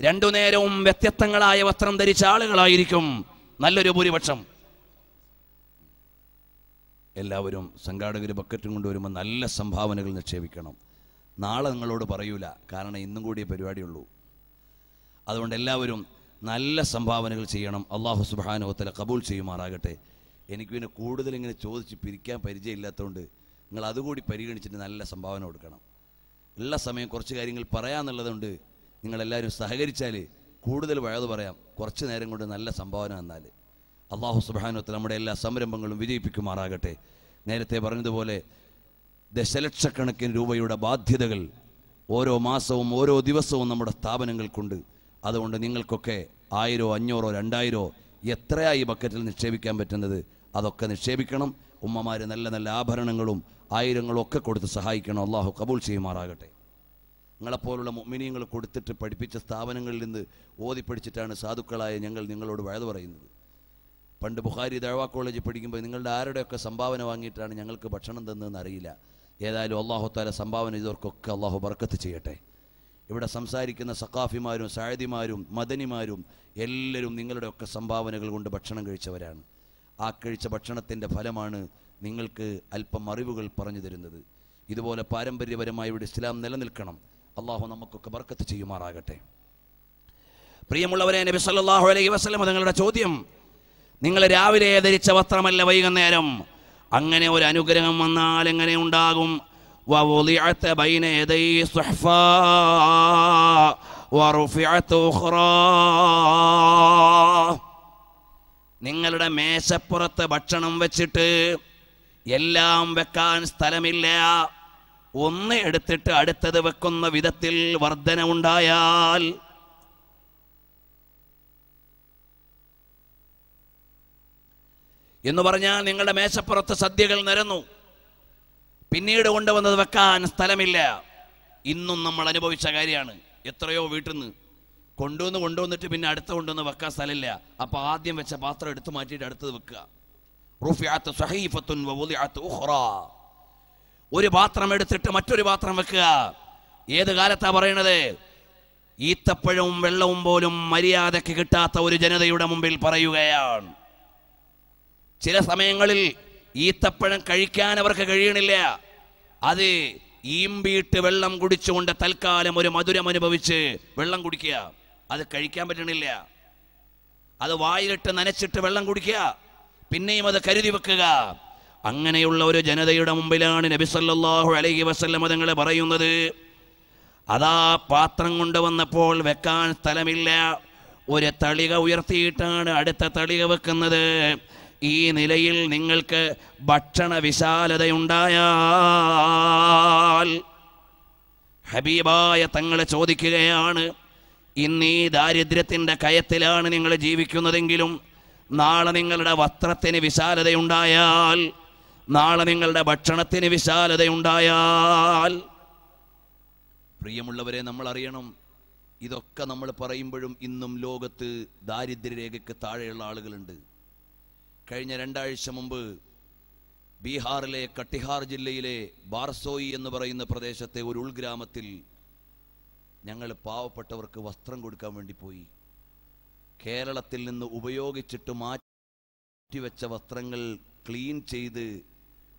രണ്ടു നേരവും വ്യത്യസ്തങ്ങളായ വസ്ത്രം ധരിച്ച ആളുകളായിരിക്കും നല്ലൊരു ഭൂരിപക്ഷം. എല്ലാവരും സംഘാടകർ ബക്കറ്റും കൊണ്ടുവരുമ്പോൾ നല്ല സംഭാവനകൾ നിക്ഷേപിക്കണം. നാളെ നിങ്ങളോട് പറയൂല കാരണം ഇന്നും കൂടിയേ പരിപാടിയുള്ളൂ. അതുകൊണ്ട് എല്ലാവരും നല്ല സംഭാവനകൾ ചെയ്യണം. അള്ളാഹു സുബാനുഹത്തല കബൂൽ ചെയ്യുമാറാകട്ടെ. എനിക്ക് പിന്നെ കൂടുതൽ ഇങ്ങനെ ചോദിച്ച് പിരിക്കാൻ പരിചയമില്ലാത്തതുകൊണ്ട് നിങ്ങൾ അതുകൂടി പരിഗണിച്ചിട്ട് നല്ല സംഭാവന കൊടുക്കണം. ഉള്ള സമയം കുറച്ച് കാര്യങ്ങൾ പറയാന്നുള്ളതുകൊണ്ട് നിങ്ങളെല്ലാവരും സഹകരിച്ചാൽ കൂടുതൽ വഴത് പറയാം. കുറച്ച് നേരം കൊണ്ട് നല്ല സംഭാവന തന്നാൽ അള്ളാഹു സുബാനത്തിൽ നമ്മുടെ എല്ലാ സംരംഭങ്ങളും വിജയിപ്പിക്കുമാറാകട്ടെ. നേരത്തെ പറഞ്ഞതുപോലെ ദശലക്ഷക്കണക്കിന് രൂപയുടെ ബാധ്യതകൾ ഓരോ മാസവും ഓരോ ദിവസവും നമ്മുടെ സ്ഥാപനങ്ങൾക്കുണ്ട്. അതുകൊണ്ട് നിങ്ങൾക്കൊക്കെ ആയിരോ അഞ്ഞൂറോ രണ്ടായിരോ എത്രയായി ബക്കറ്റിൽ നിക്ഷേപിക്കാൻ പറ്റുന്നത് അതൊക്കെ നിക്ഷേപിക്കണം. ഉമ്മമാർ നല്ല നല്ല ആഭരണങ്ങളും ആയിരങ്ങളും ഒക്കെ കൊടുത്ത് സഹായിക്കണം. അള്ളാഹു കബൂൾ ചെയ്യുമാറാകട്ടെ. നിങ്ങളെപ്പോലുള്ള മൊമിനിയങ്ങൾ കൊടുത്തിട്ട് പഠിപ്പിച്ച സ്ഥാപനങ്ങളിൽ നിന്ന് ഓതി പഠിച്ചിട്ടാണ് സാധുക്കളായ ഞങ്ങൾ നിങ്ങളോട് വഴുതു പറയുന്നത്. പണ്ട് ബുഹാരി ദഴവ കോളേജിൽ പഠിക്കുമ്പോൾ നിങ്ങളുടെ ആരുടെയൊക്കെ സംഭാവന വാങ്ങിയിട്ടാണ് ഞങ്ങൾക്ക് ഭക്ഷണം തന്നതെന്ന് അറിയില്ല. ഏതായാലും അള്ളാഹു താല സംഭാവന ചെയ്തവർക്കൊക്കെ അള്ളാഹു ബർക്കത്ത് ചെയ്യട്ടെ. ഇവിടെ സംസാരിക്കുന്ന സക്കാഫിമാരും സായദിമാരും മദനിമാരും എല്ലാവരും നിങ്ങളുടെയൊക്കെ സംഭാവനകൾ കൊണ്ട് ഭക്ഷണം കഴിച്ചവരാണ്. ആ കഴിച്ച ഭക്ഷണത്തിന്റെ ഫലമാണ് നിങ്ങൾക്ക് അല്പം അറിവുകൾ പറഞ്ഞു തരുന്നത്. ഇതുപോലെ പാരമ്പര്യപരമായി ഇവിടെ ഇസ്ലാം നിലനിൽക്കണം. അള്ളാഹു നമുക്കൊക്കെ ബർക്കത്ത് ചെയ്യുമാറാകട്ടെ. പ്രിയമുള്ളവരെ നബി സല്ലാഹു അലൈഹി വസ്ലമ നിങ്ങളുടെ ചോദ്യം നിങ്ങൾ രാവിലെ ധരിച്ച വസ്ത്രമല്ല വൈകുന്നേരം? അങ്ങനെ ഒരു അനുഗ്രഹം വന്നാൽ എങ്ങനെ ഉണ്ടാകും? നിങ്ങളുടെ മേശപ്പുറത്ത് ഭക്ഷണം വെച്ചിട്ട് എല്ലാം വെക്കാൻ സ്ഥലമില്ല. ഒന്ന് എടുത്തിട്ട് അടുത്തത് വെക്കുന്ന വിധത്തിൽ വർധന ഉണ്ടായാൽ എന്ന് പറഞ്ഞാൽ നിങ്ങളുടെ മേശപ്പുറത്ത് സദ്യകൾ നിരന്നു. പിന്നീട് കൊണ്ടുവന്നത് വെക്കാൻ സ്ഥലമില്ല. ഇന്നും നമ്മൾ അനുഭവിച്ച കാര്യമാണ്. എത്രയോ വീട്ടിൽ നിന്ന് കൊണ്ടുവന്ന് കൊണ്ടുവന്നിട്ട് പിന്നെ അടുത്ത കൊണ്ടുവന്ന് വെക്കാൻ സ്ഥലമില്ല. അപ്പൊ ആദ്യം വെച്ച പാത്രം എടുത്തു മാറ്റിയിട്ട് അടുത്തത് വെക്കുക. ഒരു പാത്രം എടുത്തിട്ട് മറ്റൊരു പാത്രം വെക്കുക. ഏത് കാലത്താ പറയണത്? ഈത്തപ്പഴവും വെള്ളവും പോലും മര്യാദയ്ക്ക് കിട്ടാത്ത ഒരു ജനതയുടെ മുമ്പിൽ പറയുകയാണ്. ചില സമയങ്ങളിൽ ഈത്തപ്പഴം കഴിക്കാൻ അവർക്ക് കഴിയണില്ല. അത് ഈമ്പിയിട്ട് വെള്ളം കുടിച്ചുകൊണ്ട് തൽക്കാലം ഒരു മധുരം അനുഭവിച്ച് വെള്ളം കുടിക്കുക. അത് കഴിക്കാൻ പറ്റണില്ല. അത് വായിലിട്ട് നനച്ചിട്ട് വെള്ളം കുടിക്കുക. പിന്നെയും അത് കരുതി വെക്കുക. അങ്ങനെയുള്ള ഒരു ജനതയുടെ മുമ്പിലാണ് നബി സല്ലല്ലാഹു അലൈഹി വസല്ലം തങ്ങൾ പറയുന്നത്. അതാ പാത്രം കൊണ്ടുവന്നപ്പോൾ വെക്കാൻ സ്ഥലമില്ല. ഒരു തളിക ഉയർത്തിയിട്ടാണ് അടുത്ത തളിക വെക്കുന്നത്. ഈ നിലയിൽ നിങ്ങൾക്ക് ഭക്ഷണ വിശാലതയുണ്ടായാൽ ഹബീബായ തങ്ങളെ ചോദിക്കുകയാണ് ഇന്ന് ദാരിദ്ര്യത്തിന്റെ കയത്തിലാണ് നിങ്ങൾ ജീവിക്കുന്നതെങ്കിലും നാളെ നിങ്ങളുടെ വസ്ത്രത്തിന് വിശാലതയുണ്ടായാൽ നാളെ നിങ്ങളുടെ ഭക്ഷണത്തിന് വിശാലതയുണ്ടായാൽ പ്രിയമുള്ളവരെ നമ്മൾ അറിയണം ഇതൊക്കെ നമ്മൾ പറയുമ്പോഴും ഇന്നും ലോകത്ത് ദാരിദ്ര്യരേഖയ്ക്ക് താഴെയുള്ള ആളുകളുണ്ട്. കഴിഞ്ഞ രണ്ടാഴ്ച മുമ്പ് ബീഹാറിലെ കട്ടിഹാർ ജില്ലയിലെ ബാർസോയി എന്ന് പറയുന്ന പ്രദേശത്തെ ഒരു ഉൾഗ്രാമത്തിൽ ഞങ്ങൾ പാവപ്പെട്ടവർക്ക് വസ്ത്രം കൊടുക്കാൻ വേണ്ടി പോയി. കേരളത്തിൽ നിന്ന് ഉപയോഗിച്ചിട്ട് മാറ്റി വെച്ച വസ്ത്രങ്ങൾ ക്ലീൻ ചെയ്ത്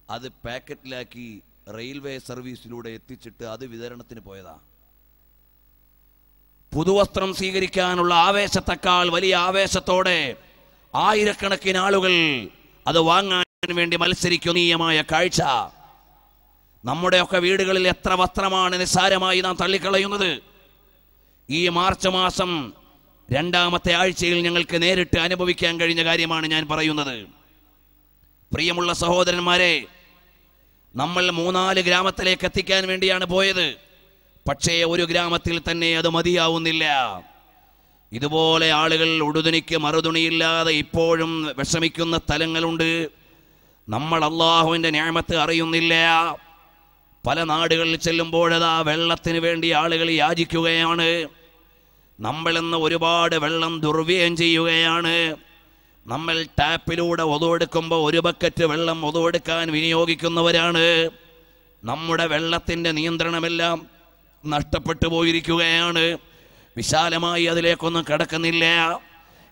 അത് പാക്കറ്റിലാക്കി റെയിൽവേ സർവീസിലൂടെ എത്തിച്ചിട്ട് അത് വിതരണത്തിന് പോയതാ. പുതുവസ്ത്രം സ്വീകരിക്കാനുള്ള ആവേശത്തെക്കാൾ വലിയ ആവേശത്തോടെ ആയിരക്കണക്കിന് ആളുകൾ അത് വാങ്ങാൻ വേണ്ടി മത്സരിക്കുന്നീയമായ കാഴ്ച. നമ്മുടെയൊക്കെ വീടുകളിൽ എത്ര വസ്ത്രമാണ് നിസ്സാരമായി നാം തള്ളിക്കളയുന്നത്. ഈ മാർച്ച് മാസം രണ്ടാമത്തെ ആഴ്ചയിൽ ഞങ്ങൾക്ക് നേരിട്ട് അനുഭവിക്കാൻ കഴിഞ്ഞ കാര്യമാണ് ഞാൻ പറയുന്നത്. പ്രിയമുള്ള സഹോദരന്മാരെ നമ്മൾ മൂന്നാൽ ഗ്രാമത്തിലേക്ക് എത്തിക്കാൻ വേണ്ടിയാണ് പോയത്. പക്ഷേ ഒരു ഗ്രാമത്തിൽ തന്നെ അത് മതിയാവുന്നില്ല. ഇതുപോലെ ആളുകൾ ഉടുതുണിക്ക് മറുതുണിയില്ലാതെ ഇപ്പോഴും വിഷമിക്കുന്ന സ്ഥലങ്ങളുണ്ട്. നമ്മൾ അള്ളാഹുവിന്റെ ന്യായമത്ത് അറിയുന്നില്ല. പല നാടുകളിൽ ചെല്ലുമ്പോഴതാ വെള്ളത്തിന് വേണ്ടി ആളുകൾ യാചിക്കുകയാണ്. നമ്മളിന്ന് ഒരുപാട് വെള്ളം ദുർവ്യയം ചെയ്യുകയാണ്. നമ്മൾ ടാപ്പിലൂടെ ഒതുവെടുക്കുമ്പോൾ ഒരു ബക്കറ്റ് വെള്ളം ഒതുവെടുക്കാൻ വിനിയോഗിക്കുന്നവരാണ്. നമ്മുടെ വെള്ളത്തിന്റെ നിയന്ത്രണമെല്ലാം നഷ്ടപ്പെട്ടു പോയിരിക്കുകയാണ്. വിശാലമായി അതിലേക്കൊന്നും കടക്കുന്നില്ല.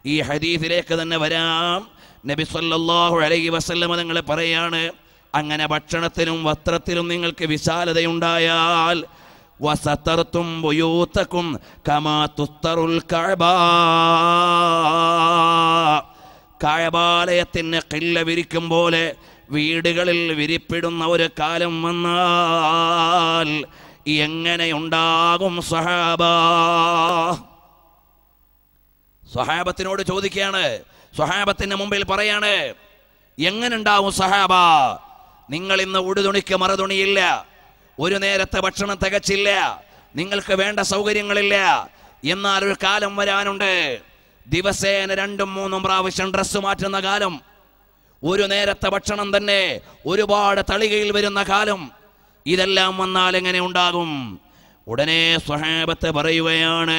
ഈ ഹദീസിലേക്ക് തന്നെ വരാം. നബി സല്ലല്ലാഹു അലൈഹി വസല്ലമ നിങ്ങൾ പറയാണ് അങ്ങനെ ഭക്ഷണത്തിനും വസ്ത്രത്തിലും നിങ്ങൾക്ക് വിശാലതയുണ്ടായാൽ വസത്തർത്തും ബുയൂത്തക്കും കമാ തുസ്തറുൽ കഅബ. കഅബാലയത്തിന് കില്ല വിരിക്കും പോലെ വീടുകളിൽ വിരിപ്പിടുന്ന ഒരു കാലം വന്നാൽ എങ്ങനെയുണ്ടാകും സഹാബ? സഹാബത്തിനോട് ചോദിക്കുകയാണ്. സഹാബത്തിന്റെ മുമ്പിൽ പറയാണ് എങ്ങനെ ഉണ്ടാവും സഹാബ? നിങ്ങൾ ഇന്ന് ഉടുതുണിക്ക് മറുതുണിയില്ല ഒരു നേരത്തെ ഭക്ഷണം തികച്ചില്ല നിങ്ങൾക്ക് വേണ്ട സൗകര്യങ്ങളില്ല എന്നാൽ ഒരു കാലം വരാനുണ്ട്. ദിവസേന രണ്ടും മൂന്നും പ്രാവശ്യം ഡ്രസ്സ് മാറ്റുന്ന കാലം ഒരു നേരത്തെ ഭക്ഷണം തന്നെ ഒരുപാട് തളികയിൽ വരുന്ന കാലം ഇതെല്ലാം വന്നാൽ എങ്ങനെ ഉണ്ടാകും ഉടനെ സ്വഹാബത്ത് പറയുകയാണ്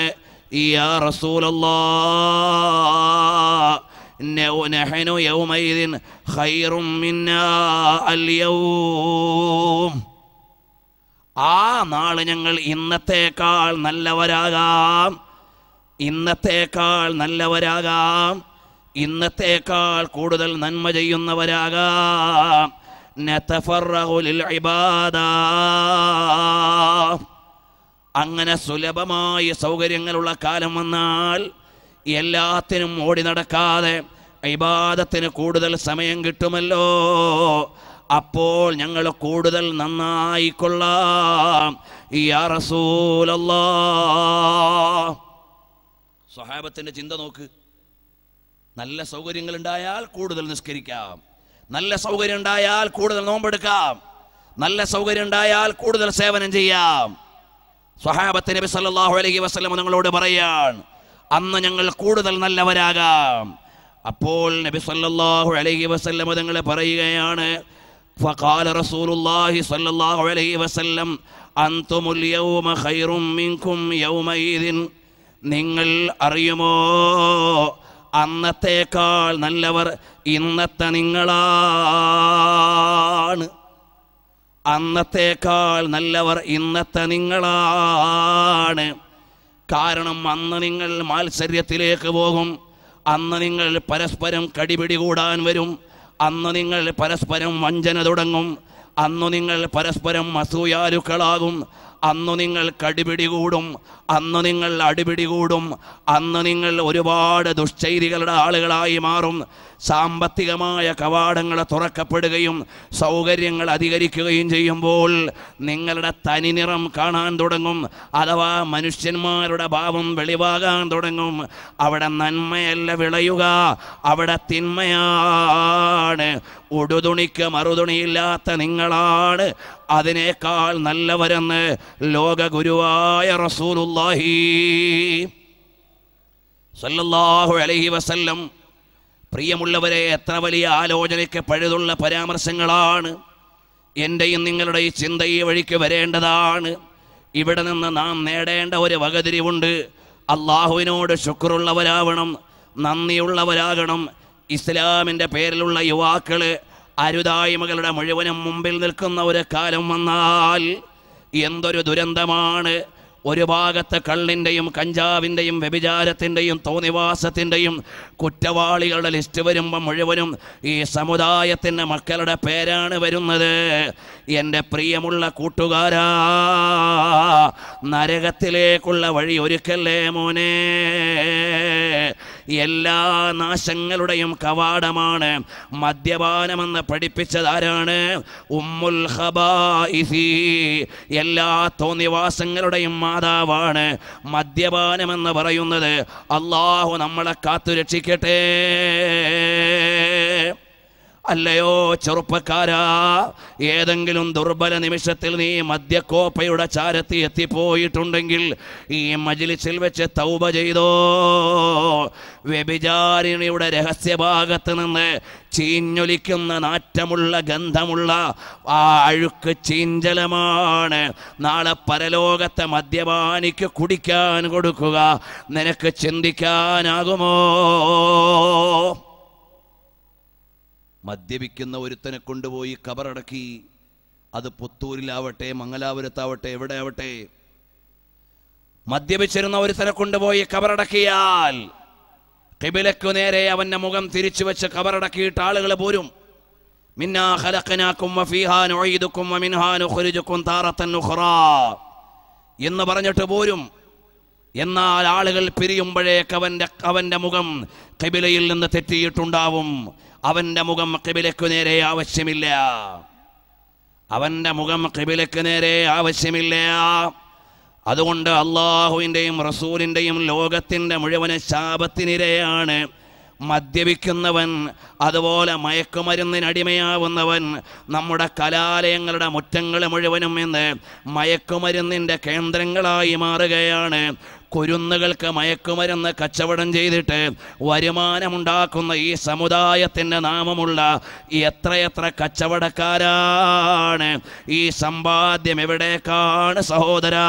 യാ റസൂലല്ലാ نحن يومئذ خير منا اليوم ആ നാള് ഞങ്ങൾ ഇന്നത്തേക്കാൾ നല്ലവരാകാം ഇന്നത്തേക്കാൾ നല്ലവരാകാം. ഇന്നത്തേക്കാൾ കൂടുതൽ നന്മ ചെയ്യുന്നവരാകാം. അങ്ങനെ സുലഭമായ സൗകര്യങ്ങളുള്ള കാലം വന്നാൽ എല്ലാത്തിനും ഓടി നടക്കാതെ ഇബാദത്തിന് കൂടുതൽ സമയം കിട്ടുമല്ലോ. അപ്പോൾ ഞങ്ങൾ കൂടുതൽ നന്നായിക്കൊള്ളാം. ഈ റസൂലല്ലാ. സ്വഹാബത്തിന്റെ ചിന്ത നോക്ക് നല്ല സൗകര്യങ്ങൾ ഉണ്ടായാൽ കൂടുതൽ നിസ്കരിക്കാം നല്ല സൗകര്യം ഉണ്ടായാൽ കൂടുതൽ നോമ്പെടുക്കാം നല്ല സൗകര്യം ഉണ്ടായാൽ കൂടുതൽ സേവനം ചെയ്യാം സ്വഹാബത്ത് നബി സല്ലല്ലാഹു അലൈഹി വസല്ലം നിങ്ങളോട് പറയാൻ അന്ന് ഞങ്ങൾ കൂടുതൽ നല്ലവരാകാം അപ്പോൾ നബി സല്ലല്ലാഹു അലൈഹി വസല്ലം നിങ്ങൾ പറയുകയാണ് فقال رسول الله صلى الله عليه وسلم أنتم اليوم خير منكم يومئذ നിങ്ങൾ അറിയുമോ? അന്നത്തേക്കാൾ നല്ലവർ ഇന്നത്തെ നിങ്ങളാണ്. അന്നത്തേക്കാൾ നല്ലവർ ഇന്നത്തെ നിങ്ങളാണ്. കാരണം അന്ന് നിങ്ങൾ മാത്സര്യത്തിലേക്ക് പോകും. അന്ന് നിങ്ങൾ പരസ്പരം കടിപിടി കൂടാൻ വരും. അന്ന് നിങ്ങൾ പരസ്പരം വഞ്ചന തുടങ്ങും. അന്നു നിങ്ങൾ പരസ്പരം അസൂയാലുക്കളാകും. അന്നു നിങ്ങൾ കടിപിടി കൂടും അന്ന് നിങ്ങൾ അടിപിടി കൂടും അന്ന് നിങ്ങൾ ഒരുപാട് ദുശ്ചൈതികളുടെ ആളുകളായി മാറും. സാമ്പത്തികമായ കവാടങ്ങൾ തുറക്കപ്പെടുകയും സൗകര്യങ്ങൾ അധികരിക്കുകയും ചെയ്യുമ്പോൾ നിങ്ങളുടെ തനിനിറം കാണാൻ തുടങ്ങും അഥവാ മനുഷ്യന്മാരുടെ ഭാവം വെളിവാകാൻ തുടങ്ങും. അവിടെ നന്മയല്ല വിളയുക അവിടെ തിന്മയാണ്. ഉടുതുണിക്ക് മറുതുണിയില്ലാത്ത നിങ്ങളാണ്. അതിനേക്കാൾ നല്ലവരെന്ന് ലോക ഗുരുവായ റസൂലുല്ലാഹി സല്ലല്ലാഹു അലൈഹി വസല്ലം. പ്രിയമുള്ളവരെ എത്ര വലിയ ആലോചനയ്ക്ക് പഴുതുള്ള പരാമർശങ്ങളാണ്. എന്റെയും നിങ്ങളുടെ ഈ ചിന്ത ഈ വഴിക്ക് വരേണ്ടതാണ്. ഇവിടെ നിന്ന് നാം നേടേണ്ട ഒരു വകതിരിവുണ്ട്. അള്ളാഹുവിനോട് ശുക്രുള്ളവരാവണം നന്ദിയുള്ളവരാകണം. ഇസ്ലാമിന്റെ പേരിലുള്ള യുവാക്കൾ അരുതായ്മകളുടെ മുഴുവനും മുമ്പിൽ നിൽക്കുന്ന ഒരു കാലം വന്നാൽ എന്തൊരു ദുരന്തമാണ്. ഒരു ഭാഗത്ത് കള്ളിന്റെയും കഞ്ചാവിന്റെയും വ്യഭിചാരത്തിന്റെയും തോന്നിവാസത്തിന്റെയും കുറ്റവാളികളുടെ ലിസ്റ്റ് വരുമ്പോൾ മുഴുവനും ഈ സമുദായത്തിന്റെ മക്കളുടെ പേരാണ് വരുന്നത്. എന്റെ പ്രിയമുള്ള കൂട്ടുകാരാ നരകത്തിലേക്കുള്ള വഴി ഒരുക്കല്ലേ മോനെ? എല്ലാ നാശങ്ങളുടെയും കവാടമാണ്. മദ്യപാനമെന്ന് പഠിപ്പിച്ചതാരാണ് ഉമ്മുൽ ഖബായിസി എല്ലാ തോന്നിവാസങ്ങളുടെയും മാതാവാണ്. മദ്യപാനമെന്ന് പറയുന്നത് അള്ളാഹു നമ്മളെ കാത്തുരക്ഷിക്കട്ടെ. അല്ലയോ ചെറുപ്പക്കാരാ ഏതെങ്കിലും ദുർബല നിമിഷത്തിൽ നീ മദ്യക്കോപ്പയുടെ ചാരത്തി എത്തിപ്പോയിട്ടുണ്ടെങ്കിൽ ഈ മജിലിസിൽ വെച്ച് തൗബ ചെയ്തോ. വ്യഭിചാരിണിയുടെ രഹസ്യഭാഗത്ത് നിന്ന് ചീഞ്ഞൊലിക്കുന്ന നാറ്റമുള്ള ഗന്ധമുള്ള ആ അഴുക്ക് ചീഞ്ചലമാണ്. നാളെ പരലോകത്തെ മദ്യപാനിക്ക് കുടിക്കാൻ കൊടുക്കുക. നിനക്ക് ചിന്തിക്കാനാകുമോ? മദ്യപിക്കുന്ന ഒരുത്തനെ കൊണ്ടുപോയി കബറടക്കി. അത് പുത്തൂരിലാവട്ടെ മംഗലാപുരത്താവട്ടെ എവിടെ ആവട്ടെ മദ്യപിച്ചിരുന്ന ഒരുത്തനെ കൊണ്ടുപോയി കബറടക്കിയാൽ കിബിലക്കു നേരെ അവന്റെ മുഖം തിരിച്ചു വെച്ച് കബറടക്കിയിട്ട് ആളുകൾ പോരും. മിന്നാ വമിൻഹാ എന്ന് പറഞ്ഞിട്ട് പോരും. എന്നാൽ ആളുകൾ പിരിയുമ്പോഴേക്ക് അവന്റെ അവന്റെ മുഖം കിബിലയിൽ നിന്ന് തെറ്റിയിട്ടുണ്ടാവും. അവന്റെ മുഖം കിബിലക്കു നേരെ ആവശ്യമില്ല. അവന്റെ മുഖം കിബിലക്ക് നേരെ ആവശ്യമില്ല. അതുകൊണ്ട് അള്ളാഹുവിന്റെയും റസൂലിന്റെയും ലോകത്തിന്റെ മുഴുവൻ ശാപത്തിനിരയാണ് മദ്യപിക്കുന്നവൻ അതുപോലെ മയക്കുമരുന്നിനടിമയാവുന്നവൻ നമ്മുടെ കലാലയങ്ങളുടെ മുറ്റങ്ങൾ മുഴുവനും ഇന്ന് മയക്കുമരുന്നിന്റെ കേന്ദ്രങ്ങളായി മാറുകയാണ്. കുരുന്നുകൾക്ക് മയക്കുമരുന്ന് കച്ചവടം ചെയ്തിട്ട് വരുമാനമുണ്ടാക്കുന്ന ഈ സമുദായത്തിന്റെ നാമമുള്ള എത്രയെത്ര കച്ചവടക്കാരാണ് ഈ സമ്പാദ്യം എവിടേക്കാണ് സഹോദരാ?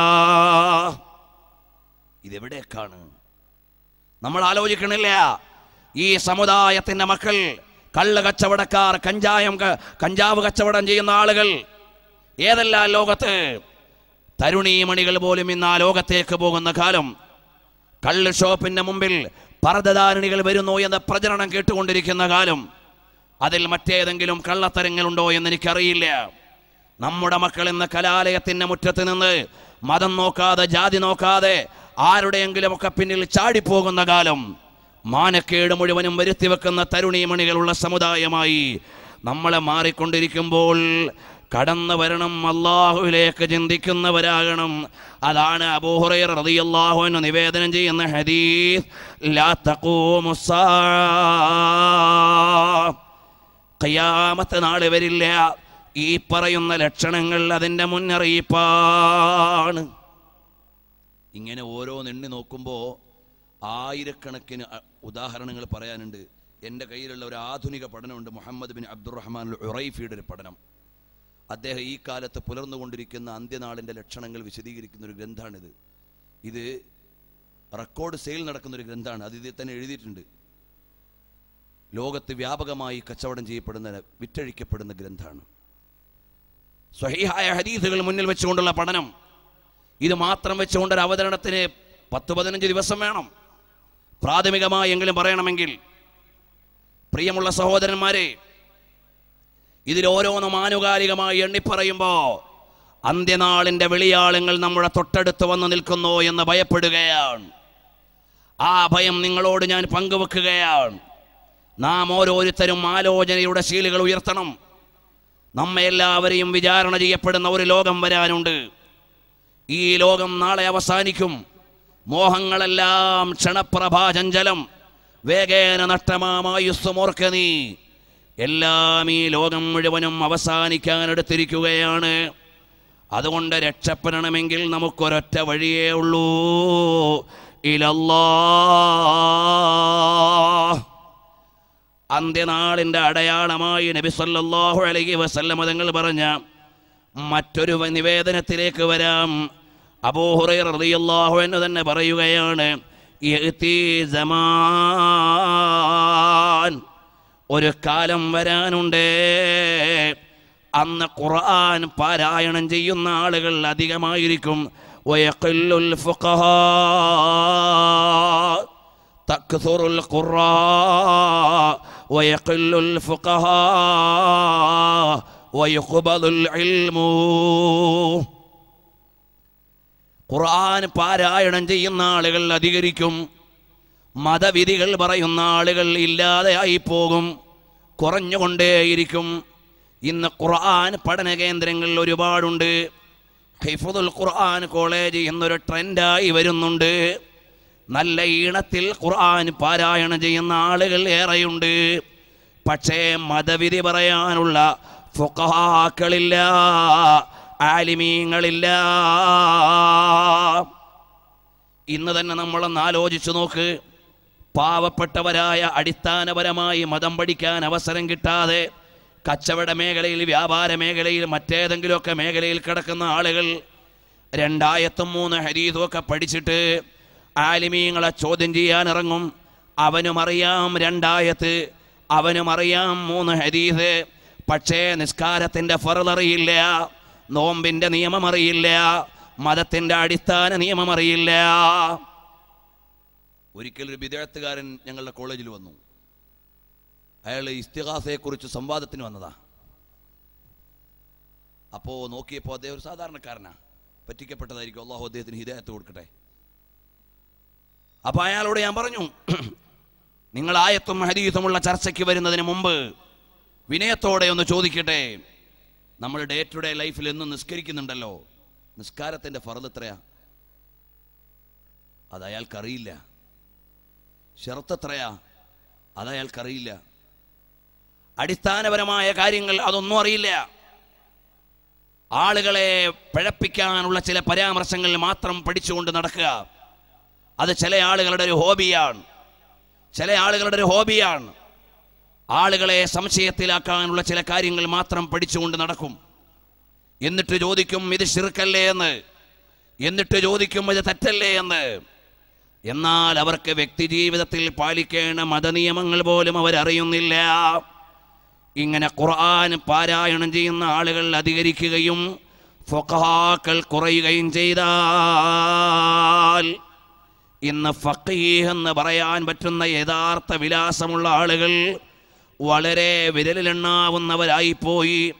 ഇതെവിടേക്കാണ്? നമ്മൾ ആലോചിക്കണില്ല. ഈ സമുദായത്തിന്റെ മക്കൾ കള്ള് കച്ചവടക്കാർ കഞ്ചായം കഞ്ചാവ് കച്ചവടം ചെയ്യുന്ന ആളുകൾ ഏതെല്ലാം ലോകത്ത് തരുണീമണികൾ പോലും ഇന്ന് ആ ലോകത്തേക്ക് പോകുന്ന കാലം കള്ള് ഷോപ്പിന്റെ മുമ്പിൽ പർദ്ദധാരണികൾ വരുന്നു എന്ന പ്രചരണം കേട്ടുകൊണ്ടിരിക്കുന്ന കാലം. അതിൽ മറ്റേതെങ്കിലും കള്ളത്തരങ്ങളുണ്ടോ എന്ന് എനിക്കറിയില്ല. നമ്മുടെ മക്കൾ ഇന്ന് കലാലയത്തിന്റെ മുറ്റത്ത് നിന്ന് മതം നോക്കാതെ ജാതി നോക്കാതെ ആരുടെയെങ്കിലുമൊക്കെ പിന്നിൽ ചാടിപ്പോകുന്ന കാലം. മാനക്കേട് മുഴുവനും വരുത്തി വെക്കുന്ന തരുണീമണികളുള്ള സമുദായമായി നമ്മളെ മാറിക്കൊണ്ടിരിക്കുമ്പോൾ കടന്നു വരണം അള്ളാഹുവിലേക്ക് ചിന്തിക്കുന്നവരാകണം. അതാണ് അബൂഹുറൈറ റളിയല്ലാഹു അൻഹു നിവേദനം ചെയ്യുന്ന ഹദീസ്. ലാ നാൾ വരില്ല ഈ പറയുന്ന ലക്ഷണങ്ങൾ അതിന്റെ മുന്നറിയിപ്പാണ്. ഇങ്ങനെ ഓരോ നെണ്ണി നോക്കുമ്പോൾ ആയിരക്കണക്കിന് ഉദാഹരണങ്ങൾ പറയാനുണ്ട്. എന്റെ കയ്യിലുള്ള ഒരു ആധുനിക പഠനമുണ്ട് മുഹമ്മദ് ബിൻ അബ്ദുറഹ്മാൻ ഉറൈഫിയുടെ ഒരു പഠനം. അദ്ദേഹം ഈ കാലത്ത് പുലർന്നുകൊണ്ടിരിക്കുന്ന അന്ത്യനാളിന്റെ ലക്ഷണങ്ങൾ വിശദീകരിക്കുന്ന ഒരു ഗ്രന്ഥമാണിത് ഇത് റെക്കോർഡ് സെയിൽ നടക്കുന്ന ഒരു ഗ്രന്ഥമാണ് അത് ഇതിൽ തന്നെ എഴുതിയിട്ടുണ്ട്. ലോകത്ത് വ്യാപകമായി കച്ചവടം ചെയ്യപ്പെടുന്ന വിറ്റഴിക്കപ്പെടുന്ന ഗ്രന്ഥമാണ് സ്വഹീഹായ ഹദീസുകൾ മുന്നിൽ വെച്ചുകൊണ്ടുള്ള പഠനം. ഇത് മാത്രം വെച്ചുകൊണ്ട് ഒരു അവതരണത്തിന് പത്ത് പതിനഞ്ച് ദിവസം വേണം. പ്രാഥമികമായി എങ്കിലും പറയണമെങ്കിൽ പ്രിയമുള്ള സഹോദരന്മാരെ ഇതിലോരോന്നും ആനുകാലികമായി എണ്ണിപ്പറയുമ്പോ അന്ത്യനാളിന്റെ വിളിയാളങ്ങൾ നമ്മുടെ തൊട്ടടുത്ത് വന്നു നിൽക്കുന്നു എന്ന് ഭയപ്പെടുകയാണ്. ആ ഭയം നിങ്ങളോട് ഞാൻ പങ്കുവെക്കുകയാണ്. നാം ഓരോരുത്തരും ആലോചനയുടെ ശീലുകൾ ഉയർത്തണം. നമ്മെ എല്ലാവരെയും വിചാരണ ചെയ്യപ്പെടുന്ന ഒരു ലോകം വരാനുണ്ട്. ഈ ലോകം നാളെ അവസാനിക്കും. മോഹങ്ങളെല്ലാം ക്ഷണപ്രഭാചഞ്ചലം. വേഗേന നഷ്ടമായുസ്സുമോർക്ക നീ. എല്ലാം ഈ ലോകം മുഴുവനും അവസാനിക്കാനെടുത്തിരിക്കുകയാണ്. അതുകൊണ്ട് രക്ഷപ്പെടണമെങ്കിൽ നമുക്കൊരൊറ്റ വഴിയേ ഉള്ളൂ. ഇലല്ലാ അന്ത്യനാളിന്റെ അടയാളമായി നബി സല്ലല്ലാഹു അലൈഹി വസല്ലം തങ്ങൾ പറഞ്ഞ മറ്റൊരു നിവേദനത്തിലേക്ക് വരാം. അബൂഹുറൈറ റളിയല്ലാഹു അൻഹു തന്നെ പറയുകയാണ് ഒരു കാലം വരാനുണ്ട്. അന്ന് ഖുർആൻ പാരായണം ചെയ്യുന്ന ആളുകൾ അധികമായിരിക്കും. ഖുർആൻ പാരായണം ചെയ്യുന്ന ആളുകൾ അധികരിക്കും. മതവിധികൾ പറയുന്ന ആളുകൾ ഇല്ലാതെയായി പോകും കുറഞ്ഞുകൊണ്ടേയിരിക്കും. ഇന്ന് ഖുർആൻ പഠന കേന്ദ്രങ്ങൾ ഒരുപാടുണ്ട്. ഹിഫുദുൽ ഖുർആൻ കോളേജ് എന്നൊരു ട്രെൻഡായി വരുന്നുണ്ട്. നല്ല ഈണത്തിൽ ഖുർആൻ പാരായണം ചെയ്യുന്ന ആളുകൾ ഏറെയുണ്ട്. പക്ഷേ മതവിധി പറയാനുള്ള ഫുഖഹാക്കളില്ല ആലിമീങ്ങളില്ല. ഇന്ന് തന്നെ നമ്മളൊന്ന് ആലോചിച്ചു നോക്ക്. പാവപ്പെട്ടവരായ അടിസ്ഥാനപരമായി മതം പഠിക്കാൻ അവസരം കിട്ടാതെ കച്ചവട മേഖലയിൽ വ്യാപാര മേഖലയിൽ മറ്റേതെങ്കിലുമൊക്കെ മേഖലയിൽ കിടക്കുന്ന ആളുകൾ രണ്ടായത്തും മൂന്ന് ഹരീതും ഒക്കെ പഠിച്ചിട്ട് ആലിമീങ്ങളെ ചോദ്യം ചെയ്യാൻ ഇറങ്ങും. അവനും അറിയാം രണ്ടായത്ത് അവനും അറിയാം മൂന്ന് ഹരീത് പക്ഷേ നിസ്കാരത്തിന്റെ ഫറലറിയില്ല നോമ്പിന്റെ നിയമം അറിയില്ല മതത്തിന്റെ അടിസ്ഥാന നിയമം അറിയില്ല. ഒരിക്കൽ ഒരു വിദേഹത്തുകാരൻ ഞങ്ങളുടെ കോളേജിൽ വന്നു. അയാൾ ഇസ്തിഹാസയെക്കുറിച്ച് സംവാദത്തിന് വന്നതാ. അപ്പോൾ നോക്കിയപ്പോൾ അദ്ദേഹം ഒരു സാധാരണക്കാരനാ. പറ്റിക്കപ്പെട്ടതായിരിക്കും. അള്ളാഹു അദ്ദേഹത്തിന് ഹിദായത്ത് കൊടുക്കട്ടെ. അപ്പോൾ അയാളോട് ഞാൻ പറഞ്ഞു നിങ്ങൾ ആയത്തും ഹരീതുമുള്ള ചർച്ചയ്ക്ക് വരുന്നതിന് മുമ്പ് വിനയത്തോടെ ഒന്ന് ചോദിക്കട്ടെ. നമ്മൾ ഡേ ടു ഡേ ലൈഫിൽ എന്നും നിസ്കരിക്കുന്നുണ്ടല്ലോ. നിസ്കാരത്തിന്റെ ഫറത് എത്രയാ? അത് അയാൾക്കറിയില്ല. ഷെർത്ത് എത്രയാ അയാൾക്കറിയില്ല. അടിസ്ഥാനപരമായ കാര്യങ്ങൾ അതൊന്നും അറിയില്ല. ആളുകളെ പിഴപ്പിക്കാനുള്ള ചില പരാമർശങ്ങൾ മാത്രം പഠിച്ചുകൊണ്ട് നടക്കുക. അത് ചില ആളുകളുടെ ഒരു ഹോബിയാണ്. ചില ആളുകളുടെ ഒരു ഹോബിയാണ്. ആളുകളെ സംശയത്തിലാക്കാനുള്ള ചില കാര്യങ്ങൾ മാത്രം പഠിച്ചുകൊണ്ട് നടക്കും. എന്നിട്ട് ചോദിക്കും ഇത് ശിർക്കല്ലേ എന്ന്? എന്നിട്ട് ചോദിക്കും ഇത് തെറ്റല്ലേ എന്ന്? എന്നാൽ അവർക്ക് വ്യക്തി ജീവിതത്തിൽ പാലിക്കേണ്ട മതനിയമങ്ങൾ പോലും അവരറിയുന്നില്ല. ഇങ്ങനെ ഖുർആൻ പാരായണം ചെയ്യുന്ന ആളുകൾ അധികരിക്കുകയും ഫൊക്കഹാക്കൾ കുറയുകയും ചെയ്താൽ ഇന്ന് ഫക്കീഹ് എന്ന് പറയാൻ പറ്റുന്ന യഥാർത്ഥ വിലാസമുള്ള ആളുകൾ വളരെ വിരലിലെണ്ണാവുന്നവരായിപ്പോയി.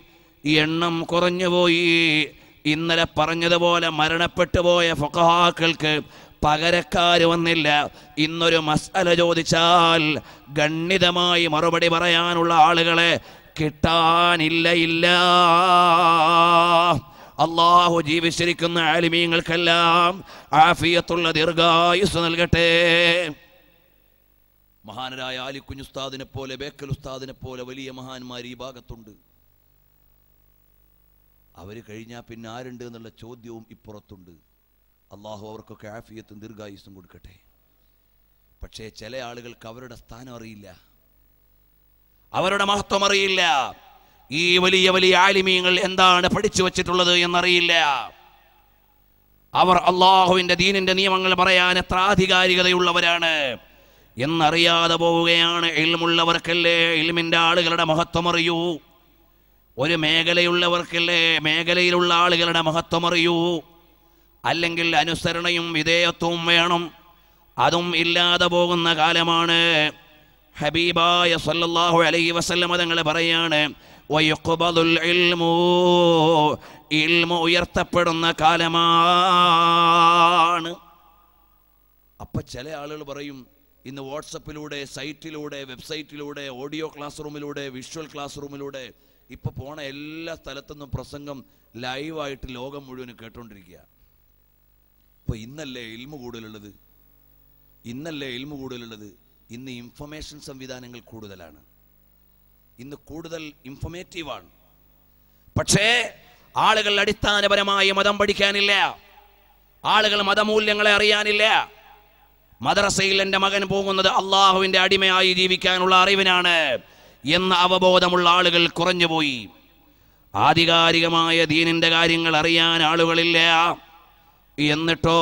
എണ്ണം കുറഞ്ഞുപോയി. ഇന്നലെ പറഞ്ഞതുപോലെ മരണപ്പെട്ടു പോയ പകരക്കാര് വന്നില്ല. ഇന്നൊരു മസ്അല ചോദിച്ചാൽ ഗണ്ണിതമായി മറുപടി പറയാനുള്ള ആളുകളെ കിട്ടാനില്ല ഇല്ല. അള്ളാഹു ജീവിച്ചിരിക്കുന്ന ആലിമീങ്ങൾക്കെല്ലാം ആഫിയത്തുള്ള ദീർഘായുസ് നൽകട്ടെ. മഹാനരായ ആലിക്കുഞ്ഞുസ്താദിനെ പോലെ ബേക്കൽ ഉസ്താദിനെ പോലെ വലിയ മഹാന്മാർ ഈ ഭാഗത്തുണ്ട്. അവർ കഴിഞ്ഞാൽ പിന്നെ ആരുണ്ട് എന്നുള്ള ചോദ്യവും ഇപ്പുറത്തുണ്ട്. അള്ളാഹു അവർക്കൊക്കെ ആഫിയത്തും ദീർഘായുസും കൊടുക്കട്ടെ. പക്ഷേ ചില ആളുകൾക്ക് അവരുടെ സ്ഥാനം അറിയില്ല. അവരുടെ മഹത്വം അറിയില്ല. ഈ വലിയ വലിയ ആലിമീങ്ങൾ എന്താണ് പഠിച്ചു വച്ചിട്ടുള്ളത് എന്നറിയില്ല. അവർ അള്ളാഹുവിന്റെ ദീനിന്റെ നിയമങ്ങൾ പറയാൻ എത്ര ആധികാരികതയുള്ളവരാണ് എന്നറിയാതെ പോവുകയാണ്. ഇൽമുള്ളവർക്കല്ലേ? എൽമിന്റെ ആളുകളുടെ മഹത്വം അറിയൂ. ഒരു മേഖലയുള്ളവർക്കല്ലേ? മേഖലയിലുള്ള ആളുകളുടെ മഹത്വം അറിയൂ. അല്ലെങ്കിൽ അനുസരണയും വിധേയത്വവും വേണം. അതും ഇല്ലാതെ പോകുന്ന കാലമാണ്. ഹബീബായ സല്ലല്ലാഹു അലൈഹി വസല്ലമ തങ്ങൾ പറയാണ് ഇൽമു ഉയർത്തപ്പെടുന്ന കാലമാണ്. അപ്പൊ ചില ആളുകൾ പറയും ഇന്ന് വാട്സപ്പിലൂടെ സൈറ്റിലൂടെ വെബ്സൈറ്റിലൂടെ ഓഡിയോ ക്ലാസ് റൂമിലൂടെ വിഷ്വൽ ക്ലാസ് റൂമിലൂടെ ഇപ്പൊ പോണ എല്ലാ സ്ഥലത്തുനിന്നും പ്രസംഗം ലൈവായിട്ട് ലോകം മുഴുവനും കേട്ടോണ്ടിരിക്കുക ഇപ്പൊ ഇന്നല്ലേ ഇൽമു കൂടുതലുള്ളത്? ഇന്നല്ലേ ഇൽമു കൂടുതലുള്ളത്? ഇന്ന് ഇൻഫർമേഷൻ സംവിധാനങ്ങൾ കൂടുതലാണ്. ഇന്ന് കൂടുതൽ ഇൻഫർമേറ്റീവാണ് പക്ഷേ ആളുകൾ അടിസ്ഥാനപരമായ മതം പഠിക്കാനില്ല. ആളുകൾ മതമൂല്യങ്ങളെ അറിയാനില്ല. മദ്രസയിൽ എന്റെ മകൻ പോകുന്നത് അള്ളാഹുവിന്റെ അടിമയായി ജീവിക്കാനുള്ള അറിവിനാണ് എന്ന അവബോധമുള്ള ആളുകൾ കുറഞ്ഞുപോയി. ആധികാരികമായ ദീനിന്റെ കാര്യങ്ങൾ അറിയാൻ ആളുകളില്ല. എന്നിട്ടോ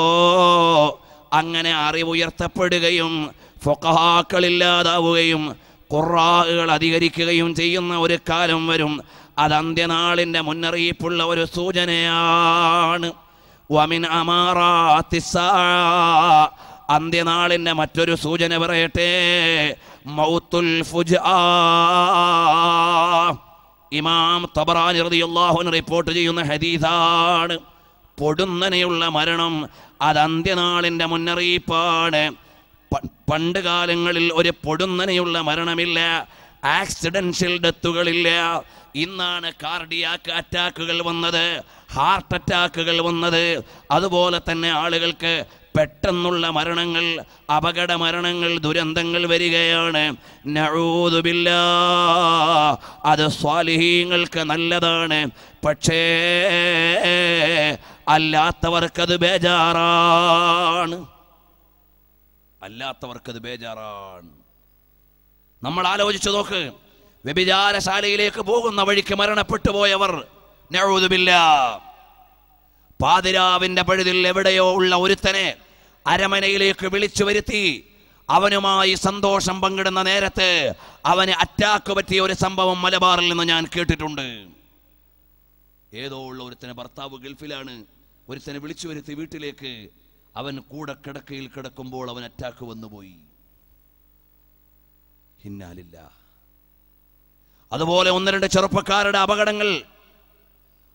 അങ്ങനെ അറിവുയർത്തപ്പെടുകയും ഫൊക്കഹാക്കളില്ലാതാവുകയും ഖുറാകൾ അധികരിക്കുകയും ചെയ്യുന്ന ഒരു കാലം വരും. അത് അന്ത്യനാളിന്റെ മുന്നറിയിപ്പുള്ള ഒരു സൂചനയാണ്. വമിൻ അമാറാത്തിസ അന്ത്യനാളിന്റെ മറ്റൊരു സൂചന പറയട്ടെ. മൗത്തുൽ ഫുജ ഇമാം തബറാനി റളിയല്ലാഹു റിപ്പോർട്ട് ചെയ്യുന്ന ഹദീസാണ്. പൊടുന്നനെയുള്ള മരണം അത് അന്ത്യനാളിന്റെ മുന്നറിയിപ്പാണ്. പണ്ട് കാലങ്ങളിൽ ഒരു പൊടുന്നനെയുള്ള മരണമില്ല. ആക്സിഡൻഷ്യൽ ഡെത്തുകളില്ല ഇന്നാണ് കാർഡിയാക്ക് അറ്റാക്കുകൾ വന്നത് ഹാർട്ട് അറ്റാക്കുകൾ വന്നത്. അതുപോലെ തന്നെ ആളുകൾക്ക് പെട്ടെന്നുള്ള മരണങ്ങൾ അപകട മരണങ്ങൾ ദുരന്തങ്ങൾ വരികയാണ്. നഴൂതുമില്ല അത് സ്വാലിഹീങ്ങൾക്ക് നല്ലതാണ്. പക്ഷേ അല്ലാത്തവർക്കത് ബേജാറാണ്. അല്ലാത്തവർക്കത് ബേജാറാണ്. നമ്മൾ ആലോചിച്ചു നോക്ക്. വ്യഭിചാരശാലയിലേക്ക് പോകുന്ന വഴിക്ക് മരണപ്പെട്ടു പോയവർ. നഴുതുമില്ല പാതിരാവിന്റെ പഴുതിൽ എവിടെയോ ഉള്ള ഒരുത്തനെ അരമനയിലേക്ക് വിളിച്ചു വരുത്തി. അവനുമായി സന്തോഷം പങ്കിടുന്ന നേരത്തെ അവന് അറ്റാക്ക് പറ്റിയ ഒരു സംഭവം മലബാറിൽ നിന്ന് ഞാൻ കേട്ടിട്ടുണ്ട്. ഏതോ ഉള്ള ഒരുത്തനെ ഭർത്താവ് ഗൾഫിലാണ്. ഒരുത്തനെ വിളിച്ചു വരുത്തി വീട്ടിലേക്ക്. അവൻ കൂടെ കിടക്കയിൽ കിടക്കുമ്പോൾ അവൻ അറ്റാക്ക് വന്നുപോയി. ഹിന്നാലില്ല അതുപോലെ ഒന്ന് രണ്ട് ചെറുപ്പക്കാരുടെ അപകടങ്ങൾ.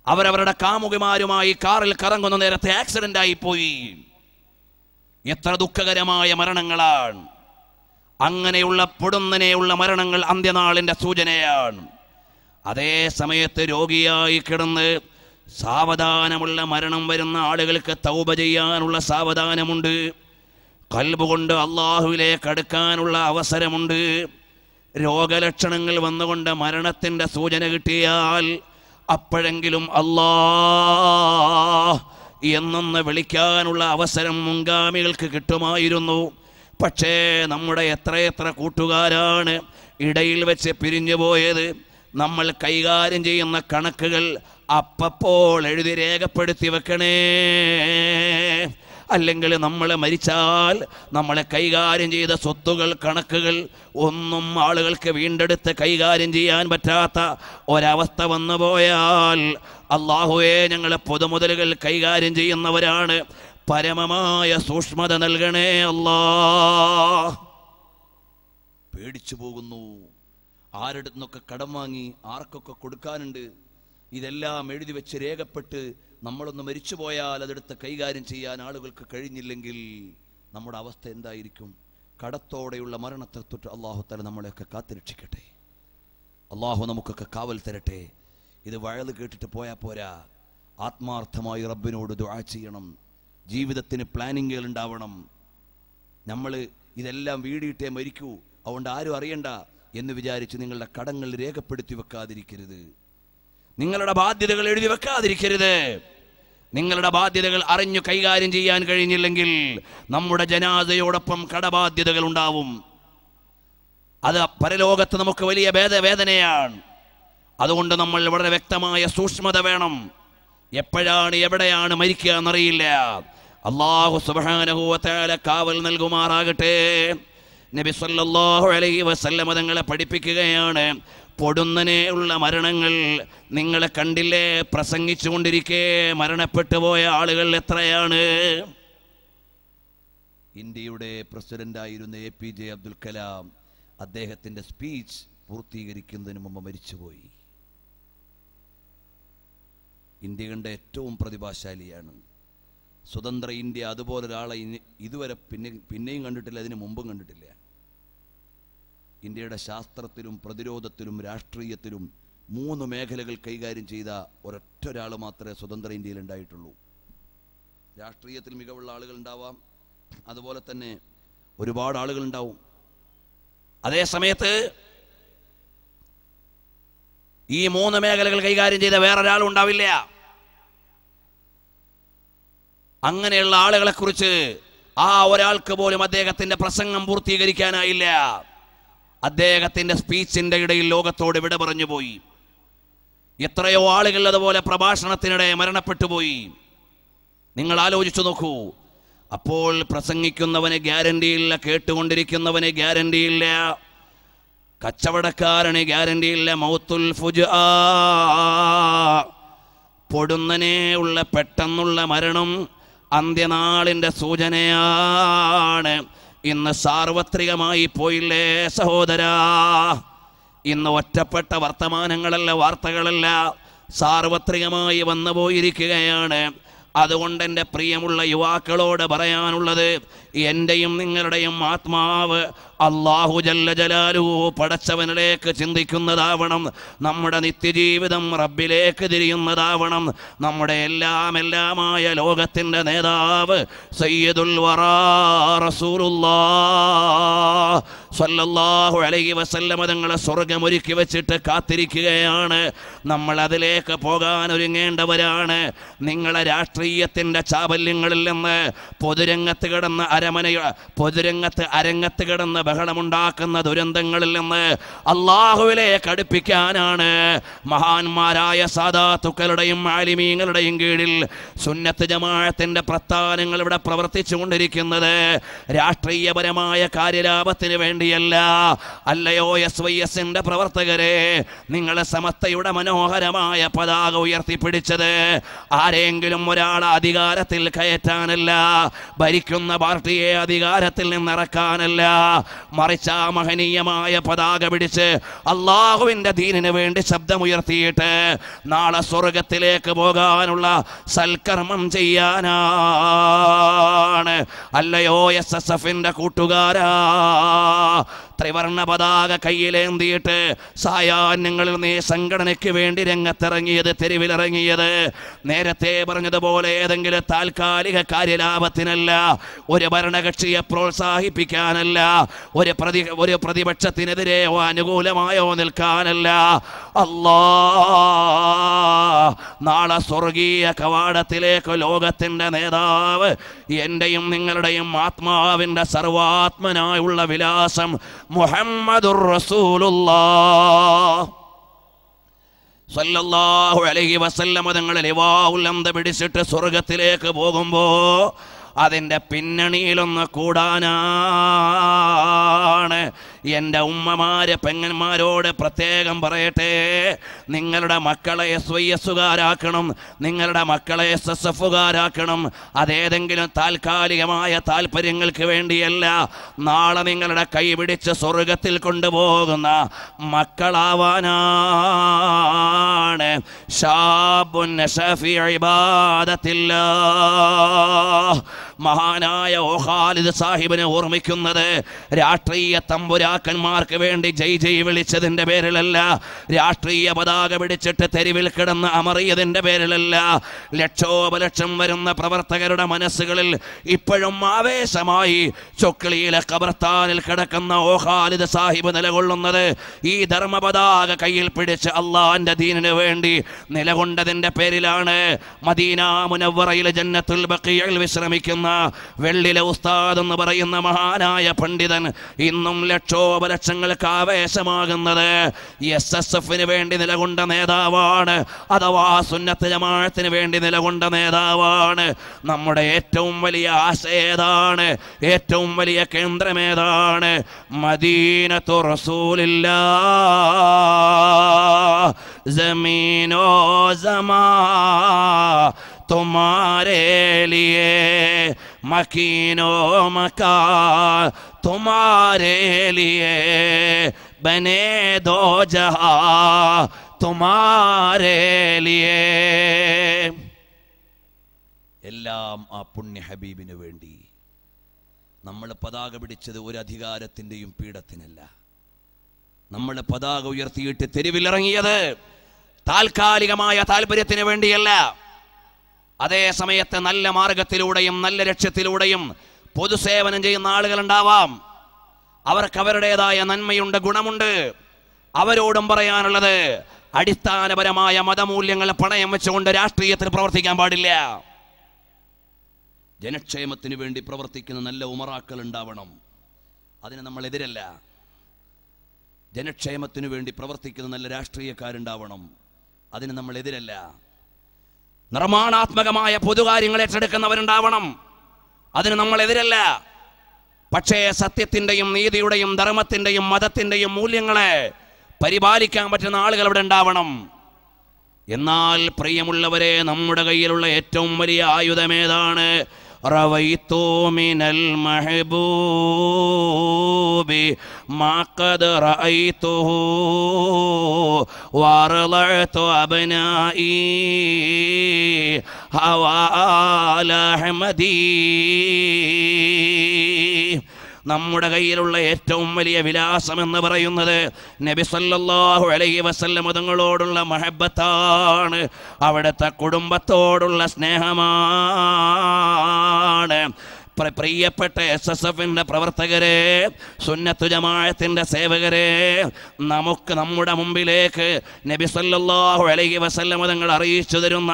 അവരവരുടെ കാമുകിമാരുമായി കാറിൽ കറങ്ങുന്ന നേരത്തെ ആക്സിഡന്റ് ആയിപ്പോയി. പോയി എത്ര ദുഃഖകരമായ മരണങ്ങളാണ്. അങ്ങനെയുള്ള പൊടുന്നനെയുള്ള മരണങ്ങൾ അന്ത്യനാളിന്റെ സൂചനയാണ്. അതേ സമയത്ത് രോഗിയായി കിടന്ന് സാവധാനമുള്ള മരണം വരുന്ന ആളുകൾക്ക് തൗബ ചെയ്യാനുള്ള സാവധാനമുണ്ട്. കൽബുകൊണ്ട് അള്ളാഹുവിലേക്ക് അടുക്കാനുള്ള അവസരമുണ്ട്. രോഗലക്ഷണങ്ങൾ വന്നുകൊണ്ട് മരണത്തിന്റെ സൂചന കിട്ടിയാൽ അപ്പോഴെങ്കിലും അല്ലാ എന്നൊന്ന് വിളിക്കാനുള്ള അവസരം മുൻഗാമികൾക്ക് കിട്ടുമായിരുന്നു. പക്ഷേ നമ്മുടെ എത്രയെത്ര കൂട്ടുകാരാണ് ഇടയിൽ വെച്ച് പിരിഞ്ഞു പോയത് നമ്മൾ കൈകാര്യം ചെയ്യുന്ന കണക്കുകൾ അപ്പപ്പോൾ എഴുതി രേഖപ്പെടുത്തി വെക്കണേ. അല്ലെങ്കിൽ നമ്മൾ മരിച്ചാൽ നമ്മളെ കൈകാര്യം ചെയ്ത സ്വത്തുകൾ കണക്കുകൾ ഒന്നും ആളുകൾക്ക് വീണ്ടെടുത്ത് കൈകാര്യം ചെയ്യാൻ പറ്റാത്ത ഒരവസ്ഥ വന്നു പോയാൽ അള്ളാഹുവെ ഞങ്ങളെ പൊതുമുതലുകൾ കൈകാര്യം ചെയ്യുന്നവരാണ്. പരമമായ സൂക്ഷ്മത നൽകണേ അല്ലാ. പേടിച്ചു പോകുന്നു. ആരുടെ നിന്നൊക്കെ കടം വാങ്ങി ആർക്കൊക്കെ കൊടുക്കാനുണ്ട്? ഇതെല്ലാം എഴുതി വെച്ച് രേഖപ്പെട്ട് നമ്മളൊന്ന് മരിച്ചുപോയാൽ അതെടുത്ത് കൈകാര്യം ചെയ്യാൻ ആളുകൾക്ക് കഴിഞ്ഞില്ലെങ്കിൽ നമ്മുടെ അവസ്ഥ എന്തായിരിക്കും? കടത്തോടെയുള്ള മരണത്തെ തൊട്ട് അള്ളാഹു തല നമ്മളെയൊക്കെ കാത്തുരക്ഷിക്കട്ടെ അള്ളാഹു നമുക്കൊക്കെ കാവൽ തരട്ടെ. ഇത് വഴത് കേട്ടിട്ട് പോയാൽ പോരാ. ആത്മാർത്ഥമായി റബ്ബിനോട് ദുആ ചെയ്യണം. ജീവിതത്തിന് പ്ലാനിങ്ങുകൾ ഉണ്ടാവണം. നമ്മൾ ഇതെല്ലാം വീടിയിട്ടേ മരിക്കൂ. അതുകൊണ്ട് ആരും അറിയണ്ട എന്ന് വിചാരിച്ച് നിങ്ങളുടെ കടങ്ങൾ രേഖപ്പെടുത്തി വെക്കാതിരിക്കരുത്. നിങ്ങളുടെ ബാധ്യതകൾ എഴുതി വെക്കാതിരിക്കരുത്. നിങ്ങളുടെ ബാധ്യതകൾ അറിഞ്ഞു കൈകാര്യം ചെയ്യാൻ കഴിഞ്ഞില്ലെങ്കിൽ നമ്മുടെ ജനാദയോടൊപ്പം കടബാധ്യതകൾ ഉണ്ടാവും. അത് പരലോകത്ത് നമുക്ക് വലിയ വേദ വേദനയാണ്. അതുകൊണ്ട് നമ്മൾ വളരെ വ്യക്തമായ സൂക്ഷ്മത വേണം. എപ്പോഴാണ് എവിടെയാണ് മരിക്കുക എന്നറിയില്ല. അള്ളാഹു സുബാനഹുവല കാവൽ നൽകുമാറാകട്ടെ. നബി സല്ലല്ലാഹു അലൈഹി വസല്ലമ തങ്ങളെ പഠിപ്പിക്കുകയാണ്. പൊടുന്നനെ ഉള്ള മരണങ്ങൾ നിങ്ങളെ കണ്ടില്ലേ? പ്രസംഗിച്ചു കൊണ്ടിരിക്കെ മരണപ്പെട്ടു പോയ ആളുകൾ എത്രയാണ്? ഇന്ത്യയുടെ പ്രസിഡന്റായിരുന്ന A P J Abdul Kalam അദ്ദേഹത്തിന്റെ സ്പീച്ച് പൂർത്തീകരിക്കുന്നതിന് മുമ്പ് മരിച്ചുപോയി. ഇന്ത്യ കണ്ട ഏറ്റവും പ്രതിഭാശാലിയാണ്. സ്വതന്ത്ര ഇന്ത്യ അതുപോലൊരാളെ ഇതുവരെ പിന്നെ പിന്നെയും കണ്ടിട്ടില്ല അതിന് മുമ്പും കണ്ടിട്ടില്ല. ഇന്ത്യയുടെ ശാസ്ത്രത്തിലും പ്രതിരോധത്തിലും രാഷ്ട്രീയത്തിലും മൂന്ന് മേഖലകൾ കൈകാര്യം ചെയ്ത ഒരൊറ്റ ഒരാൾ മാത്രമേ സ്വതന്ത്ര ഇന്ത്യയിൽ ഉണ്ടായിട്ടുള്ളൂ. രാഷ്ട്രീയത്തിൽ മികവുള്ള ആളുകൾ ഉണ്ടാവാം. അതുപോലെ തന്നെ ഒരുപാട് ആളുകൾ ഉണ്ടാവും. അതേ സമയത്ത് ഈ മൂന്ന് മേഖലകൾ കൈകാര്യം ചെയ്ത വേറൊരാളും ഉണ്ടാവില്ല. അങ്ങനെയുള്ള ആളുകളെ കുറിച്ച് ആ ഒരാൾക്ക് പോലും അദ്ദേഹത്തിന്റെ പ്രസംഗം പൂർത്തീകരിക്കാനായില്ല. അദ്ദേഹത്തിന്റെ സ്പീച്ചിന്റെ ഇടയിൽ ലോകത്തോട് വിട പറഞ്ഞു പോയി. എത്രയോ ആളുകൾ അതുപോലെ പ്രഭാഷണത്തിനിടെ മരണപ്പെട്ടു പോയി. നിങ്ങൾ ആലോചിച്ചു നോക്കൂ. അപ്പോൾ പ്രസംഗിക്കുന്നവന് ഗ്യാരണ്ടിയില്ല കേട്ടുകൊണ്ടിരിക്കുന്നവന് ഗ്യാരണ്ടിയില്ല കച്ചവടക്കാരന് ഗ്യാരണ്ടിയില്ല മൗത്തുൽ ഫുജ. പൊടുന്നനെ ഉള്ള പെട്ടെന്നുള്ള മരണം അന്ത്യനാളിന്റെ സൂചനയാണ്. ഇന്ന് സാർവത്രികമായി പോയില്ലേ സഹോദരാ? ഇന്ന് ഒറ്റപ്പെട്ട വർത്തമാനങ്ങളല്ല വാർത്തകളല്ല സാർവത്രികമായി വന്നു പോയിരിക്കുകയാണ് അതുകൊണ്ട് എന്റെ പ്രിയമുള്ള യുവാക്കളോട് പറയാനുള്ളത് എന്റെയും നിങ്ങളുടെയും ആത്മാവ് അള്ളാഹു ജല്ല ജലാലു പടച്ചവനിലേക്ക് ചിന്തിക്കുന്നതാവണം. നമ്മുടെ നിത്യജീവിതം റബ്ബിലേക്ക് തിരിയുന്നതാവണം. നമ്മുടെ എല്ലാം എല്ലാമായ ലോകത്തിന്റെ നേതാവ് സയ്യദുൽ സല്ലല്ലാഹു അലൈഹി വസല്ലമ തങ്ങളെ സ്വർഗമൊരുക്കി വെച്ചിട്ട് കാത്തിരിക്കുകയാണ്. നമ്മൾ അതിലേക്ക് പോകാൻ ഒരുങ്ങേണ്ടവരാണ്. നിങ്ങളെ രാഷ്ട്രീയത്തിന്റെ ചാബല്യങ്ങളിൽ നിന്ന് പൊതുരംഗത്ത് കിടന്ന് അരമന പൊതുരംഗത്ത് അരങ്ങത്ത് കിടന്ന് ബഹളമുണ്ടാക്കുന്ന ദുരന്തങ്ങളിൽ നിന്ന് അള്ളാഹുവിലേക്ക് അടുപ്പിക്കാനാണ് മഹാന്മാരായ സാദാത്തുക്കളുടെയും ആലിമീങ്ങളുടെയും കീഴിൽ സുന്നത്ത് ജമാഅത്തിന്റെ പ്രസ്ഥാനങ്ങൾ ഇവിടെ പ്രവർത്തിച്ചു കൊണ്ടിരിക്കുന്നത് രാഷ്ട്രീയപരമായ കാര്യലാഭത്തിന് വേണ്ടിയല്ല. അല്ലയോ എസ് വൈ എസിന്റെ പ്രവർത്തകരെ നിങ്ങളെ സമസ്തയുടെ മനോഹരമായ പതാക ഉയർത്തിപ്പിടിച്ചത് ആരെങ്കിലും ഒരാൾ അധികാരത്തിൽ കയറ്റാനല്ല ഭരിക്കുന്ന പാർട്ടിയെ അധികാരത്തിൽ നിന്നിറക്കാനല്ല. മറിച്ച് ആ മഹനീയമായ പതാക പിടിച്ച് അള്ളാഹുവിന്റെ ദീനിന് വേണ്ടി ശബ്ദമുയർത്തിയിട്ട് നാളെ സ്വർഗത്തിലേക്ക് പോകാനുള്ള സൽക്കർമ്മം ചെയ്യാനാണ്. അല്ലയോ എസ് എസ് എഫിന്റെ കൂട്ടുകാരാ ത്രിവർണ പതാക കയ്യിലേന്തിയിട്ട് സായാഹ്നങ്ങളിൽ നീ സംഘടനയ്ക്ക് വേണ്ടി രംഗത്തിറങ്ങിയത് തെരുവിലിറങ്ങിയത്. നേരത്തെ പറഞ്ഞതുപോലെ ഏതെങ്കിലും താൽക്കാലിക കാര്യലാഭത്തിനല്ല ഒരു ഭരണകക്ഷിയെ പ്രോത്സാഹിപ്പിക്കാനല്ല ഒരു പ്രതി ഒരു പ്രതിപക്ഷത്തിനെതിരെയോ അനുകൂലമായോ നിൽക്കാനല്ല. അല്ലാ നാളെ സ്വർഗീയ കവാടത്തിലേക്ക് ലോകത്തിന്റെ നേതാവ് എന്റെയും നിങ്ങളുടെയും ആത്മാവിന്റെ സർവാത്മനായുള്ള വിലാസം മുഹമ്മദുർ റസൂലുള്ളാഹ്. സല്ലല്ലാഹു അലൈഹി വസല്ലമ തങ്ങൾ ലിവാഉല്ലംദ പിടിച്ചിട്ട് സ്വർഗത്തിലേക്ക് പോകുമ്പോ അതിന്റെ പിന്നണിയിലൊന്ന് കൂടാനാണ്. എന്റെ ഉമ്മമാര് പെങ്ങന്മാരോട് പ്രത്യേകം പറയട്ടെ. നിങ്ങളുടെ മക്കളെ എസ് വൈ നിങ്ങളുടെ മക്കളെ എസ് എസ് എഫുകാരാക്കണം അതേതെങ്കിലും താൽക്കാലികമായ താല്പര്യങ്ങൾക്ക് വേണ്ടിയല്ല. നാളെ നിങ്ങളുടെ കൈ പിടിച്ച് സ്വർഗത്തിൽ കൊണ്ടുപോകുന്ന മക്കളാവാനാണ്. ഷാബുൻ ഷഫി ഇബാദത്തില്ലാ മഹാനായ ഓ ഖാലിദ് സാഹിബിനെ ഓർമ്മിക്കുന്നത് രാഷ്ട്രീയ തമ്പുരാക്കന്മാർക്ക് വേണ്ടി ജയ് ജയ് വിളിച്ചതിന്റെ പേരിലല്ല. രാഷ്ട്രീയ പതാക പിടിച്ചിട്ട് തെരുവിൽ കിടന്ന് അമറിയതിന്റെ പേരിലല്ല. ലക്ഷോപലക്ഷം വരുന്ന പ്രവർത്തകരുടെ മനസ്സുകളിൽ ഇപ്പോഴും ആവേശമായി ചൊക്കിളിയിലെ കബർത്താനിൽ കിടക്കുന്ന ഓ ഖാലിദ് സാഹിബ് നിലകൊള്ളുന്നത് ഈ ധർമ്മ പതാക കയ്യിൽ പിടിച്ച് അള്ളാഹിന്റെ ദീനിന് വേണ്ടി നിലകൊണ്ടതിന്റെ പേരിലാണ് മദീന മുനവറയിലെ ജന്നത്തുൽ ബഖിയയിൽ വിശ്രമിക്കുന്ന വെള്ളിലെ ഉസ്താദ് എന്ന് പറയുന്ന മഹാനായ പണ്ഡിതൻ ഇന്നും ലക്ഷോപലക്ഷങ്ങൾക്ക് ആവേശമാകുന്നത് എസ് എസ് എഫിന് വേണ്ടി നിലകൊണ്ട നേതാവാണ് അഥവാ സുന്നത്ത് ജമാഅത്തിന് വേണ്ടി നിലകൊണ്ട നേതാവാണ്. നമ്മുടെ ഏറ്റവും വലിയ ആശ ഏതാണ്? ഏറ്റവും വലിയ കേന്ദ്രമേതാണ് മദീനത്തു തുറസൂലില്ല ജമീനോ ജമാ तुम्हारे लिए मकीनो मका तुम्हारे लिए बने दो जहा തുമാരേ ലിയേ എല്ലാം ആ പുണ്യ ഹബീബിന് വേണ്ടി നമ്മൾ പതാക പിടിച്ചത് ഒരു അധികാരത്തിന്റെയും പീഠത്തിനല്ല നമ്മൾ പതാക ഉയർത്തിയിട്ട് തെരുവിലിറങ്ങിയത് താൽക്കാലികമായ താല്പര്യത്തിന് വേണ്ടിയല്ല അതേ സമയത്ത് നല്ല മാർഗത്തിലൂടെയും നല്ല ലക്ഷ്യത്തിലൂടെയും പൊതുസേവനം ചെയ്യുന്ന ആളുകൾ ഉണ്ടാവാം അവർക്ക് അവരുടേതായ നന്മയുണ്ട് ഗുണമുണ്ട്. അവരോടും പറയാനുള്ളത് അടിസ്ഥാനപരമായ മതമൂല്യങ്ങൾ പണയം വെച്ചുകൊണ്ട് രാഷ്ട്രീയത്തിൽ പ്രവർത്തിക്കാൻ പാടില്ല. ജനക്ഷേമത്തിന് വേണ്ടി പ്രവർത്തിക്കുന്ന നല്ല ഉമറാക്കൾ ഉണ്ടാവണം. അതിന് നമ്മൾ എതിരല്ല. ജനക്ഷേമത്തിനു വേണ്ടി പ്രവർത്തിക്കുന്ന നല്ല രാഷ്ട്രീയക്കാരുണ്ടാവണം. അതിന് നമ്മൾ എതിരല്ല. നിർമ്മാണാത്മകമായ പൊതുകാര്യങ്ങൾ ഏറ്റെടുക്കുന്നവരുണ്ടാവണം. അതിന് നമ്മൾ എതിരല്ല പക്ഷേ സത്യത്തിന്റെയും നീതിയുടെയും ധർമ്മത്തിന്റെയും മതത്തിന്റെയും മൂല്യങ്ങളെ പരിപാലിക്കാൻ പറ്റുന്ന ആളുകൾ ഇവിടെ ഉണ്ടാവണം. എന്നാൽ പ്രിയമുള്ളവരെ നമ്മുടെ കയ്യിലുള്ള ഏറ്റവും വലിയ ആയുധമേതാണ് ഏതാണ്? رويت من المحبوب ما قد رأيته وأرضعت أبنائي هوى آل أحمدي നമ്മുടെ കയ്യിലുള്ള ഏറ്റവും വലിയ വിലാസം എന്ന് പറയുന്നത് നബി സല്ലല്ലാഹു അലൈഹി വസല്ലം തങ്ങളോടുള്ള മഹബത്താണ്. അവിടുത്തെ കുടുംബത്തോടുള്ള സ്നേഹമാണ്. പ്രിയപ്പെട്ട എസ് എസ് എഫിന്റെ പ്രവർത്തകരെ സുന്നത്തു ജമാഅത്തിന്റെ സേവകരെ നമുക്ക് നമ്മുടെ മുമ്പിലേക്ക് നബി സല്ലല്ലാഹു അലൈഹി വസല്ലമ തങ്ങൾ അറിയിച്ചു തരുന്ന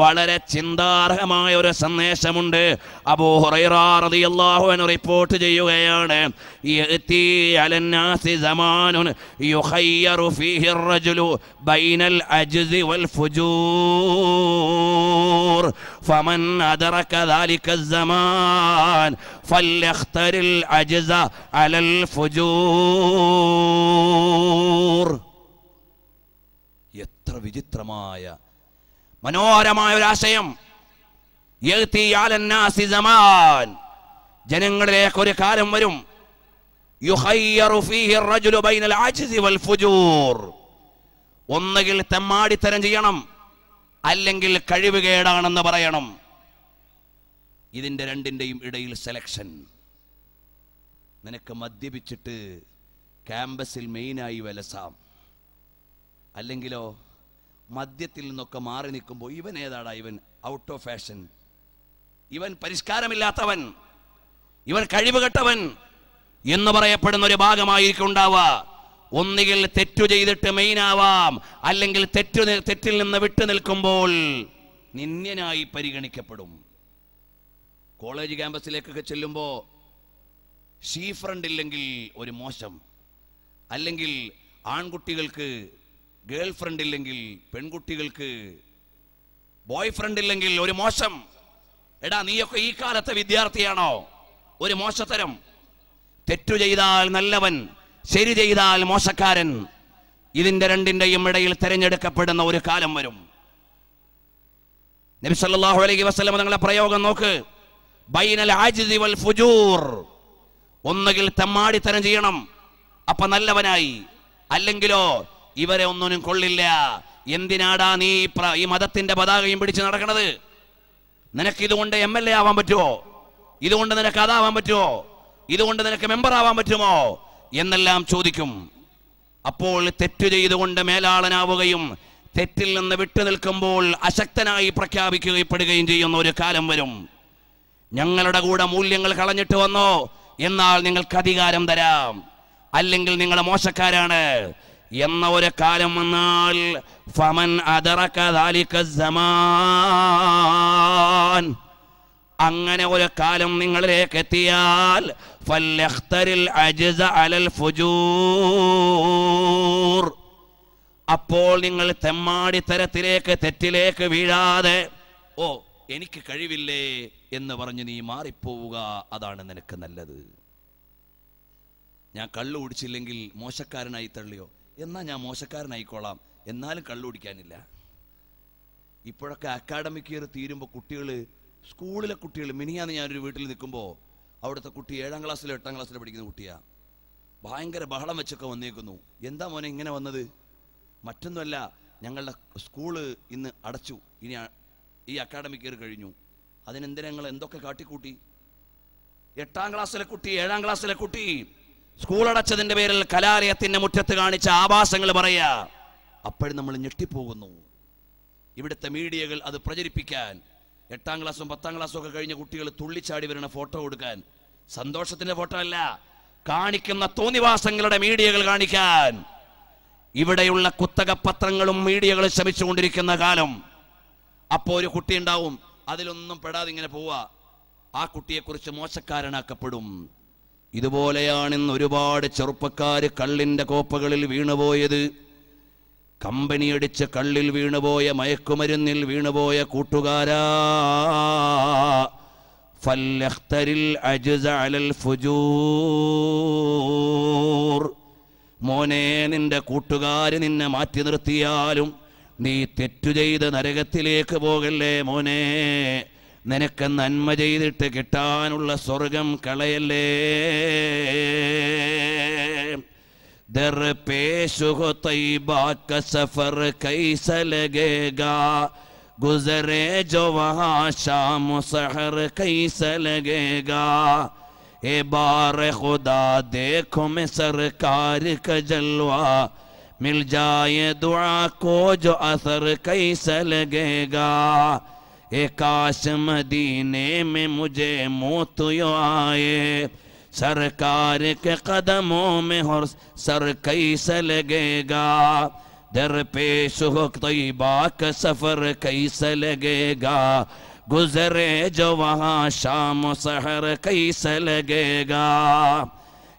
വളരെ ചിന്താർഹമായ ഒരു സന്ദേശമുണ്ട്. അബൂ ഹുറൈറ റളിയല്ലാഹു അൻഹു റിപ്പോർട്ട് ചെയ്യുകയാണ്. യഅതി അലന്നാസി സമാനുൻ യുഖയ്യറു ഫീഹി الرجل بين العجز والفجور فمن أدرك ذلك الزمان فليختر العجز على الفجور എത്ര വിചിത്രമായ മനോഹരമായ ഒരു ആശയം യഅ്തി അലന്നാസി സമാൻ ജനങ്ങളിലേക്ക് ഒരു കാലം വരും ഒന്നുകിൽ തെമ്മാടിത്തരം ചെയ്യണം അല്ലെങ്കിൽ കഴിവുകേടാണെന്ന് പറയണം. ഇതിന്റെ രണ്ടിന്റെയും ഇടയിൽ സെലക്ഷൻ നിനക്ക് മദ്യപിച്ചിട്ട് ക്യാമ്പസിൽ മെയിനായി വലസാം. അല്ലെങ്കിലോ മദ്യത്തിൽ നിന്നൊക്കെ മാറി നിൽക്കുമ്പോൾ ഇവൻ ഏതാടാ? ഇവൻ ഔട്ട് ഓഫ് ഫാഷൻ ഇവൻ പരിഷ്കാരമില്ലാത്തവൻ. ഇവൻ കഴിവുകെട്ടവൻ എന്ന് പറയപ്പെടുന്ന ഒരു ഭാഗമായിരിക്കും ഉണ്ടാവുക. ഒന്നുകിൽ തെറ്റു ചെയ്തിട്ട് മെയിനാവാം അല്ലെങ്കിൽ തെറ്റു തെറ്റിൽ നിന്ന് വിട്ടു നിൽക്കുമ്പോൾ നിന്ദ്യനായി പരിഗണിക്കപ്പെടും. കോളേജ് ക്യാമ്പസിലേക്കൊക്കെ ചെല്ലുമ്പോൾ ഷീ ഫ്രണ്ട് ഇല്ലെങ്കിൽ ഒരു മോശം. അല്ലെങ്കിൽ ആൺകുട്ടികൾക്ക് ഗേൾ ഫ്രണ്ട് ഇല്ലെങ്കിൽ പെൺകുട്ടികൾക്ക് ബോയ് ഫ്രണ്ട് ഇല്ലെങ്കിൽ ഒരു മോശം. എടാ നീയൊക്കെ ഈ കാലത്തെ വിദ്യാർത്ഥിയാണോ? ഒരു മോശത്തരം തെറ്റു ചെയ്താൽ നല്ലവൻ ശരി ചെയ്താൽ മോശക്കാരൻ. ഇതിന്റെ രണ്ടിന്റെയും ഇടയിൽ തിരഞ്ഞെടുക്കപ്പെടുന്ന ഒരു കാലം വരും. നബി സല്ലല്ലാഹു അലൈഹി വസല്ലം നിങ്ങളെ പ്രയോഗം നോക്ക്. ബൈനൽ ആജിസി വൽ ഫുജൂർ. ഒന്നുകിൽ തെമ്മാടിത്തരം ചെയ്യണം അപ്പൊ നല്ലവനായി. അല്ലെങ്കിലോ ഇവരെ ഒന്നിനും കൊള്ളില്ല. എന്തിനാടാ നീ ഈ മതത്തിന്റെ പതാകയും പിടിച്ച് നടക്കണത്? നിനക്ക് ഇതുകൊണ്ട് എം എൽ എ ആവാൻ പറ്റുമോ ഇതുകൊണ്ട് നിനക്ക് അതാവാൻ പറ്റുമോ ഇതുകൊണ്ട് നിനക്ക് മെമ്പർ ആവാൻ പറ്റുമോ? എന്നെല്ലാം ചോദിക്കും. അപ്പോൾ തെറ്റു ചെയ്തുകൊണ്ട് മേലാളനാവുകയും തെറ്റിൽ നിന്ന് വിട്ടു നിൽക്കുമ്പോൾ അശക്തനായി പ്രഖ്യാപിക്കപ്പെടുകയും ചെയ്യുന്ന ഒരു കാലം വരും. ഞങ്ങളുടെ കൂടെ മൂല്യങ്ങൾ കളഞ്ഞിട്ട് വന്നോ? എന്നാൽ നിങ്ങൾക്ക് അധികാരം തരാം. അല്ലെങ്കിൽ നിങ്ങൾ മോശക്കാരാണ്. എന്ന ഒരു കാലം വന്നാൽ ഫമൻ അങ്ങനെ ഒരു കാലം നിങ്ങളിലേക്ക് എത്തിയാൽ അപ്പോൾ നിങ്ങൾ തെമ്മാടി തരത്തിലേക്ക് തെറ്റിലേക്ക് വീഴാതെ ഓ എനിക്ക് കഴിവില്ലേ? എന്ന് പറഞ്ഞ് നീ മാറിപ്പോവുക അതാണ് നിനക്ക് നല്ലത്. ഞാൻ കള്ളു കുടിച്ചില്ലെങ്കിൽ മോശക്കാരനായി തള്ളിയോ? എന്നാ ഞാൻ മോശക്കാരനായിക്കോളാം. എന്നാലും കള്ളു കുടിക്കാനില്ല. ഇപ്പോഴൊക്കെ അക്കാഡമിക് ഇയർ തീരുമ്പോൾ കുട്ടികൾ സ്കൂളിലെ കുട്ടികൾ മിനിയാന്ന് ഞാനൊരു വീട്ടിൽ നിൽക്കുമ്പോൾ അവിടുത്തെ കുട്ടി ഏഴാം ക്ലാസ്സിലോ എട്ടാം ക്ലാസ്സിലോ പഠിക്കുന്ന കുട്ടിയാ. ഭയങ്കര ബഹളം വെച്ചൊക്കെ വന്നേക്കുന്നു. എന്താ മോനെ ഇങ്ങനെ വന്നത്? മറ്റൊന്നുമല്ല ഞങ്ങളുടെ സ്കൂൾ ഇന്ന് അടച്ചു. ഇനി ഈ അക്കാഡമിക് ഇയർ കഴിഞ്ഞു. അതിനെന്തിനാ ഞങ്ങൾ എന്തൊക്കെ കാട്ടിക്കൂട്ടി? എട്ടാം ക്ലാസ്സിലെ കുട്ടി ഏഴാം ക്ലാസ്സിലെ കുട്ടി. സ്കൂൾ അടച്ചതിന്റെ പേരിൽ കലാലയത്തിന്റെ മുറ്റത്ത് കാണിച്ച ആഭാസങ്ങൾ പറയാ അപ്പോഴും നമ്മൾ ഞെട്ടിപ്പോകുന്നു. ഇവിടുത്തെ മീഡിയകൾ അത് പ്രചരിപ്പിക്കാൻ എട്ടാം ക്ലാസ്സും പത്താം ക്ലാസ്സും ഒക്കെ കഴിഞ്ഞ കുട്ടികൾ തുള്ളിച്ചാടി വരുന്ന ഫോട്ടോ കൊടുക്കാൻ. സന്തോഷത്തിന്റെ ഫോട്ടോ അല്ല കാണിക്കുന്ന തോന്നിവാസങ്ങളുടെ മീഡിയകൾ കാണിക്കാൻ. ഇവിടെയുള്ള കുത്തക പത്രങ്ങളും മീഡിയകളും ശ്രമിച്ചുകൊണ്ടിരിക്കുന്ന കാലം. അപ്പോൾ ഒരു കുട്ടി ഉണ്ടാവും അതിലൊന്നും പെടാതെ ഇങ്ങനെ പോവുക. ആ കുട്ടിയെക്കുറിച്ച് മോശക്കാരനാക്കപ്പെടും. ഇതുപോലെയാണ് ഇന്ന് ഒരുപാട് ചെറുപ്പക്കാർ കള്ളിന്റെ കോപ്പകളിൽ വീണുപോയത്. കമ്പനി അടിച്ച് കള്ളിൽ വീണുപോയ മയക്കുമരുന്നിൽ വീണുപോയ കൂട്ടുകാരാ. അലൽ ഫുജൂർ. മോനെ നിന്റെ കൂട്ടുകാര് നിന്നെ മാറ്റി നിർത്തിയാലും നീ തെറ്റു ചെയ്ത് നരകത്തിലേക്ക് പോകല്ലേ മോനെ? നിനക്ക് നന്മ ചെയ്തിട്ട് കിട്ടാനുള്ള സ്വർഗം കളയല്ലേ? در پیش ہو طیبہ کا سفر کیسا لگے گا؟ گزرے جو وہاں شام و سحر کیسا لگے گا؟ اے بار خدا دیکھو میں سرکار کا جلوہ، مل جائے دعا کو جو اثر کیسا لگے گا؟ اے کاش مدینے میں مجھے موت یو آئے सरकार के कदमों में और सर कैसे लगेगा दरपेश हो तैबा का सफर कैसे लगेगा गुजरे जो वहाँ शाम सहर कैसे लगेगा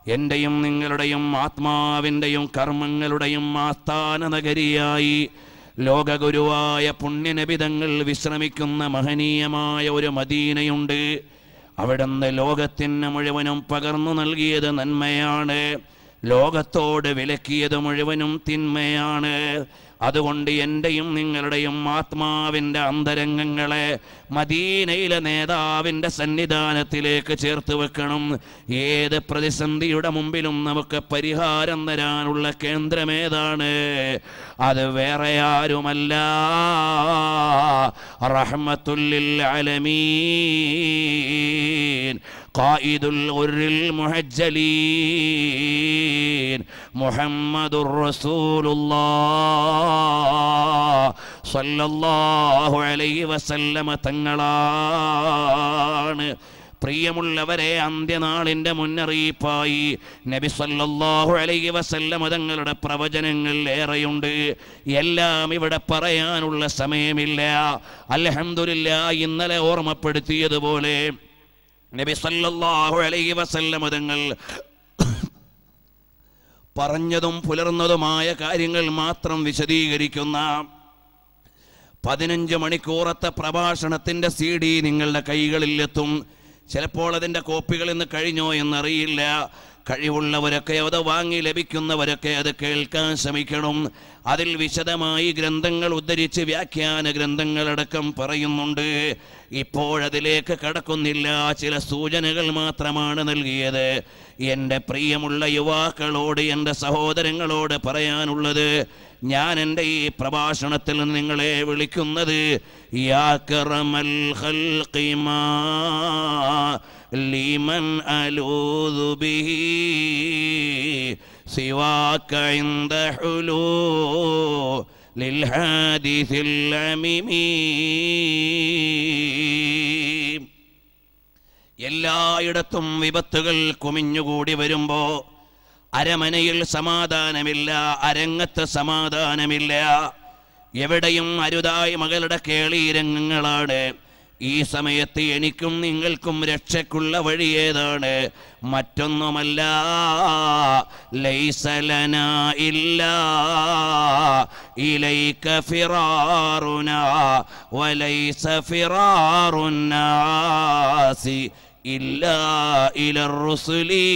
എന്റെയും നിങ്ങളുടെയും ആത്മാവിൻ്റെയും കർമ്മങ്ങളുടെയും ആസ്ഥാന നഗരിയായി ലോകഗുരുവായ പുണ്യനബിതങ്ങൾ വിശ്രമിക്കുന്ന മഹനീയമായ ഒരു മദീനയുണ്ട് അവിടുന്ന് ലോകത്തിന് മുഴുവനും പകർന്നു നൽകിയത് നന്മയാണ്. ലോകത്തോട് വിലക്കിയത് മുഴുവനും തിന്മയാണ്. അതുകൊണ്ട് എൻ്റെയും നിങ്ങളുടെയും ആത്മാവിൻ്റെ അന്തരംഗങ്ങളെ മദീനയിലെ നേതാവിൻ്റെ സന്നിധാനത്തിലേക്ക് ചേർത്ത് വെക്കണം ഏത് പ്രതിസന്ധിയുടെ മുമ്പിലും നമുക്ക് പരിഹാരം തരാനുള്ള കേന്ദ്രമേതാണ് അത് വേറെ ആരുമല്ല റഹ്മത്തുല്ലിൽ അലമീൻ قائد الغر المحجلين محمد رسول الله صلى الله عليه وسلم തങ്ങളാണ് പ്രിയമുള്ളവരെ അന്ത്യനാളിന്റെ മുന്നറിയിപ്പായി നബി സല്ലല്ലാഹു അലൈഹി വസല്ലമ തങ്ങളുടെ പ്രവചനങ്ങൾ ഏറെയുണ്ട് എല്ലാം ഇവിടെ പറയാനുള്ള സമയമില്ല അൽഹംദുലില്ലാ ഇന്നലെ ഓർമ്മപ്പെടുത്തിയതുപോലെ നബി സല്ലല്ലാഹു അലൈഹി വസല്ലമ തങ്ങൾ പറഞ്ഞതും പുലർന്നതുമായ കാര്യങ്ങൾ മാത്രം വിശദീകരിക്കുന്ന പതിനഞ്ച് മണിക്കൂറത്തെ പ്രഭാഷണത്തിന്റെ സി ഡി നിങ്ങളുടെ കൈകളിലെത്തും. ചിലപ്പോൾ അതിന്റെ കോപ്പികൾ ഇന്ന് കഴിഞ്ഞോ എന്നറിയില്ല. കഴിവുള്ളവരൊക്കെ അത് വാങ്ങി ലഭിക്കുന്നവരൊക്കെ അത് കേൾക്കാൻ ശ്രമിക്കണം. അതിൽ വിശദമായി ഗ്രന്ഥങ്ങൾ ഉദ്ധരിച്ച് വ്യാഖ്യാന ഗ്രന്ഥങ്ങളടക്കം പറയുന്നുണ്ട്. ഇപ്പോഴതിലേക്ക് കടക്കുന്നില്ല. ചില സൂചനകൾ മാത്രമാണ് നൽകിയത്. എന്റെ പ്രിയമുള്ള യുവാക്കളോട് എന്റെ സഹോദരങ്ങളോട് പറയാനുള്ളത് ഞാൻ എന്റെ ഈ പ്രഭാഷണത്തിൽ നിങ്ങളെ വിളിക്കുന്നത് യാ لمن ألوذ به سواك عند حلول للحادث العميم എല്ലായിടത്തും വിപത്തുകൾ കുമിഞ്ഞുകൂടി വരുമ്പോ അരമനയിൽ സമാധാനമില്ല അരങ്ങത്ത് സമാധാനമില്ല എവിടെയും അരുതായി മകളുടെ കേളീരംഗങ്ങളാണ് ഈ സമയത്ത് എനിക്കും നിങ്ങൾക്കും രക്ഷയ്ക്കുള്ള വഴി ഏതാണ്? മറ്റൊന്നുമല്ല. ലൈസലന ഇല്ല. ഇലൈക ഫിറാറുന വലൈസ ഫിറാറുന്നാസി ഇല്ല ഇലർ റുസുലീ.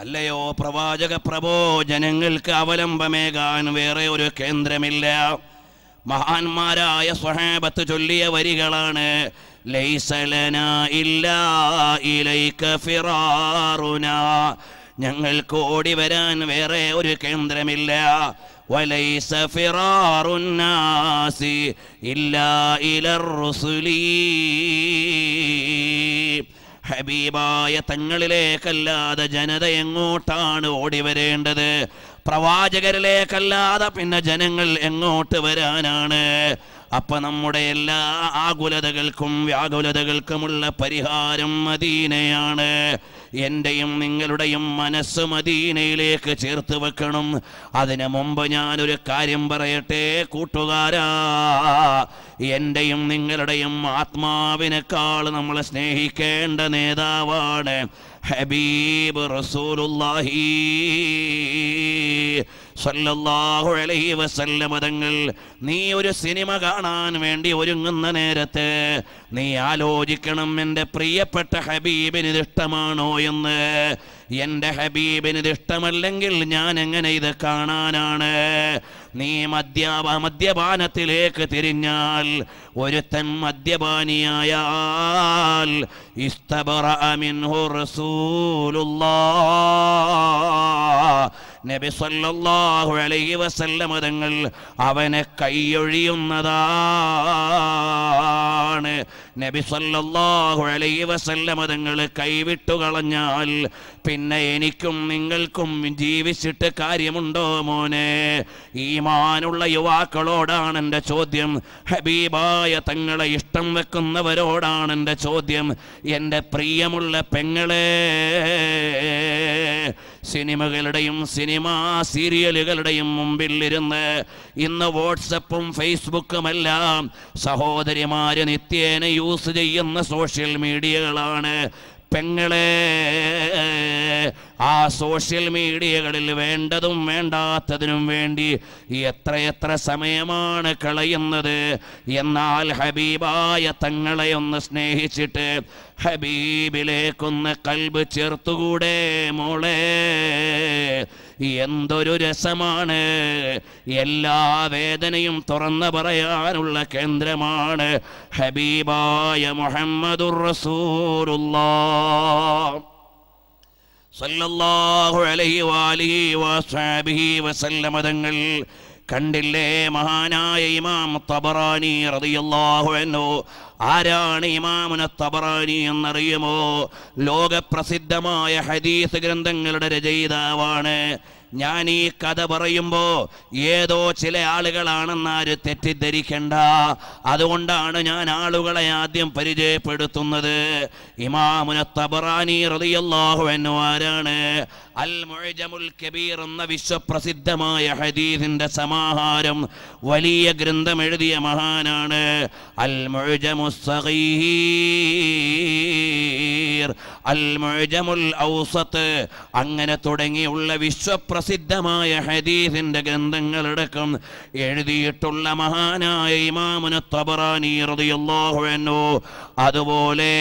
അല്ലയോ പ്രവാചക പ്രഭോ ജനങ്ങൾക്ക് അവലംബമേകാൻ വേറെ ഒരു കേന്ദ്രമില്ല. മഹാന്മാരായ സ്വഹേബത്ത് ചൊല്ലിയ വരികളാണ്. ഞങ്ങൾക്ക് ഓടി വരാൻ വേറെ ഒരു കേന്ദ്രമില്ല. വലൈസ ഫിറാറുന്നാസി ഇല്ലാ ഇലർ റുസുലീ. ഹബീബായ തങ്ങളിലേക്കല്ലാതെ ജനത എങ്ങോട്ടാണ് ഓടി വരേണ്ടത്? പ്രവാചകരിലേക്കല്ലാതെ പിന്നെ ജനങ്ങൾ എങ്ങോട്ട് വരാനാണ്? അപ്പൊ നമ്മുടെ എല്ലാ ആകുലതകൾക്കും വ്യാകുലതകൾക്കുമുള്ള പരിഹാരം മദീനയാണ്. എന്റെയും നിങ്ങളുടെയും മനസ്സ് മദീനയിലേക്ക് ചേർത്ത് വെക്കണം. അതിനു മുമ്പ് ഞാനൊരു കാര്യം പറയട്ടെ കൂട്ടുകാരാ. എന്റെയും നിങ്ങളുടെയും ആത്മാവിനേക്കാൾ നമ്മൾ സ്നേഹിക്കേണ്ട നേതാവാണ് ഹബീബ് റസൂലുള്ളാഹി. സല്ലല്ലാഹു അലൈഹി തങ്ങൾ നീ ഒരു സിനിമ കാണാൻ വേണ്ടി ഒരുങ്ങുന്ന നേരത്ത് നീ ആലോചിക്കണം എന്റെ പ്രിയപ്പെട്ട ഹബീബിന് ഇഷ്ടമാണോ എന്ന്. എന്റെ ഹബീബിന് ഇത് ഇഷ്ടമല്ലെങ്കിൽ ഞാൻ എങ്ങനെ ഇത് കാണാനാണ്? നീ മദ്യ മദ്യപാനത്തിലേക്ക് തിരിഞ്ഞാൽ ഒരുത്തൻ മദ്യപാനിയായാൽ ഇസ്തബറ നബി സല്ലല്ലാഹു അലൈഹി വസല്ലമ തങ്ങൾ അവനെ കൈയൊഴിയുന്നതാണ്. നബി സല്ലല്ലാഹു അലൈഹി വസല്ലമ തങ്ങൾ കൈവിട്ടു കളഞ്ഞാൽ പിന്നെ എനിക്കും നിങ്ങൾക്കും ജീവിച്ചിട്ട് കാര്യമുണ്ടോ മോനെ? ഈമാനുള്ള യുവാക്കളോടാണ് എന്റെ ചോദ്യം. ഹബീബായ തങ്ങളെ ഇഷ്ടം വെക്കുന്നവരോടാണ് എന്റെ ചോദ്യം. എന്റെ പ്രിയമുള്ള പെങ്ങളെ സിനിമകളുടെയും സിനിമാ സീരിയലുകളുടെയും മുമ്പിൽ ഇരുന്ന് ഇന്ന് വാട്സപ്പും ഫേസ്ബുക്കുമെല്ലാം സഹോദരിമാര് നിത്യേന യൂസ് ചെയ്യുന്ന സോഷ്യൽ മീഡിയകളാണ്. പെങ്ങളെ ആ സോഷ്യൽ മീഡിയകളിൽ വേണ്ടതും വേണ്ടാത്തതിനും വേണ്ടി എത്രയെത്ര സമയമാണ് കളയുന്നത്. എന്നാൽ ഹബീബായ തങ്ങളെ ഒന്ന് സ്നേഹിച്ചിട്ട് ഹബീബിലേക്കൊന്ന് കൽബ് ചേർത്തുകൂടെ മോളെ. എന്തൊരു രസമാണ്. എല്ലാ വേദനയും തുറന്നു പറയാനുള്ള കേന്ദ്രമാണ്. ഹബീബായ മുഹമ്മദുർ റസൂലുള്ള അലൈഹി കണ്ടില്ലേ മഹാനായ ഇമാം തബറാനി റളിയല്ലാഹു അൻഹു ആരാണ് ഇമാമുന തബറാനി എന്നറിയുമോ? ലോകപ്രസിദ്ധമായ ഹദീസ് ഗ്രന്ഥങ്ങളുടെ രചയിതാവാണ് ഞാൻ ഈ കഥ പറയുമ്പോ ഏതോ ചില ആളുകളാണെന്ന് ആര് തെറ്റിദ്ധരിക്കണ്ട. അതുകൊണ്ടാണ് ഞാൻ ആളുകളെ ആദ്യം പരിചയപ്പെടുത്തുന്നത്. ഇമാമുന തബറാനി റളിയല്ലാഹു അൻഹു ആരാണ്? അൽ മുഅ്ജമുൽ കബീർ എന്ന വിശ്വപ്രസിദ്ധമായ ഹദീസിന്റെ സമാഹാരം വലിയ ഗ്രന്ഥം എഴുതിയ മഹാനാണ് അൽ മുഅ്ജമുസ് അൽ മുഅ്ജമുൽ ഔസത്ത് അങ്ങനെ തുടങ്ങിയുള്ള വിശ്വപ്രസിദ്ധമായ ഹദീസിന്റെ ഗ്രന്ഥങ്ങളടക്കം എഴുതിയിട്ടുള്ള മഹാനായ ഇമാമുന തബറാനി അൻഹു. അതുപോലെ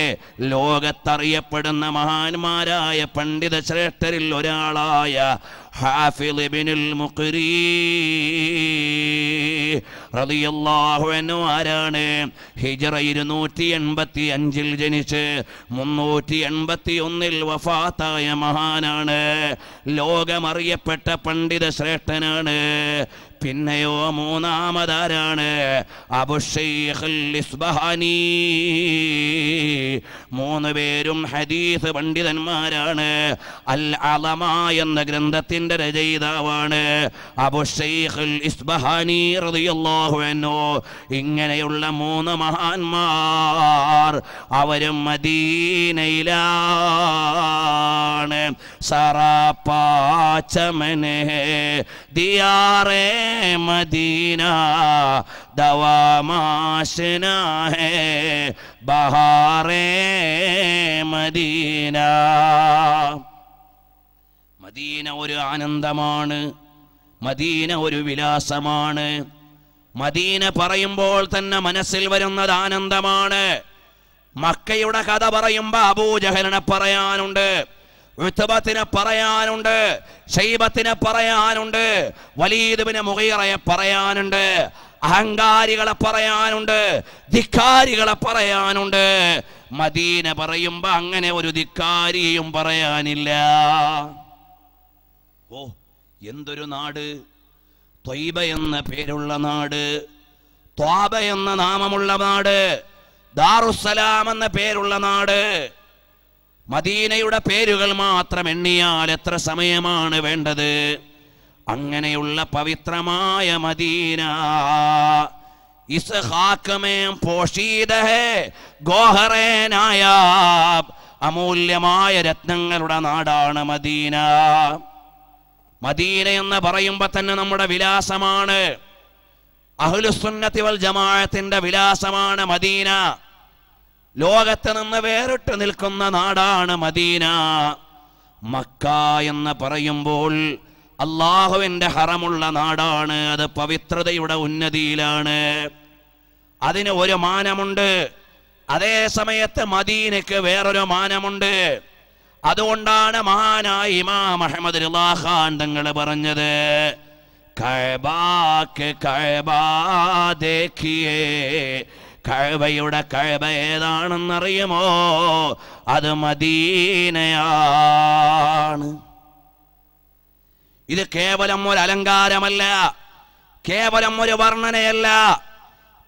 ലോകത്തറിയപ്പെടുന്ന മഹാന്മാരായ പണ്ഡിത ശ്രേഷ്ഠരിൽ ഒരാളായ ഹാഫിൾ ഇബ്നുൽ മുഖ്രി റളിയല്ലാഹു അൻഹു ആരാണ്? ഹിജ്റ ഇരുന്നൂറ്റി എൺപത്തി അഞ്ചിൽ ജനിച്ച് മുന്നൂറ്റി എൺപത്തി ഒന്നിൽ വഫാത്തായ മഹാനാണ്. ലോകമറിയപ്പെട്ട പണ്ഡിത ശ്രേഷ്ഠനാണ് പിന്നെയോ മൂന്നാമതാരാണ്? അബുഷൈഖുൽ ഇസ്ബഹാനി മൂന്ന് പേരും ഹദീസ് പണ്ഡിതന്മാരാണ്. അൽ അലമ എന്ന ഗ്രന്ഥത്തിന്റെ രചയിതാവാണ് ഇസ്ബഹാനി ഇങ്ങനെയുള്ള മൂന്ന് മഹാന്മാർ അവരും മദീനയിലാണ്. സറാപ്പാച്ചമനെ ദിയാറേ മദീന ദവാമാശന ഹേ ബഹാറേ മദീന. മദീന ഒരു ആനന്ദമാണ് മദീന ഒരു വിലാസമാണ്. മദീന പറയുമ്പോൾ തന്നെ മനസ്സിൽ വരുന്നത് ആനന്ദമാണ്. മക്കയുടെ കഥ പറയുമ്പോ അബൂജഹലിനെ പറയാനുണ്ട്. ഉത്തബത്തിനെ പറയാനുണ്ട് ഷൈബത്തിന് പറയാനുണ്ട് വലീദിന് മുഖയറയെ പറയാനുണ്ട് അഹങ്കാരികളെ പറയാനുണ്ട് ധിക്കാരികളെ പറയാനുണ്ട്. മദീന പറയുമ്പോ അങ്ങനെ ഒരു ധിക്കാരിയും പറയാനില്ല. ഓ എന്തൊരു നാട്? ത്വയ്ബ എന്ന പേരുള്ള നാട് ത്വാബ എന്ന നാമമുള്ള നാട് ദാറുസലാം എന്ന പേരുള്ള നാട് മദീനയുടെ പേരുകൾ മാത്രം എണ്ണിയാൽ എത്ര സമയമാണ് വേണ്ടത്? അങ്ങനെയുള്ള പവിത്രമായ മദീന. ഹേ അമൂല്യമായ രത്നങ്ങളുടെ നാടാണ് മദീന. മദീന എന്ന് പറയുമ്പോ തന്നെ നമ്മുടെ വിലാസമാണ്. അഹുലുസുന്നത്തിവൽ ജമാഅത്തിന്റെ വിലാസമാണ് മദീന. ലോകത്ത് നിന്ന് വേറിട്ട് നിൽക്കുന്ന നാടാണ് മദീന. മക്ക എന്ന് പറയുമ്പോൾ അള്ളാഹുവിന്റെ ഹറമുള്ള നാടാണ്. അത് പവിത്രതയുടെ ഉന്നതിയിലാണ്. അതിന് ഒരു മാനമുണ്ട്. അതേ സമയത്ത് മദീനയ്ക്ക് വേറൊരു മാനമുണ്ട്. അതുകൊണ്ടാണ് മഹാനായ ഇമാം അഹമ്മദ് ഖാൻ തങ്ങൾ പറഞ്ഞത് കഴബാക്ക് കഴബാ ദേഖിയേ കഴബയുടെ കഴബ ഏതാണെന്നറിയുമോ അത് മദീനയാണ് ഇത് കേവലം ഒരു അലങ്കാരമല്ല കേവലം ഒരു വർണ്ണനയല്ല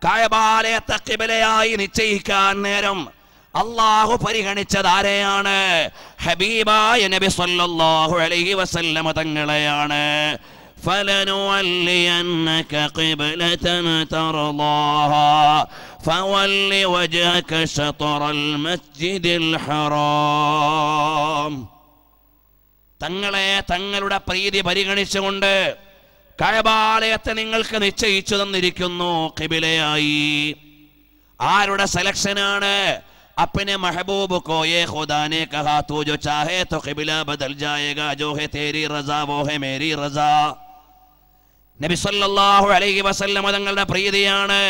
കഴബാലയത്തെ കിബിലയായി നിശ്ചയിക്കാൻ നേരം അള്ളാഹു പരിഗണിച്ചത് ആരെയാണ് ഹബീബായ നബി സല്ലല്ലാഹു അലൈഹി വസല്ലമ തങ്ങളെയാണ് فلنولينك قبلة ترضاها فول وجهك شطر المسجد الحرام തങ്ങളെ തങ്ങളുടെ പ്രീതി പരിഗണിച്ചുകൊണ്ട് കഴബാലയത്തെ നിങ്ങൾക്ക് നിശ്ചയിച്ചു തന്നിരിക്കുന്നു കിബിലയായി ആരുടെ സെലക്ഷനാണ് अपने महबूब को ये खुदा ने कहा तू जो चाहे तो किबिला बदल जाएगा जो है तेरी रजा वो है मेरी रजा നബി സല്ലല്ലാഹു അലൈഹി വസല്ലമ തങ്ങളുടെ പ്രീതിയാണ്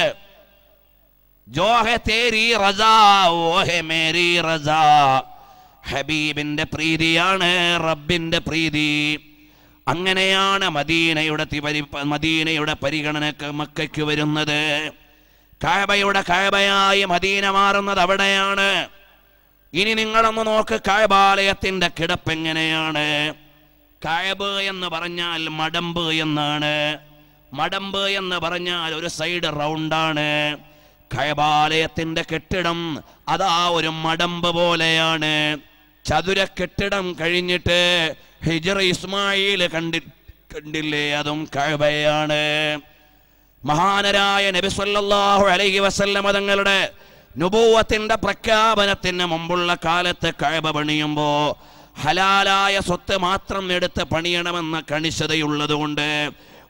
ജോ ഹെ തേരി റസാ ഓ മേരി റസാ ഹബീബിന്റെ പ്രീതിയാണ് റബ്ബിന്റെ പ്രീതി. അങ്ങനെയാണ് മദീനയുടെ മദീനയുടെ പരിഗണനക്ക് മക്കയ്ക്ക് വരുന്നത്. കായബയുടെ കായബയായി മദീന മാറുന്നത് അവിടെയാണ്. ഇനി നിങ്ങളൊന്ന് നോക്ക് കായബാലയത്തിന്റെ കിടപ്പ് എങ്ങനെയാണ് കായബ് എന്ന് പറഞ്ഞാൽ മടമ്പ് എന്നാണ്. മടമ്പ് എന്ന് പറഞ്ഞാൽ ഒരു സൈഡ് റൗണ്ടാണ്. കയബാലയത്തിന്റെ കെട്ടിടം അതാ ഒരു മടമ്പ് പോലെയാണ്. ചതുര കെട്ടിടം കഴിഞ്ഞിട്ട് ഹിജറ ഇസ്മായിൽ കണ്ടി കണ്ടില്ലേ? അതും കഴബയാണ് മഹാനരായ നബി സല്ലല്ലാഹു അലൈഹി വസല്ലമ തങ്ങളുടെ നുപൂവത്തിന്റെ പ്രഖ്യാപനത്തിന് മുമ്പുള്ള കാലത്ത് കഴബ പണിയുമ്പോ ഹലാലായ സ്വത്ത് മാത്രം എടുത്ത് പണിയണമെന്ന കണിശതയുള്ളതുകൊണ്ട്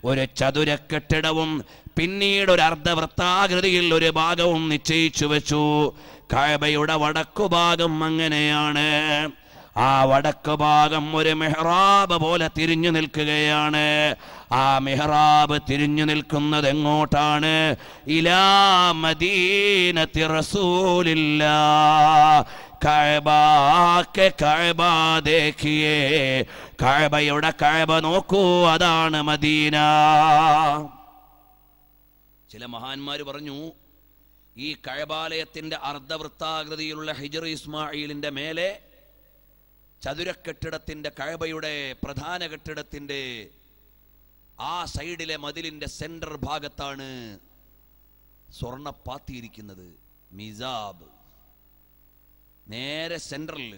ഒരു ചതുര കെട്ടിടവും പിന്നീട് ഒരു അർദ്ധവൃത്താകൃതിയിൽ ഒരു ഭാഗവും നിശ്ചയിച്ചു വെച്ചു. കഴബയുടെ വടക്കുഭാഗം അങ്ങനെയാണ്. ആ വടക്ക് ഭാഗം ഒരു മെഹ്റാബ് പോലെ തിരിഞ്ഞു നിൽക്കുകയാണ്. ആ മെഹ്റാബ് തിരിഞ്ഞു നിൽക്കുന്നത് എങ്ങോട്ടാണ്? ഇലാ മദീനത്തി റസൂലില്ലാ കഴബയുടെ കഴബ നോക്കൂ അതാണ് മദീന. ചില മഹാന്മാർ പറഞ്ഞു ഈ കഴബാലയത്തിന്റെ അർദ്ധവൃത്താകൃതിയിലുള്ള ഹിജർ ഇസ്മായിലിന്റെ മേലെ ചതുരക്കെട്ടിടത്തിന്റെ കഴബയുടെ പ്രധാന കെട്ടിടത്തിന്റെ ആ സൈഡിലെ മതിലിന്റെ സെന്റർ ഭാഗത്താണ് സ്വർണ പാത്തിയിരിക്കുന്നത് മിസാബ്. നേരെ സെന്ററിൽ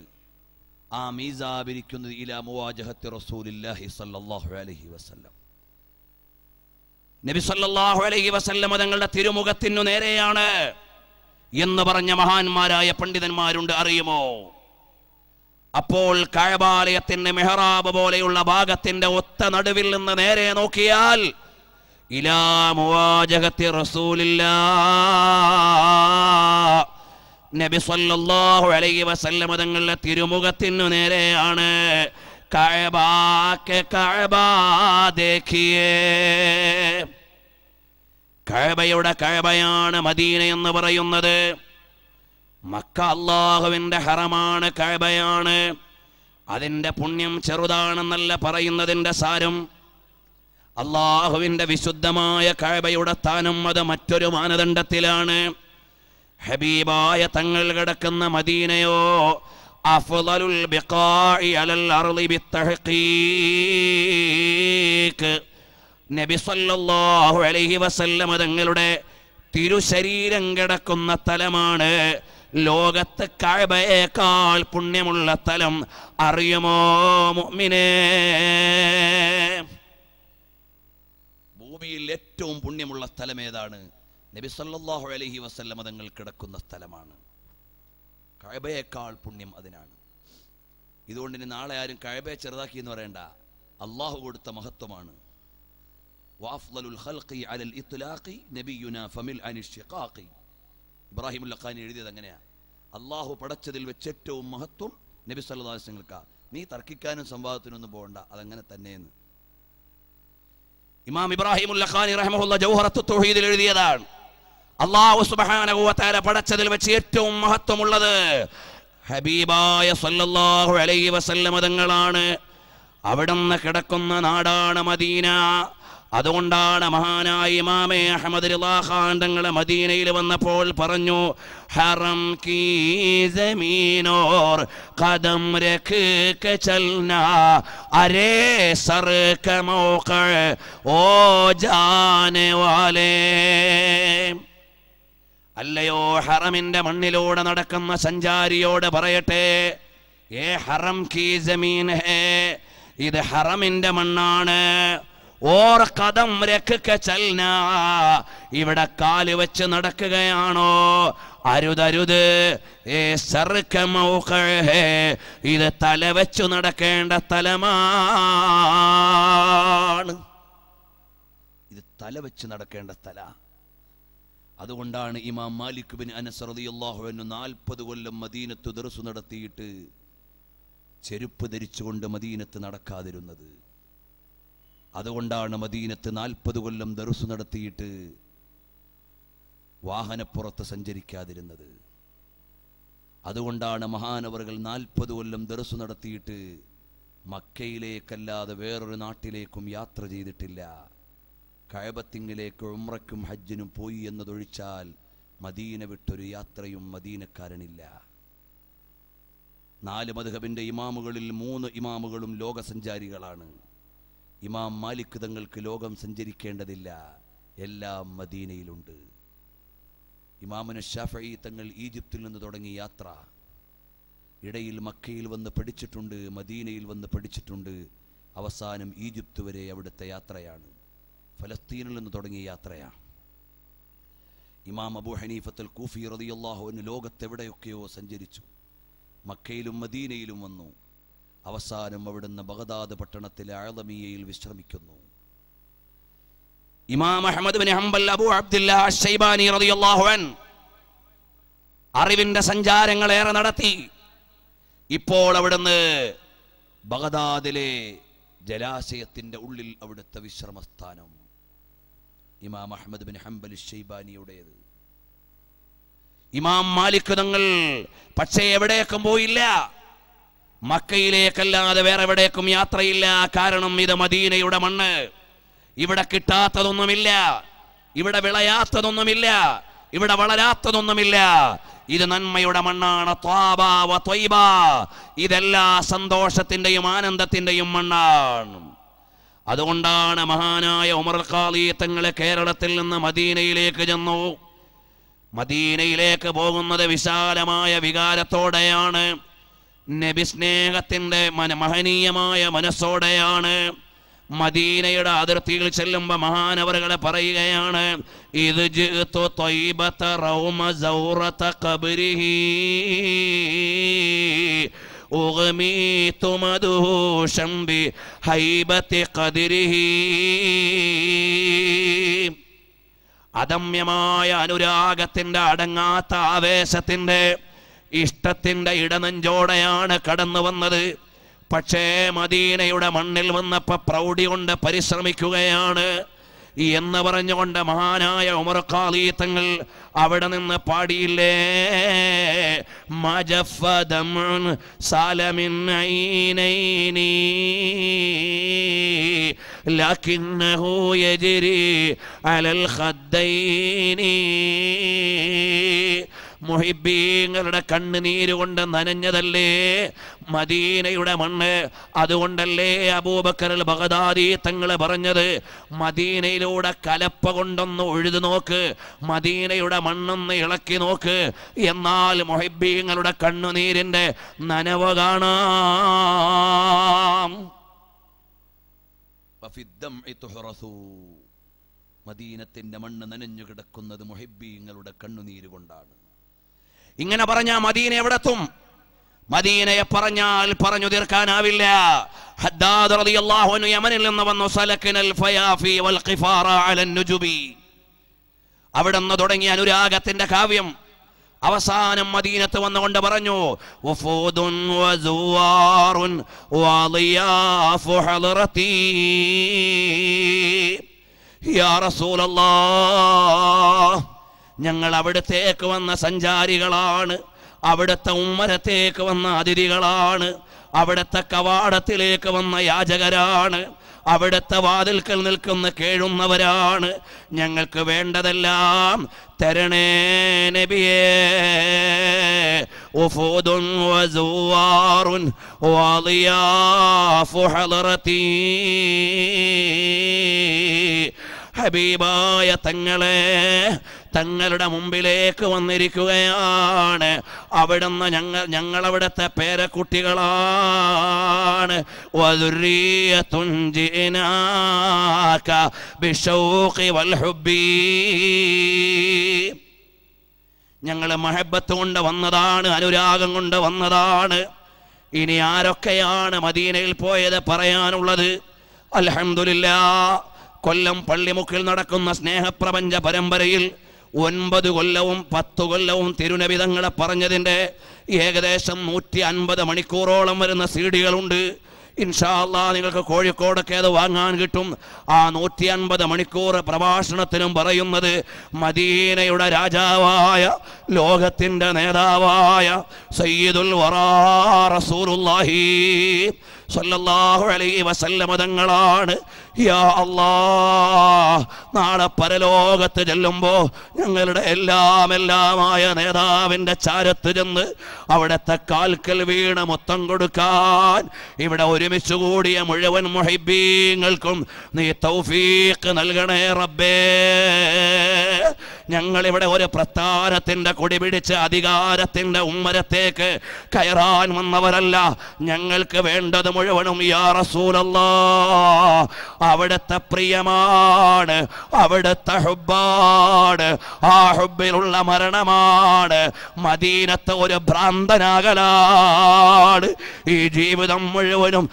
ആ മീസാബ് ഇരിക്കുന്നത് ഇലാ മുവാജഹത്തി റസൂലില്ലാഹി സല്ലല്ലാഹു അലൈഹി വസല്ലം. നബി സല്ലല്ലാഹു അലൈഹി വസല്ലമ തങ്ങളുടെ തിരുമുഖത്തിനു നേരെയാണ് എന്ന് പറഞ്ഞ മഹാന്മാരായ പണ്ഡിതന്മാരുണ്ട് അറിയുമോ? അപ്പോൾ കഴബാലയത്തിന്റെ മെഹറാബ് പോലെയുള്ള ഭാഗത്തിന്റെ ഒത്ത നടുവിൽ നിന്ന് നേരെ നോക്കിയാൽ ഇലാ മുവാജഹത്തി റസൂലില്ലാ നബി സല്ലല്ലാഹു അലൈഹി വസല്ലമ തങ്ങളുടെ തിരുമുഖത്തിനു നേരെയാണ്. കഅബാക്ക് कायबा देखिए കഴബയുടെ കഅബയാണ് മദീന എന്ന് പറയുന്നത്. മക്ക അള്ളാഹുവിന്റെ ഹറമാണ് കഴബയാണ് അതിന്റെ പുണ്യം ചെറുതാണെന്നല്ല പറയുന്നതിന്റെ സാരം. അള്ളാഹുവിന്റെ വിശുദ്ധമായ കഴബയുടെ സ്ഥാനം അത് മറ്റൊരു മാനദണ്ഡത്തിലാണ്. ഹബീബായ തങ്ങൾ കിടക്കുന്ന മദീനയോ അഫ്ളലുൽ البقاء അലൽ അർളി بالتحقيق. നബി സല്ലല്ലാഹു അലൈഹി വസല്ലമ തങ്ങളുടെ തിരുശരീരം കിടക്കുന്ന സ്ഥലമാണ്. ലോകത്ത് കഅബയേക്കാൾ പുണ്യമുള്ള സ്ഥലം. അറിയുമോ മുഅ്മിനേ? ഭൂമിയിൽ ഏറ്റവും പുണ്യമുള്ള സ്ഥലം ഏതാണ്? നബി സല്ലല്ലാഹു അലൈഹി വസല്ലമ തങ്ങൾ കിടക്കുന്ന സ്ഥലമാണ്. കഅബയേക്കാൾ പുണ്യം അതിനാണ്. ഇതുകൊണ്ട് ഇനി നാളെ ആരും കഴബയെ ചെറുതാക്കി എന്ന് പറയണ്ട. അള്ളാഹു കൊടുത്ത മഹത്വമാണ്. ഇബ്രാഹിം ലഖാനി എഴുതിയത് അങ്ങനെയാ. അള്ളാഹു പടച്ചതിൽ വെച്ച് ഏറ്റവും മഹത്വം നബി സല്ലാസ്യങ്ങൾക്ക നീ തർക്കിക്കാനും സംവാദത്തിനൊന്നും പോകണ്ട. അതങ്ങനെ തന്നെയെന്ന്. ഇമാം ഇബ്രാഹിം ലഖാനി റഹ്മഹുല്ല ജൗഹറത്തു തൗഹീദിൽ എഴുതിയതാണ്. അള്ളാഹു തആല പടച്ചതിൽ വെച്ച് ഏറ്റവും മഹത്വമുള്ളത് ഹബീബായ സല്ലല്ലാഹു അലൈ വസല്ലമ തങ്ങളാണ്. അവിടുന്ന് കിടക്കുന്ന നാടാണ് മദീന. അതുകൊണ്ടാണ് മഹാനായി ഇമാമെ അഹമ്മദ് ഖാൻ തങ്ങളെ മദീനയിൽ വന്നപ്പോൾ പറഞ്ഞു ഹറം കീ ജമീനോർ കദം രഖ് കെ അരേ സർ ക ഓ ജാനേ വാലേ അല്ലയോ ഹറമിന്റെ മണ്ണിലൂടെ നടക്കുന്ന സഞ്ചാരിയോട് പറയട്ടെ ഏ ഹറം കീ ജമീൻ ഹേ ഇത് ഹറമിന്റെ മണ്ണാണ്. ഓർ കഥം രക്കുക ചൽന. ഇവിടെ കാൽ വെച്ച് നടക്കുകയാണോ? അരുതരുത്. ഏ സർക്ക മൗഖ ഹേ ഇത് തല വെച്ചു നടക്കേണ്ട തലമാണ്. ഇത് തല വെച്ച് നടക്കേണ്ട സ്ഥല അതുകൊണ്ടാണ് ഇമാം മാലിക് ബിൻ അനസ് റളിയല്ലാഹു അൻഹു നാൽപ്പത് കൊല്ലം മദീനത്ത് ദർസ് നടത്തിയിട്ട് ചെരുപ്പ് ധരിച്ചുകൊണ്ട് മദീനത്ത് നടക്കാതിരുന്നത്. അതുകൊണ്ടാണ് മദീനത്ത് നാൽപ്പത് കൊല്ലം ദർസ് നടത്തിയിട്ട് വാഹനപ്പുറത്ത് സഞ്ചരിക്കാതിരുന്നത്. അതുകൊണ്ടാണ് മഹാനവറുകൾ നാൽപ്പത് കൊല്ലം ദർസ് നടത്തിയിട്ട് മക്കയിലേക്കല്ലാതെ വേറൊരു നാട്ടിലേക്കും യാത്ര ചെയ്തിട്ടില്ല. കഴബത്തിങ്കിലേക്ക് ഉമ്രയ്ക്കും ഹജ്ജിനും പോയി എന്നതൊഴിച്ചാൽ മദീന വിട്ടൊരു യാത്രയും മദീനക്കാരനില്ല. നാല് മധുഹബിന്റെ ഇമാമുകളിൽ മൂന്ന് ഇമാമുകളും ലോകസഞ്ചാരികളാണ്. ഇമാം മാലിക് തങ്ങൾക്ക് ലോകം സഞ്ചരിക്കേണ്ടതില്ല. എല്ലാം മദീനയിലുണ്ട്. ഇമാമുന ഷാഫി തങ്ങൾ ഈജിപ്തിൽ നിന്ന് തുടങ്ങി യാത്ര. ഇടയിൽ മക്കയിൽ വന്ന് പഠിച്ചിട്ടുണ്ട് മദീനയിൽ വന്ന് പഠിച്ചിട്ടുണ്ട്. അവസാനം ഈജിപ്ത് വരെ അവിടുത്തെ യാത്രയാണ്. ഫലസ്തീനിൽ നിന്ന് തുടങ്ങിയ യാത്രയാണ്. ഇമാം അബു ഹനീഫത്തുൽ കൂഫി റളിയല്ലാഹു അൻഹു ലോകത്തെവിടെയൊക്കെയോ സഞ്ചരിച്ചു. മക്കയിലും മദീനയിലും വന്നു. അവസാനം അവിടുന്ന് ബഗദാദ് പട്ടണത്തിലെ അഴലമിയയിൽ വിശ്രമിക്കുന്നു. ഇമാം Ahmad bin Hanbal Abu Abdullah Shaibani റളിയല്ലാഹു അൻ അറിവിന്റെ സഞ്ചാരങ്ങൾ ഏറെ നടത്തി. ഇപ്പോൾ അവിടുന്ന് ബഗദാദിലെ ജലാശയത്തിന്റെ ഉള്ളിൽ അവിടുത്തെ വിശ്രമസ്ഥാനം ഇമാം അഹമ്മദ് ബിൻ ഹംബൽ ഷൈബാനിയുടേത് ഇമാം മാലിക് തങ്ങൾ പക്ഷേ എവിടേക്കും പോയില്ല. മക്കയിലേക്കല്ലാതെ വേറെ എവിടേക്കും യാത്രയില്ല. കാരണം ഇത് മദീനയുടെ മണ്ണ്. ഇവിടെ കിട്ടാത്തതൊന്നുമില്ല. ഇവിടെ വിളയാത്തതൊന്നുമില്ല. ഇവിടെ വളരാത്തതൊന്നുമില്ല. ഇത് നന്മയുടെ മണ്ണാണ്. ഇതെല്ലാ സന്തോഷത്തിന്റെയും ആനന്ദത്തിന്റെയും മണ്ണാണ്. അതുകൊണ്ടാണ് മഹാനായ ഉമർ ഖാദി തങ്ങളെ കേരളത്തിൽ നിന്ന് മദീനയിലേക്ക് ചെന്നു. മദീനയിലേക്ക് പോകുന്നത് വിശാലമായ വികാരത്തോടെയാണ്. നബി സ്നേഹത്തിന്റെ മന മഹനീയമായ മനസ്സോടെയാണ്. മദീനയുടെ അതിർത്തിയിൽ ചെല്ലുമ്പോൾ മഹാനവറുകളെ പറയുകയാണ് ഇത് ജിഅ്തു ത്വയ്ബത مدهوشا بهيبة قدره. അദമ്യമായ അനുരാഗത്തിന്റെ അടങ്ങാത്ത ആവേശത്തിന്റെ ഇഷ്ടത്തിന്റെ ഇടനെഞ്ചോടെയാണ് കടന്നു വന്നത്. പക്ഷേ മദീനയുടെ മണ്ണിൽ വന്നപ്പോൾ പ്രൗഢി കൊണ്ട് പരിശ്രമിക്കുകയാണ്. എന്ന് പറഞ്ഞുകൊണ്ട് മഹാനായ ഉമർ ഖാലി തങ്ങൾ അവിടെ നിന്ന് പാടിയില്ലേ മജഫ ദംഉൻ സാലമിൻ ഐനൈനി لكنه يجري على الخدين മുഹിബീങ്ങളുടെ കണ്ണുനീര് കൊണ്ട് നനഞ്ഞതല്ലേ? മദീനയുടെ മണ്ണ്. അതുകൊണ്ടല്ലേ അബൂബക്കർ ബഗദാദി തങ്ങൾ പറഞ്ഞത്? മദീനയിലൂടെ കലപ്പ കൊണ്ടൊന്ന് ഒഴുതു നോക്ക്. മദീനയുടെ മണ്ണൊന്ന് ഇളക്കി നോക്ക്. എന്നാൽ മുഹിബീങ്ങളുടെ കണ്ണുനീരിന്റെ നനവ് കാണാം. മദീനത്തിന്റെ മണ്ണ് നനഞ്ഞു കിടക്കുന്നത് മുഹിബീങ്ങളുടെ കണ്ണുനീര് കൊണ്ടാണ്. ഇങ്ങനെ പറഞ്ഞ മദീന എവിടെത്തും? മദീനയെ പറഞ്ഞാൽ പറഞ്ഞു തീർക്കാനാവില്ല. സലക്കിനൽ ഫയാഫി വൽ അവിടെ നിന്ന് തുടങ്ങിയ അനുരാഗത്തിന്റെ കാവ്യം അവസാനം മദീനത്ത് വന്നുകൊണ്ട് പറഞ്ഞു യാ റസൂലല്ലാഹ് ഞങ്ങൾ അവിടത്തേക്ക് വന്ന സഞ്ചാരികളാണ്. അവിടുത്തെ ഉമ്മരത്തേക്ക് വന്ന അതിഥികളാണ്. അവിടുത്തെ കവാടത്തിലേക്ക് വന്ന യാചകരാണ്. അവിടുത്തെ വാതിൽക്കൽ നിൽക്കുന്ന കേഴുന്നവരാണ്. ഞങ്ങൾക്ക് വേണ്ടതെല്ലാം തരണേ നബിയേ. ഹബീബായ തങ്ങളെ തങ്ങളുടെ മുമ്പിലേക്ക് വന്നിരിക്കുകയാണ്. അവിടുന്ന് ഞങ്ങൾ ഞങ്ങളവിടുത്തെ പേരക്കുട്ടികളാണ്. ഞങ്ങൾ മഹബത്ത് കൊണ്ട് വന്നതാണ് അനുരാഗം കൊണ്ട് വന്നതാണ്. ഇനി ആരൊക്കെയാണ് മദീനയിൽ പോയത് പറയാനുള്ളത്? അൽഹംദുലില്ലാ കൊല്ലം പള്ളിമുക്കിൽ നടക്കുന്ന സ്നേഹപ്രപഞ്ച പരമ്പരയിൽ ഒൻപത് കൊല്ലവും പത്ത് കൊല്ലവും തിരുനബിതങ്ങളെ പറഞ്ഞതിന്റെ ഏകദേശം നൂറ്റി അൻപത് മണിക്കൂറോളം വരുന്ന സീഡികളുണ്ട്. ഇൻഷാല്ലാ നിങ്ങൾക്ക് കോഴിക്കോടൊക്കെ അത് വാങ്ങാൻ കിട്ടും. ആ നൂറ്റി അൻപത് മണിക്കൂർ പ്രഭാഷണത്തിനും പറയുന്നത് മദീനയുടെ രാജാവായ ലോകത്തിന്റെ നേതാവായ സയ്യിദുൽ വറാ റസൂലുള്ളാഹി സല്ലല്ലാഹു അലൈഹി വസല്ലമ തങ്ങളാണ് യാ അല്ലാ നാളെ പരലോകത്ത് ചെല്ലുമ്പോൾ ഞങ്ങളുടെ എല്ലാം എല്ലാമായ നേതാവിന്റെ ചാരത്ത് ചെന്ന് അവിടുത്തെ കാൽക്കൽ വീണ് മൊത്തം കൊടുക്കാൻ ഇവിടെ ഒരുമിച്ച് കൂടിയ മുഴുവൻ മുഹിബീങ്ങൾക്കും നീ തൗഫീഖ് നൽകണേ റബ്ബേ. ഞങ്ങളിവിടെ ഒരു പ്രസ്ഥാനത്തിന്റെ കൊടി പിടിച്ച് അധികാരത്തിന്റെ ഉമ്മരത്തേക്ക് കയറാൻ വന്നവരല്ല. ഞങ്ങൾക്ക് വേണ്ടത് മുഴുവനും യാ റസൂലല്ലാ. അവിടുത്തെ പ്രിയമാണ് അവിടുത്തെ ഹുബാണ് ആ ഹുബിലുള്ള മരണമാണ്. മദീനത്തെ ഒരു ഭ്രാന്തനാകലാണ്. ഈ ജീവിതം മുഴുവനും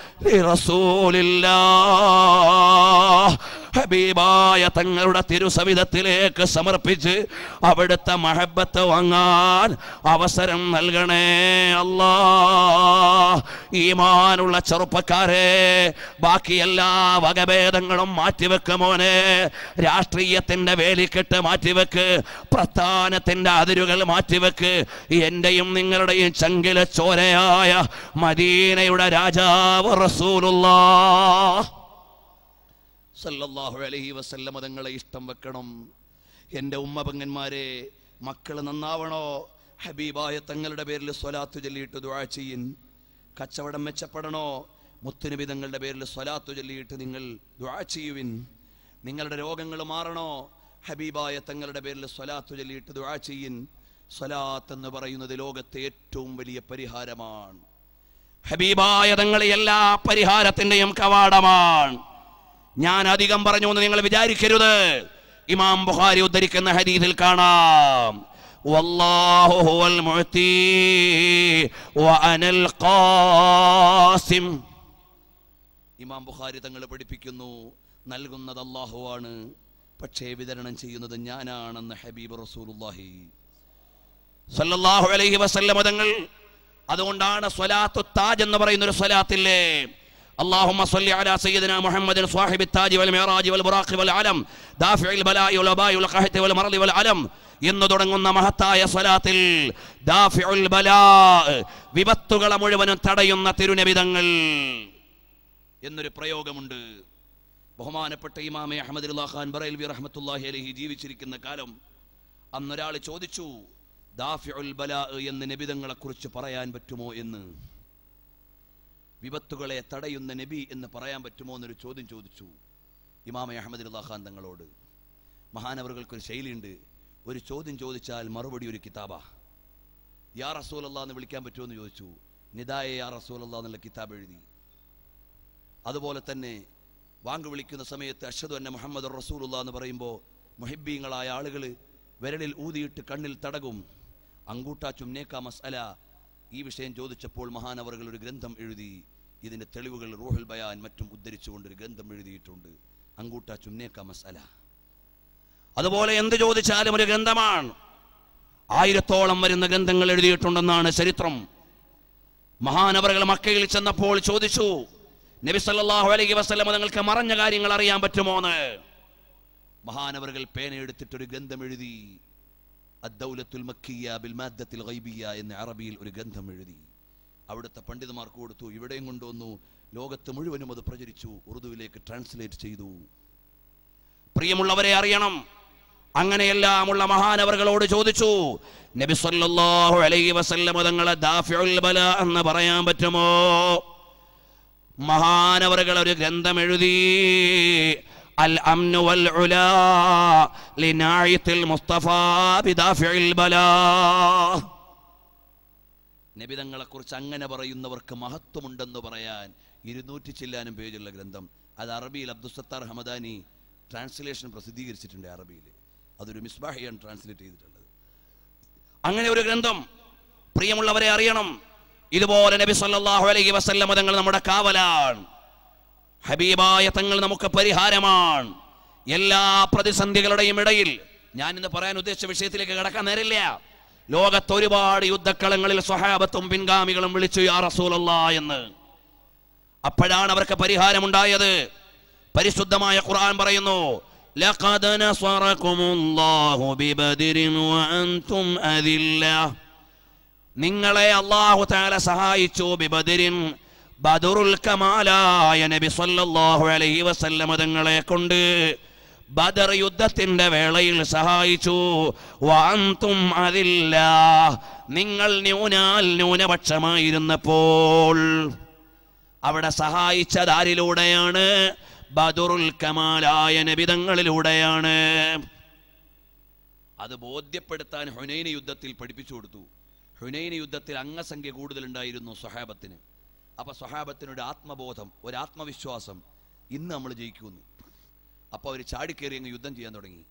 ഹബീബായ തങ്ങളുടെ തിരുസവിധത്തിലേക്ക് സമർപ്പിച്ച് അവിടുത്തെ മഹബത്ത് വാങ്ങാൻ അവസരം നൽകണേ അല്ലാ. ഈമാനുള്ള ചെറുപ്പക്കാരെ ബാക്കി എല്ലാ വകഭേദങ്ങളും മാറ്റിവെക്കുമോനെ രാഷ്ട്രീയത്തിന്റെ വേലിക്കെട്ട് മാറ്റിവെക്ക് പ്രസ്ഥാനത്തിന്റെ അതിരുകൾ മാറ്റിവെക്ക്. എന്റെയും നിങ്ങളുടെയും ചങ്കിലെ ചോരയായ മദീനയുടെ രാജാവ് റസൂലുള്ളാ. സല്ലല്ലാഹു അലഹി വസല്ലമ തങ്ങളെ ഇഷ്ടം വെക്കണം. എന്റെ ഉമ്മ പങ്ങന്മാരെ മക്കൾ നന്നാവണോ? ഹബീബായ തങ്ങളുടെ പേരിൽ സ്വലാത്തു ചൊല്ലിയിട്ട് ദുആ ചെയ്യൻ കച്ചവടം മെച്ചപ്പെടണോ? മുത്തുനബി തങ്ങളുടെ പേരിൽ സ്വലാത്തു ചൊല്ലിയിട്ട് നിങ്ങൾ ദുആ ചെയ്യുവിൻ. നിങ്ങളുടെ രോഗങ്ങൾ മാറണോ? ഹബീബായ തങ്ങളുടെ പേരിൽ സ്വലാത്തു ചൊല്ലിയിട്ട് ദുആ ചെയ്യൻ സ്വലാത്ത് എന്ന് പറയുന്നത് ലോകത്തെ ഏറ്റവും വലിയ പരിഹാരമാണ്. ഹബീബായ തങ്ങളെ എല്ലാ പരിഹാരത്തിന്റെയും കവാടമാണ്. ഞാൻ അധികം പറഞ്ഞു എന്ന് നിങ്ങൾ വിചാരിക്കരുത്. ഇമാം ബുഹാരി ഉദ്ധരിക്കുന്ന ഹദീസിൽ കാണാം. വല്ലാഹു ഹുവൽ മുഅ്തി വഅനൽ ഖാസിം. ഇമാം ബുഖാരി തങ്ങൾ പഠിപ്പിക്കുന്നു നൽകുന്നത് അള്ളാഹുവാണ് പക്ഷേ വിതരണം ചെയ്യുന്നത് ഞാനാണെന്ന് ഹബീബ് റസൂലുള്ളാഹി. സല്ലല്ലാഹു അലൈഹി വസല്ലമ തങ്ങൾ അതുകൊണ്ടാണ് സ്വലാത്തു താജ് എന്ന് പറയുന്ന ഒരു സ്വലാത്തില്ലേ? اللهم صل على سيدنا محمد صاحب التاج والمعراج والبراق والعلم دافع البلاء والوباء والقحط والمرض والعلم എന്ന് തുടങ്ങുന്ന മഹത്തായ സ്വലാത്തിൽ ദാഫിഉൽ ബലാ വിപത്തുകളെ മുഴുവനും തടയുന്ന തിരുനബിതങ്ങൾ എന്നൊരു പ്രയോഗമുണ്ട് ബഹുമാനപ്പെട്ട ഇമാമെ അഹമ്മദ് ഖാൻ ബറൈൽവി റഹ്മത്തുള്ളാഹി അലൈഹി ജീവിച്ചിരിക്കുന്ന കാലം അന്നൊരാൾ ചോദിച്ചു ദാഫിഉൽ ബലാ എന്ന് നബിതങ്ങളെ കുറിച്ച് പറയാൻ പറ്റുമോ എന്ന് വിപത്തുകളെ തടയുന്ന നബി എന്ന് പറയാൻ പറ്റുമോ എന്നൊരു ചോദ്യം ചോദിച്ചു. ഇമാമ അഹമ്മദ് ഖാൻ തങ്ങളോട് മഹാനവറുകൾക്കൊരു ശൈലിയുണ്ട്. ഒരു ചോദ്യം ചോദിച്ചാൽ മറുപടി ഒരു കിതാബാ. യാ റസൂൽ എന്ന് വിളിക്കാൻ പറ്റുമോ എന്ന് ചോദിച്ചു. നിദായ യാ റസൂൽ എന്നുള്ള കിതാബ് എഴുതി. അതുപോലെ തന്നെ വാങ്ക് വിളിക്കുന്ന സമയത്ത് അഷദ് അന്ന മുഹമ്മദ് റസൂലുള്ള എന്ന് പറയുമ്പോൾ മുഹിബീങ്ങളായ ആളുകൾ വിരലിൽ ഊതിയിട്ട് കണ്ണിൽ തടകും. അങ്കൂട്ട ചുംനേക്ക മസ്അല. ഈ വിഷയം ചോദിച്ചപ്പോൾ മഹാനവറുകൾ ഒരു ഗ്രന്ഥം എഴുതി ഇതിന്റെ തെളിവുകൾ റൂഹുൽ ബയാൻ മറ്റും ഉദ്ധരിച്ചുകൊണ്ട് ഒരു ഗ്രന്ഥം എഴുതിയിട്ടുണ്ട്. അങ്കൂട്ട ചുന്നേക്ക മസല. അതുപോലെ എന്ത് ചോദിച്ചാലും ഒരു ഗ്രന്ഥമാണ്. ആയിരത്തോളം വരുന്ന ഗ്രന്ഥങ്ങൾ എഴുതിയിട്ടുണ്ടെന്നാണ് ചരിത്രം. മഹാനവറുകൾ മക്കയിൽ ചെന്നപ്പോൾ ചോദിച്ചു നബി അലൈഹി വസ്ലമ നിങ്ങൾക്ക് മറഞ്ഞ കാര്യങ്ങൾ അറിയാൻ പറ്റുമോന്ന് മഹാനവറുകൾ പേന എടുത്തിട്ട് ഒരു ഗ്രന്ഥം എഴുതി അദ്ദൗലത്തുൽ മക്കിയ ബിൽ മാദ്ദത്തിൽ ഗൈബിയ എന്ന് അറബിയിൽ ഒരു ഗ്രന്ഥം എഴുതി. അവിടുത്തെ പണ്ഡിതന്മാർക്ക് കൊടുത്തു ഇവിടെയും കൊണ്ടുവന്നു. ലോകത്ത് മുഴുവനും അത് പ്രചരിച്ചു ഉറുദുവിലേക്ക് ട്രാൻസ്ലേറ്റ് ചെയ്തു. പ്രിയമുള്ളവരെ അറിയണം അങ്ങനെയെല്ലാമുള്ള മഹാനവറുകളോട് ചോദിച്ചു നബി തങ്ങളെ എന്ന് പറയാൻ പറ്റുമോ? മഹാനവറുകൾ ഒരു ഗ്രന്ഥം എഴുതി അൽ അംനു വൽ ഉലാ ലിനായിത്തിൽ മുസ്തഫ ബിദാഫിഉൽ ബലാ നബിതങ്ങളെ കുറിച്ച് അങ്ങനെ പറയുന്നവർക്ക് മഹത്വമുണ്ടെന്ന് പറയാൻ ഇരുന്നൂറ്റി ചില്ലാനും പേജുള്ള ഗ്രന്ഥം. അത് അറബിയിൽ അബ്ദുസത്താർ ഹമദാനി ട്രാൻസ്ലേഷൻ പ്രസിദ്ധീകരിച്ചിട്ടുണ്ട് അറബിയിൽ. അതൊരു മിസ്ബാഹിയാണ് ട്രാൻസ്ലേറ്റ് ചെയ്തിട്ടുള്ളത്. അങ്ങനെ ഒരു ഗ്രന്ഥം പ്രിയമുള്ളവരെ അറിയണം. ഇതുപോലെ നബി സല്ലല്ലാഹു അലൈഹി വസല്ലം തങ്ങൾ നമ്മുടെ കാവലാണ്. ഹബീബായ തങ്ങൾ നമുക്ക് പരിഹാരമാണ് എല്ലാ പ്രതിസന്ധികളുടെയും ഇടയിൽ ഞാൻ ഇന്ന് പറയാൻ ഉദ്ദേശിച്ച വിഷയത്തിലേക്ക് കടക്കാൻ നേരില്ല ലോകത്ത് ഒരുപാട് യുദ്ധക്കളങ്ങളിൽ സ്വഹാബത്തും പിൻഗാമികളും വിളിച്ചു യാ റസൂലല്ലാ എന്ന് അപ്പോഴാണ് അവർക്ക് പരിഹാരമുണ്ടായത് പരിശുദ്ധമായ ഖുർആൻ പറയുന്നു لقد نصركم الله ببدر وأنتم أذلة നിങ്ങളെ അള്ളാഹു താല സഹായിച്ചു ബിബദിരിൻ ബദറുൽ കമാലായ നബി സല്ലല്ലാഹു അലൈഹി വസല്ലമ തങ്ങളെ കൊണ്ട് ബദർ യുദ്ധത്തിന്റെ വേളയിൽ സഹായിച്ചു. വാന്തും അതില്ല നിങ്ങൾ ന്യൂനാൽ ന്യൂനപക്ഷമായിരുന്നപ്പോൾ അവിടെ സഹായിച്ചതാരിലൂടെയാണ്? ബദുറുൽ കമാലായ നബിതങ്ങളിലൂടെയാണ് അത് ബോധ്യപ്പെടുത്താൻ ഹുനൈന യുദ്ധത്തിൽ പഠിപ്പിച്ചു കൊടുത്തു. ഹുനൈന യുദ്ധത്തിൽ അംഗസംഖ്യ കൂടുതലുണ്ടായിരുന്നു സ്വഹാബത്തിന്. അപ്പൊ സ്വഹാബത്തിനൊരു ആത്മബോധം ഒരു ആത്മവിശ്വാസം ഇന്ന് നമ്മൾ ജയിക്കുന്നു. അപ്പൊ അവർ ചാടിക്കേറി അങ്ങ് യുദ്ധം ചെയ്യാൻ തുടങ്ങി.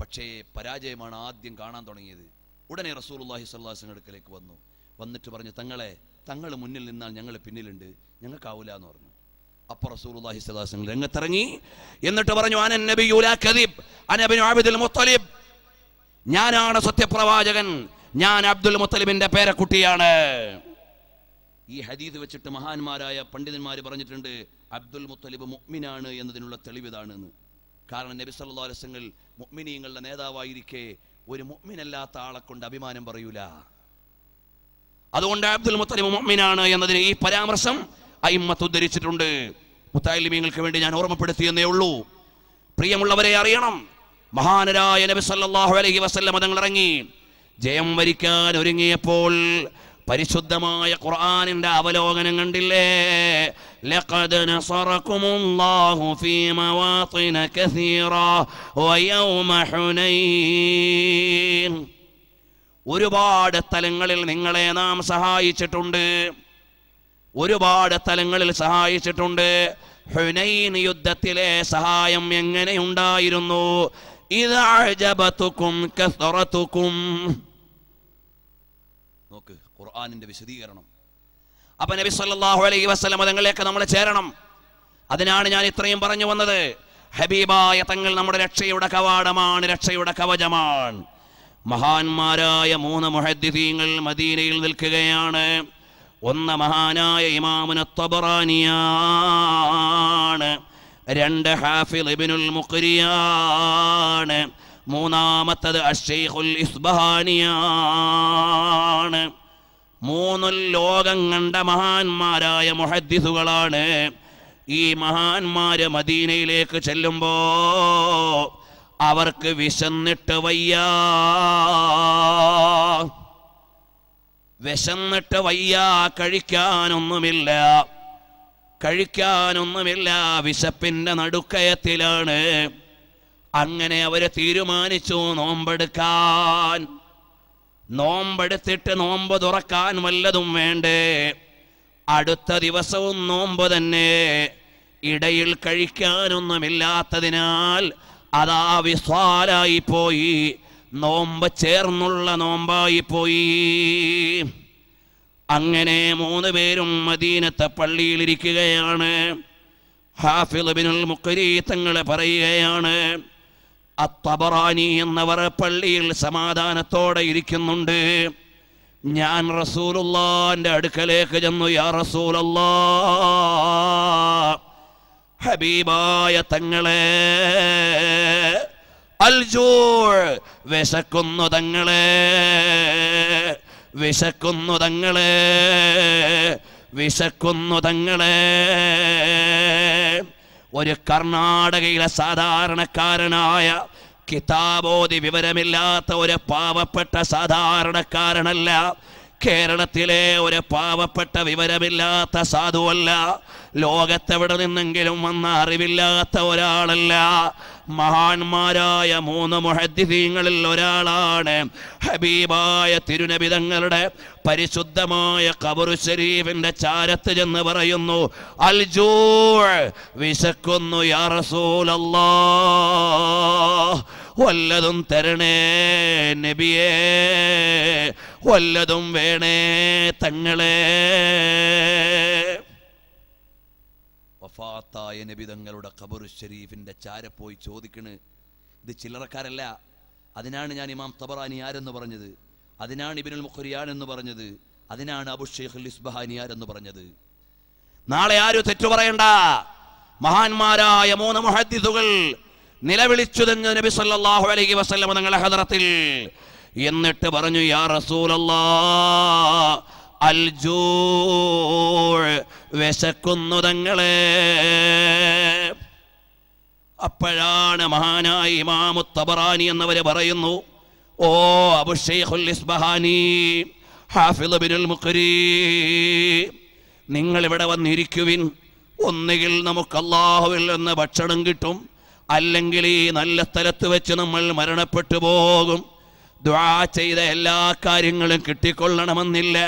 പക്ഷേ പരാജയമാണ് ആദ്യം കാണാൻ തുടങ്ങിയത്. ഉടനെ അള്ളാഹി അലൈഹി അടുക്കലേക്ക് വന്നു. വന്നിട്ട് പറഞ്ഞു തങ്ങളെ തങ്ങൾ മുന്നിൽ നിന്നാൽ ഞങ്ങൾ പിന്നിലുണ്ട്. ഞങ്ങൾക്കാവൂല എന്ന് പറഞ്ഞു. അപ്പൊ റസൂലുള്ളാഹി അള്ളാഹി വസല്ലം രംഗത്തിറങ്ങി. എന്നിട്ട് പറഞ്ഞു അനൻ അബ്ദുൽ മുത്തലിബ്. ഞാനാണ് സത്യപ്രവാചകൻ. ഞാൻ അബ്ദുൽ മുത്തലിബിന്റെ പേരക്കുട്ടിയാണ്. ഈ ഹദീദ് വെച്ചിട്ട് മഹാന്മാരായ പണ്ഡിതന്മാർ പറഞ്ഞിട്ടുണ്ട് അബ്ദുൽ മുത്തലിബ് മുഅ്മിനാണ് എന്നതിനുള്ള തെളിവിതാണെന്ന്. കാരണം നബി അലൈഹി വസല്ലം മുഅ്മിനീങ്ങളുടെ നേതാവായിരിക്കെ ഒരു മുഅ്മിനല്ലാത്ത ആളെ കൊണ്ട് അഭിമാനം പറയൂല. അതുകൊണ്ട് അബ്ദുൽ മുത്തലിബ് മുഅ്മിനാണ് എന്നതിന് ഈ പരാമർശം അയിമ്മത്ത് ഉദ്ധരിച്ചിട്ടുണ്ട്. മുത്താലിമീങ്ങൾക്ക് വേണ്ടി ഞാൻ ഓർമ്മപ്പെടുത്തിയെന്നേ ഉള്ളൂ. പ്രിയമുള്ളവരെ അറിയണം മഹാനരായ നബി സല്ലല്ലാഹു അലൈഹി വസല്ലം തങ്ങൾ ഇറങ്ങി ജയം വരിക്കാൻ ഒരുങ്ങിയപ്പോൾ പരിശുദ്ധമായ ഖുർആനിന്റെ അവലോകനം കണ്ടില്ലേ? ഒരുപാട് സ്ഥലങ്ങളിൽ നിങ്ങളെ നാം സഹായിച്ചിട്ടുണ്ട്. ഒരുപാട് സ്ഥലങ്ങളിൽ സഹായിച്ചിട്ടുണ്ട്. ഹുനൈൻ യുദ്ധത്തിലെ സഹായം എങ്ങനെയുണ്ടായിരുന്നു ഇത് കസ്തുറത്തുക്കും നോക്ക് ഖുർആനിന്റെ വിശദീകരണം. അപ്പൊ നബി സല്ലല്ലാഹു അലൈഹി വസ്ലം തങ്ങളിലേക്ക് നമ്മൾ ചേരണം. അതിനാണ് ഞാൻ ഇത്രയും പറഞ്ഞു വന്നത്. ഹബീബായ തങ്ങൾ നമ്മുടെ രക്ഷയുടെ കവാടമാണ് രക്ഷയുടെ കവചമാണ്. മഹാന്മാരായ മൂന്ന് മുഹദ്ദിദീങ്ങൾ മദീനയിൽ നിൽക്കുകയാണ്. ഒന്ന് മഹാനായ ഇമാമുന തബറാനിയാണ്. രണ്ട് ഹാഫിൽ ഇബ്നുൽ മുഖരിയാണ്. മൂന്നാമത്തത് അഷേഖുൽ ഇസ്ബഹാനിയാണ്. മൂന്നും ലോകം കണ്ട മഹാന്മാരായ മുഹദ്ദിസുകളാണ്. ഈ മഹാന്മാര് മദീനയിലേക്ക് ചെല്ലുമ്പോ അവർക്ക് വിശന്നിട്ട് വയ്യ. വിശന്നിട്ട് വയ്യ കഴിക്കാനൊന്നുമില്ല. കഴിക്കാനൊന്നുമില്ല വിശപ്പിന്റെ നടുക്കയത്തിലാണ്. അങ്ങനെ അവർ തീരുമാനിച്ചു നോമ്പെടുക്കാൻ. നോമ്പെടുത്തിട്ട് നോമ്പ് തുറക്കാൻ വല്ലതും വേണ്ടേ? അടുത്ത ദിവസവും നോമ്പ് തന്നെ. ഇടയിൽ കഴിക്കാനൊന്നുമില്ലാത്തതിനാൽ അതാ വിസ്വാലായി പോയി നോമ്പ് ചേർന്നുള്ള നോമ്പായി പോയി അങ്ങനെ മൂന്ന് പേരും മദീനത്തെ പള്ളിയിലിരിക്കുകയാണ്. ഹാഫിൽ ബിനുൽ മുക്കരി പറയുകയാണ് അത്തബറാനി എന്നവർ പള്ളിയിൽ സമാധാനത്തോടെ ഇരിക്കുന്നുണ്ട്. ഞാൻ റസൂലുള്ളാന്റെ അടുക്കലേക്ക് ചെന്നു യാ റസൂലല്ലാ ഹബീബായ തങ്ങളെ അൽജൂർ വിശക്കുന്നു തങ്ങളെ വിശക്കുന്നു തങ്ങളെ വിശക്കുന്നു തങ്ങളെ. ഒരു കർണാടകയിലെ സാധാരണക്കാരനായ കിതാബോധി വിവരമില്ലാത്ത ഒരു പാവപ്പെട്ട സാധാരണക്കാരനല്ല. കേരളത്തിലെ ഒരു പാവപ്പെട്ട വിവരമില്ലാത്ത സാധുവല്ല. ലോകത്തെവിടെ നിന്നെങ്കിലും വന്ന അറിവില്ലാത്ത ഒരാളല്ല. മഹാന്മാരായ മൂന്ന് മുഹദ്ദിഫീങ്ങളിൽ ഒരാളാണ്. ഹബീബായ തിരുനബിതങ്ങളുടെ പരിശുദ്ധമായ കബറു ശരീഫിന്റെ ചാരത്ത് ചെന്ന് പറയുന്നു അൽജൂ വിശക്കുന്നു യാ റസൂലല്ലാ വല്ലതും തരണേ നബിയേ വല്ലതും വേണേ തങ്ങളെ. വഫാത്തായ നബി തങ്ങളുടെ ഖബറു ഷരീഫിന്റെ ചാര പോയി ചോദിക്കണ്. ഇത് ചില്ലറക്കാരല്ല. അതിനാണ് ഞാൻ ഇമാം തബറാനി ആരെന്ന് പറഞ്ഞത്? അതിനാണ് ഇബിനുൽ മുഖരിയാൻ എന്ന് പറഞ്ഞത്? അതിനാണ് അബു ഷെയ്ഖുൽ ഇസ്ബഹാനിയാർ എന്ന് പറഞ്ഞത്? നാളെ ആരും തെറ്റു പറയണ്ട. മഹാന്മാരായ മൂന്ന് മുഹദ്ദിസുകൾ നിലവിളിച്ചു തന്നെ നബി സല്ലല്ലാഹു അലൈഹി വസല്ലം തങ്ങളുടെ ഹദറത്തിൽ. എന്നിട്ട് പറഞ്ഞു യാ റസൂലല്ലാ അൽജൂ വിശക്കുന്നു തങ്ങളെ. അപ്പോഴാണ് മഹാനായ ഇമാമു തബറാനി എന്നവര് പറയുന്നു ഓ അബുഷൈഖുൽ ഇസ്ബഹാനി നിങ്ങൾ ഇവിടെ വന്നിരിക്കുവിൻ. ഒന്നുകിൽ നമുക്ക് അള്ളാഹുവിൽ നിന്ന് ഭക്ഷണം കിട്ടും അല്ലെങ്കിൽ ഈ നല്ല സ്ഥലത്ത് വെച്ച് നമ്മൾ മരണപ്പെട്ടു പോകും. ദ്വാ ചെയ്ത എല്ലാ കാര്യങ്ങളും കിട്ടിക്കൊള്ളണമെന്നില്ല.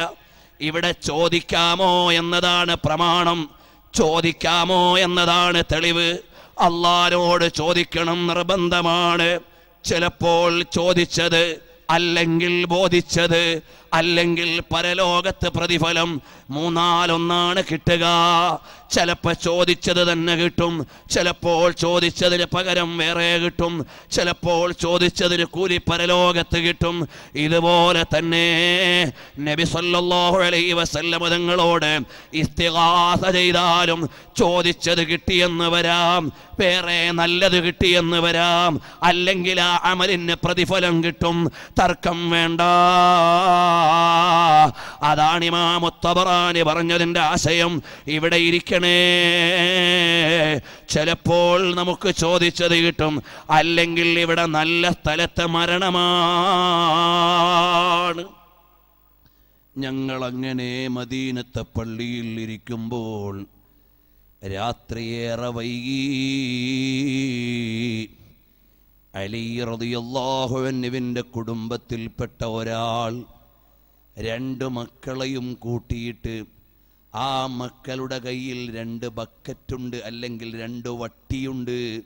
ഇവിടെ ചോദിക്കാമോ എന്നതാണ് പ്രമാണം. ചോദിക്കാമോ എന്നതാണ് തെളിവ്. അള്ളാരോട് ചോദിക്കണം നിർബന്ധമാണ്. ചിലപ്പോൾ ചോദിച്ചത് അല്ലെങ്കിൽ ബോധിച്ചത് അല്ലെങ്കിൽ പരലോകത്ത് പ്രതിഫലം മൂന്നാലൊന്നാണ് കിട്ടുക. ചിലപ്പോൾ ചോദിച്ചത് തന്നെ കിട്ടും. ചിലപ്പോൾ ചോദിച്ചതിന് പകരം വേറെ കിട്ടും. ചിലപ്പോൾ ചോദിച്ചതിന് കൂലി പരലോകത്ത് കിട്ടും. ഇതുപോലെ തന്നെ നബി സല്ലല്ലാഹു അലൈഹി വസല്ലമ തങ്ങളോട് ഇസ്തിഗാസ ചെയ്താലും ചോദിച്ചത് കിട്ടിയെന്ന് വരാം. വേറെ നല്ലത് കിട്ടിയെന്ന് വരാം. അല്ലെങ്കിൽ ആ അമലിന് പ്രതിഫലം കിട്ടും. തർക്കം വേണ്ട. അതാണ് ഇമാമുത്തബറാനി പറഞ്ഞതിന്റെ ആശയം. ഇവിടെ ഇരിക്കണേ. ചിലപ്പോൾ നമുക്ക് ചോദിച്ചത് കിട്ടും. അല്ലെങ്കിൽ ഇവിടെ നല്ല സ്ഥലത്തെ മരണമാണ്. ഞങ്ങൾ അങ്ങനെ മദീനത്തെ പള്ളിയിൽ ഇരിക്കുമ്പോൾ രാത്രിയേറെ വൈകി. അലി റതിയല്ലാഹുവിന്റെ കുടുംബത്തിൽപ്പെട്ട ഒരാൾ രണ്ട് മക്കളെയും കൂട്ടിയിട്ട് ആ മക്കളുടെ കയ്യിൽ രണ്ട് ബക്കറ്റുണ്ട് അല്ലെങ്കിൽ രണ്ട് വട്ടിയുണ്ട്.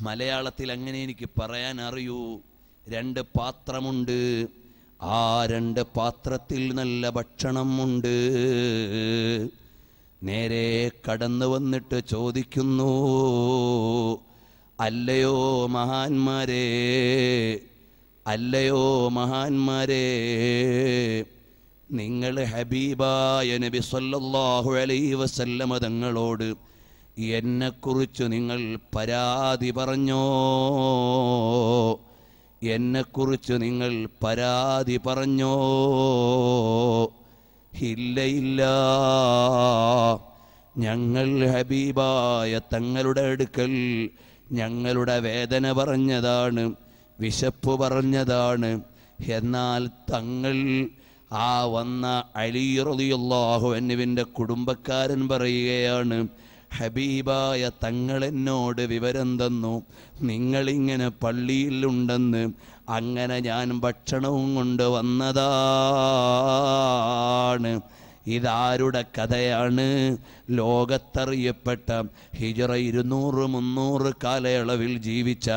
മലയാളത്തിൽ അങ്ങനെ എനിക്ക് പറയാൻ അറിയൂ? രണ്ട് പാത്രമുണ്ട്. ആ രണ്ട് പാത്രത്തിൽ നല്ല ഭക്ഷണമുണ്ട് നേരെ കടന്നു വന്നിട്ട് ചോദിക്കുന്നു അല്ലയോ മഹാന്മാരേ അല്ലയോ മഹാന്മാരെ നിങ്ങൾ ഹബീബായ നബി സല്ലല്ലാഹു അലൈഹി വസല്ലമ തങ്ങളോട് എന്നെക്കുറിച്ച് നിങ്ങൾ പരാതി പറഞ്ഞോ? എന്നെക്കുറിച്ച് നിങ്ങൾ പരാതി പറഞ്ഞോ? ഇല്ല ഇല്ല ഞങ്ങൾ ഹബീബായ തങ്ങളുടെ അടുക്കൽ ഞങ്ങളുടെ വേദന പറഞ്ഞതാണ് വിശപ്പ് പറഞ്ഞതാണ്. എന്നാൽ തങ്ങൾ ആ വന്ന അലി അന്നുവിന്റെ കുടുംബക്കാരൻ പറയുകയാണ് ഹബീബായ തങ്ങളെന്നോട് വിവരം തന്നു. നിങ്ങളിങ്ങനെ പള്ളിയിലുണ്ടെന്ന് അങ്ങനെ ഞാൻ ഭക്ഷണവും കൊണ്ട് വന്നതാണ്. ഇതാരുടെ കഥയാണ്? ലോകത്തറിയപ്പെട്ട ഹിജറ ഇരുന്നൂറ് മുന്നൂറ് കാലയളവിൽ ജീവിച്ച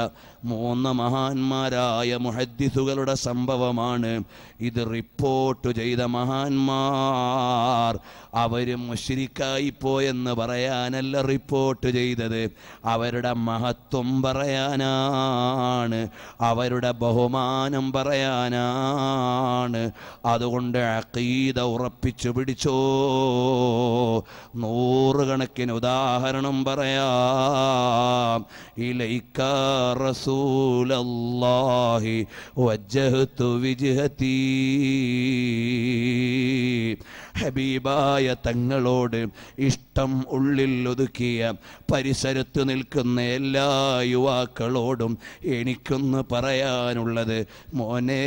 മൂന്ന് മഹാന്മാരായ മുഹദ്ദിസുകളുടെ സംഭവമാണ്. ഇത് റിപ്പോർട്ട് ചെയ്ത മഹാന്മാർ അവർ മുഷിരിക്കായി പോയെന്ന് പറയാനല്ല റിപ്പോർട്ട് ചെയ്തത്. അവരുടെ മഹത്വം പറയാനാണ്. അവരുടെ ബഹുമാനം പറയാനാണ്. അതുകൊണ്ട് അക്കീത ഉറപ്പിച്ചു പിടിച്ചോ. നൂറുകണക്കിന് ഉദാഹരണം പറയാം. ഇലൈക്ക റസൂലല്ലാഹി വജ്ജഹത്തു വിജ്ഹതി. ഹബീബായ തങ്ങളോട് ഇഷ്ടം ഉള്ളിൽ ഒതുക്കിയ പരിസരത്ത് നിൽക്കുന്ന എല്ലാ യുവാക്കളോടും എനിക്കൊന്ന് പറയാനുള്ളത് മോനെ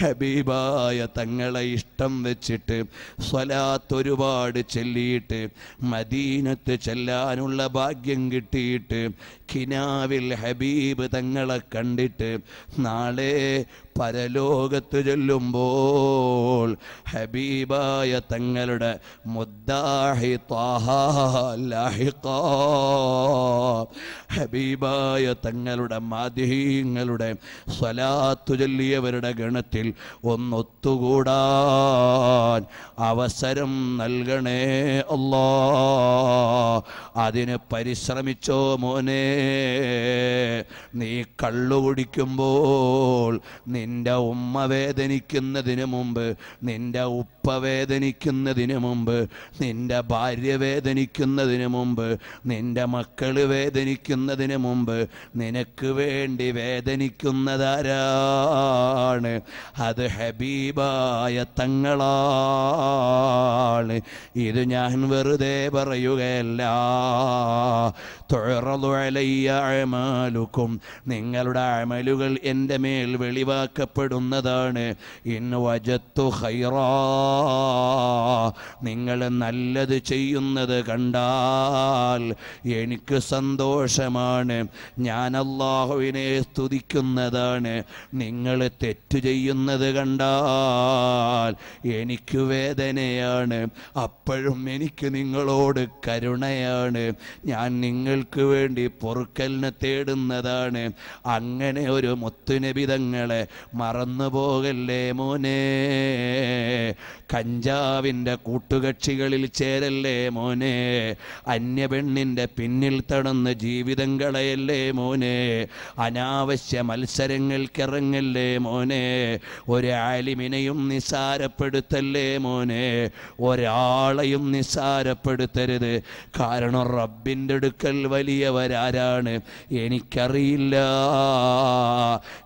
ഹബീബായ തങ്ങളെ ഇഷ്ടം വെച്ചിട്ട് സ്വലാത്ത് ഒരുപാട് ചെല്ലിയിട്ട് മദീനത്ത് ചെല്ലാനുള്ള ഭാഗ്യം കിട്ടിയിട്ട് കിനാവിൽ ഹബീബ് തങ്ങളെ കണ്ടിട്ട് നാളെ പരലോകത്ത് ചെല്ലുമ്പോൾ ഹബീബായ തങ്ങളുടെ മുദ്ദാഹി. ഹബീബായ തങ്ങളുടെ മാധ്യങ്ങളുടെ സ്വലാത്തു ചൊല്ലിയവരുടെ ഗണത്തിൽ ഒന്നൊത്തുകൂടാൻ അവസരം നൽകണേ അല്ലാ അതിന് പരിശ്രമിച്ചോ മോനെ നീ കള്ളു കുടിക്കുമ്പോൾ നിന്റെ ഉമ്മ വേദനിക്കുന്നതിന് മുമ്പ് നിന്റെ ഉപ്പ വേദനിക്കുന്നതിന് മുമ്പ് നിന്റെ ഭാര്യ വേദനിക്കുന്നതിന് മുമ്പ് നിന്റെ മക്കൾ വേദനിക്കുന്നതിന് മുമ്പ് നിനക്ക് വേണ്ടി വേദനിക്കുന്നതാരാണ്? അത് ഹബീബായ തങ്ങളാണ്. ഇത് ഞാൻ വെറുതെ പറയുകയല്ല. തുഴറതു അലയ്യ അമാലുക്കും. നിങ്ങളുടെ അമലുകൾ എന്റെ മേൽ വെളിവാക്കപ്പെടുന്നതാണ് ഇന്ന് വജത്തു ഹൈറാ നിങ്ങൾ നല്ലത് ചെയ്യുന്നത് കണ്ടാൽ എനിക്ക് സന്തോഷമാണ്. ഞാൻ അള്ളാഹുവിനെ സ്തുതിക്കുന്നതാണ്. നിങ്ങൾ തെറ്റു ചെയ്യുന്നത് കണ്ടാൽ എനിക്ക് വേദനയാണ്. അപ്പോഴും എനിക്ക് നിങ്ങളോട് കരുണയാണ്. ഞാൻ നിങ്ങൾക്ക് വേണ്ടി പൊറുക്കലിനെ തേടുന്നതാണ്. അങ്ങനെ ഒരു മുത്തുനബിതങ്ങളെ മറന്നു പോകല്ലേ മോനെ? കഞ്ചാവിന്റെ കൂട്ടുകക്ഷികളിൽ ചേരല്ലേ മോനെ? അന്യപെണ്ണിന്റെ പിന്നിൽ തടന്ന് ജീവിതം കളയല്ലേ മോനെ? അനാവശ്യ മത്സരങ്ങൾക്കിറങ്ങല്ലേ മോനെ? ഒരു ആലിമിനെയും നിസാരപ്പെടുത്തല്ലേ മോനെ? ഒരാളെയും നിസാരപ്പെടുത്തരുത്. കാരണം റബ്ബിന്റെ അടുക്കൽ വലിയവരാരാണ്? എനിക്കറിയില്ല.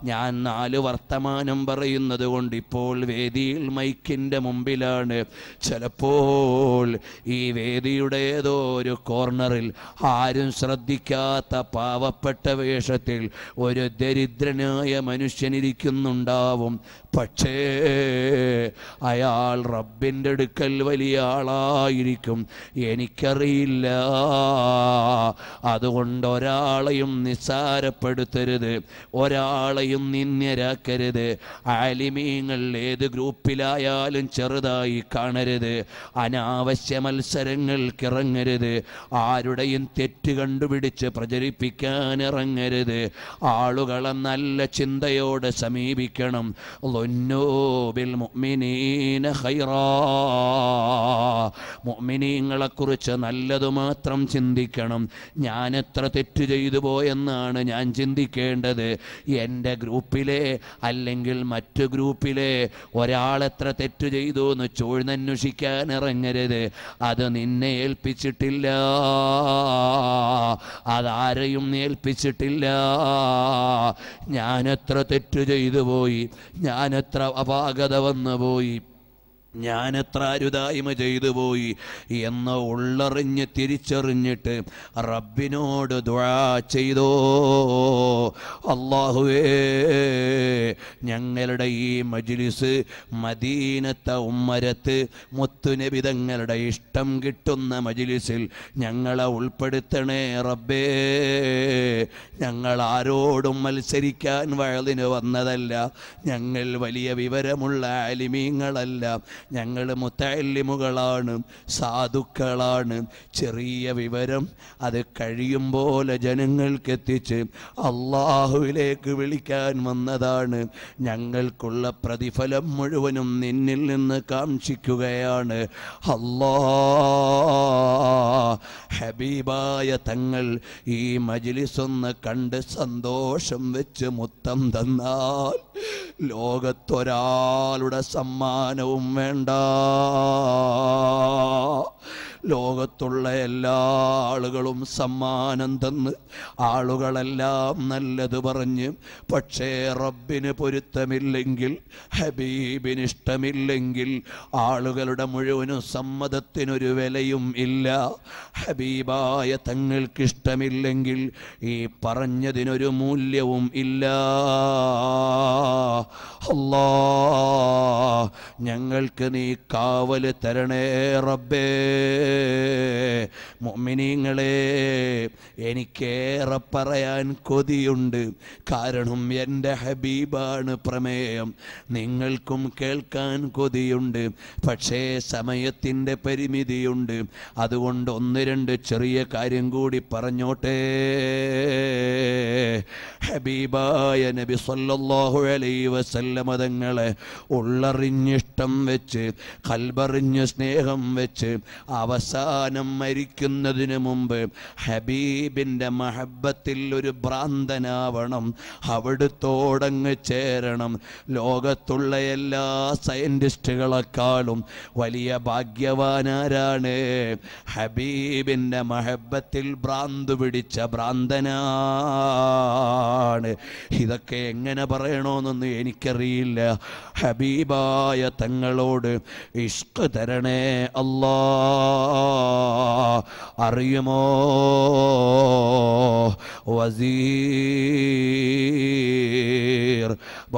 ഞാൻ നാല് വർത്തമാനം പറയുന്നത് കൊണ്ട് ഇപ്പോൾ വേദിയിൽ മൈക്കിന്റെ മുമ്പിലാണ്. ചിലപ്പോൾ ഈ വേദിയുടെ ഏതോ ഒരു കോർണറിൽ ആരും ശ്രദ്ധിക്കാത്ത പാവപ്പെട്ട വേഷത്തിൽ ഒരു ദരിദ്രനായ മനുഷ്യനിരിക്കുന്നുണ്ടാവും. പക്ഷേ അയാൾ റബ്ബിന്റെ അടുക്കൽ വലിയ ആളായിരിക്കും. എനിക്കറിയില്ല. അതുകൊണ്ട് ഒരാളെയും നിസ്സാരപ്പെടുത്തരുത്. ഒരാളെയും നിന്യരാക്കരുത് ആലിമീങ്ങൾ ഏത് ഗ്രൂപ്പിലായാലും ചെറുതായി കാണരുത്. അനാവശ്യ മത്സരങ്ങൾക്കിറങ്ങരുത് ആരുടെയും തെറ്റ് കണ്ടുപിടിച്ച് പ്രചരിപ്പിക്കാൻ ഇറങ്ങരുത്. ആളുകളെ നല്ല ചിന്തയോടെ സമീപിക്കണം. ലുന്നൂബിൽ മുഅ്മിനീന നല്ലത് മാത്രം ചിന്തിക്കണം. ഞാൻ എത്ര തെറ്റ് ചെയ്തു പോയെന്നാണ് ഞാൻ ചിന്തിക്കേണ്ടത്. എന്റെ ഗ്രൂപ്പിലെ അല്ലെങ്കിൽ മറ്റു ഗ്രൂപ്പിലെ ഒരാൾ എത്ര തെറ്റ് ചെയ്തു എന്ന് ചൂഴ്ന്നന്വേഷിക്കാൻ ഇറങ്ങരുത് അത് നിന്നെ ഏൽപ്പിച്ചിട്ടില്ല. അതാരെയും ഏൽപ്പിച്ചിട്ടില്ല. ഞാനെത്ര തെറ്റ് ചെയ്തു പോയി. ഞാനെത്ര അപാകത വന്നു പോയി. ഞാൻ എത്ര അരുതായ്മ ചെയ്തു പോയി എന്ന് ഉള്ളറിഞ്ഞ് തിരിച്ചറിഞ്ഞിട്ട് റബ്ബിനോട് ദുആ ചെയ്തോ. അള്ളാഹുവേ ഞങ്ങളുടെ ഈ മജ്ലിസ് മദീനത്ത ഉമ്മരത്ത് മുത്തുനബിതങ്ങളുടെ ഇഷ്ടം കിട്ടുന്ന മജ്ലിസിൽ ഞങ്ങളെ ഉൾപ്പെടുത്തണേ റബ്ബേ. ഞങ്ങൾ ആരോടും മത്സരിക്കാൻ വയലിന് വന്നതല്ല ഞങ്ങൾ വലിയ വിവരമുള്ള അലിമീങ്ങളല്ല ഞങ്ങൾ മുത്തല്ലിമുകളാണ് സാധുക്കളാണ്. ചെറിയ വിവരം അത് കഴിയും പോലെ ജനങ്ങൾക്ക് എത്തിച്ച് അള്ളാഹുവിലേക്ക് വിളിക്കാൻ വന്നതാണ്. ഞങ്ങൾക്കുള്ള പ്രതിഫലം മുഴുവനും നിന്നിൽ നിന്ന് കാക്ഷിക്കുകയാണ്. ഹബീബായ തങ്ങൾ ഈ മജിലിസ് ഒന്ന് കണ്ട് സന്തോഷം വെച്ച് മുത്തം തന്നാൽ ലോകത്തൊരാളുടെ സമ്മാനവും വേണ്ട And Nanda ലോകത്തുള്ള എല്ലാ ആളുകളും സമ്മാനം തന്ന് ആളുകളെല്ലാം നല്ലത് പറഞ്ഞ് പക്ഷേ റബ്ബിന് പൊരുത്തമില്ലെങ്കിൽ ഹബീബിന് ഇഷ്ടമില്ലെങ്കിൽ ആളുകളുടെ മുഴുവനും സമ്മതത്തിനൊരു വിലയും ഇല്ല. ഹബീബായ തങ്ങൾക്കിഷ്ടമില്ലെങ്കിൽ ഈ പറഞ്ഞതിനൊരു മൂല്യവും ഇല്ല. അല്ലാ ഞങ്ങൾക്ക് നീ കാവൽ തരണേ റബ്ബേ. മുഅ്മിനീങ്ങളെ എനിക്കേറെ പറയാൻ കൊതിയുണ്ട്. കാരണം എന്റെ ഹബീബാണ് പ്രമേയം. നിങ്ങൾക്കും കേൾക്കാൻ കൊതിയുണ്ട്. പക്ഷേ സമയത്തിന്റെ പരിമിതിയുണ്ട്. അതുകൊണ്ട് ഒന്ന് രണ്ട് ചെറിയ കാര്യം കൂടി പറഞ്ഞോട്ടെ. ഹബീബായ നബി സല്ലല്ലാഹു അലൈഹി വസല്ലമ തങ്ങളെ ഉള്ളറിഞ്ഞിഷ്ടം വെച്ച് കൽബറിഞ്ഞ് സ്നേഹം വെച്ച് അവസാനം മരിക്കുന്നതിന് മുമ്പ് ഹബീബിന്റെ മഹബത്തിൽ ഒരു ഭ്രാന്തനാവണം. അവിടുത്തോടങ്ങ് ചേരണം. ലോകത്തുള്ള എല്ലാ സയന്റിസ്റ്റുകളെക്കാളും വലിയ ഭാഗ്യവാനാരാണ്. ഹബീബിന്റെ മഹബത്തിൽ ഭ്രാന്ത് പിടിച്ച ഭ്രാന്തനാണ്. ഇതൊക്കെ എങ്ങനെ പറയണമെന്നൊന്നും എനിക്കറിയില്ല. ഹബീബായ തങ്ങളോട് ഇഷ്ക് തരണേ അല്ലാ. അറിയുമോ? വസീർ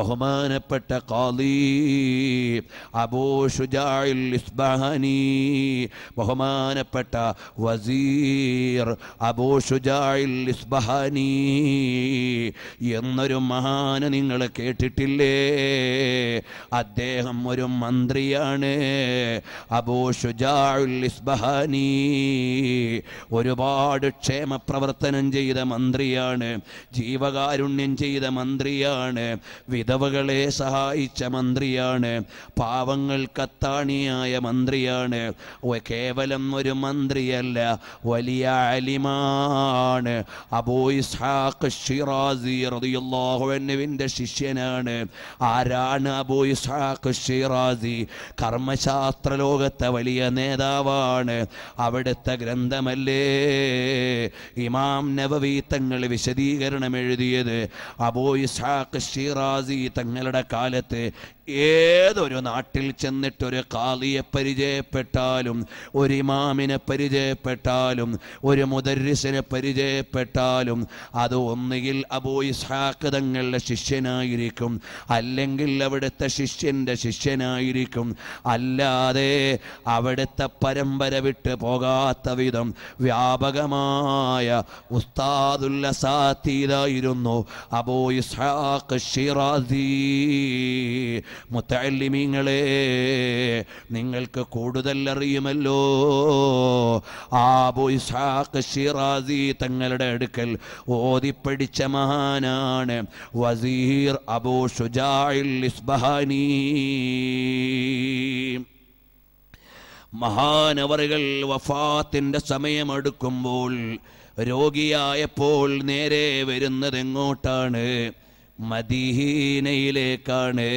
ബഹുമാനപ്പെട്ട കാലി അബൂ ഷുജായിൽ ഇസ്ബഹാനി ബഹുമാനപ്പെട്ട വസീർ അബൂ ഷുജായിൽ ഇസ്ബഹാനി. എന്നൊരു മഹാന നിങ്ങൾ കേട്ടിട്ടില്ലേ? അദ്ദേഹം ഒരു മന്ത്രിയാണ്. അബൂ ഷുജാഉൽ ഇസ്ബഹാനി ഒരുപാട് ക്ഷേമ പ്രവർത്തനം ചെയ്ത മന്ത്രിയാണ് ജീവകാരുണ്യം ചെയ്ത മന്ത്രിയാണ് വിധവകളെ സഹായിച്ച മന്ത്രിയാണ്. പാവങ്ങൾ കത്താണിയായ മന്ത്രിയാണ്. കേവലം ഒരു മന്ത്രിയല്ല വലിയ അലിമാണ്. അബൂ ഇസ്ഹാഖ് ശിഷ്യനാണ്. ആരാണ് അബൂ ഇസ്ഹാഖ് കർമ്മശാസ്ത്ര ലോകത്തെ വലിയ നേതാവാണ്. അവിടുത്തെ ഗ്രന്ഥമല്ലേ? ഇമാം നവവീത്തങ്ങൾ തങ്ങൾ വിശദീകരണം എഴുതിയത്. അബൂ ഇസ്ഹാഖ് തങ്ങളുടെ കാലത്ത് ഏതൊരു നാട്ടിൽ ചെന്നിട്ടൊരു കാളിയെ പരിചയപ്പെട്ടാലും ഒരു ഇമാമിനെ പരിചയപ്പെട്ടാലും ഒരു മുദരിസിനെ പരിചയപ്പെട്ടാലും അത് ഒന്നുകിൽ അബൂ ഇസ്ഹാഖ് തങ്ങളുടെ ശിഷ്യനായിരിക്കും അല്ലെങ്കിൽ അവിടുത്തെ ശിഷ്യന്റെ ശിഷ്യനായിരിക്കും. അല്ലാതെ അവിടുത്തെ പരമ്പര വിട്ട് പോകാത്ത വിധം വ്യാപകമായ ഉസ്താദുല്ല സാത്തീതായിരുന്നു അബൂ ഇസ്ഹാഖ് ഷിറാസി മുത്തല്ലിമീങ്ങളെ നിങ്ങൾക്ക് കൂടുതൽ അറിയുമല്ലോ ആബു അബൂ ഇസ്ഹാഖ് ഷിറാസി തങ്ങളുടെ അടുക്കൽ ഓതിപ്പടിച്ച മഹാനാണ് വസീർ അബു ഷുജായിൽ ഇസ്ബഹാനി. മഹാനവറുകൾ വഫാത്തിന്റെ സമയമെടുക്കുമ്പോൾ രോഗിയായപ്പോൾ നേരെ വരുന്നത് എങ്ങോട്ടാണ് മദീനയിലേക്കാണ്.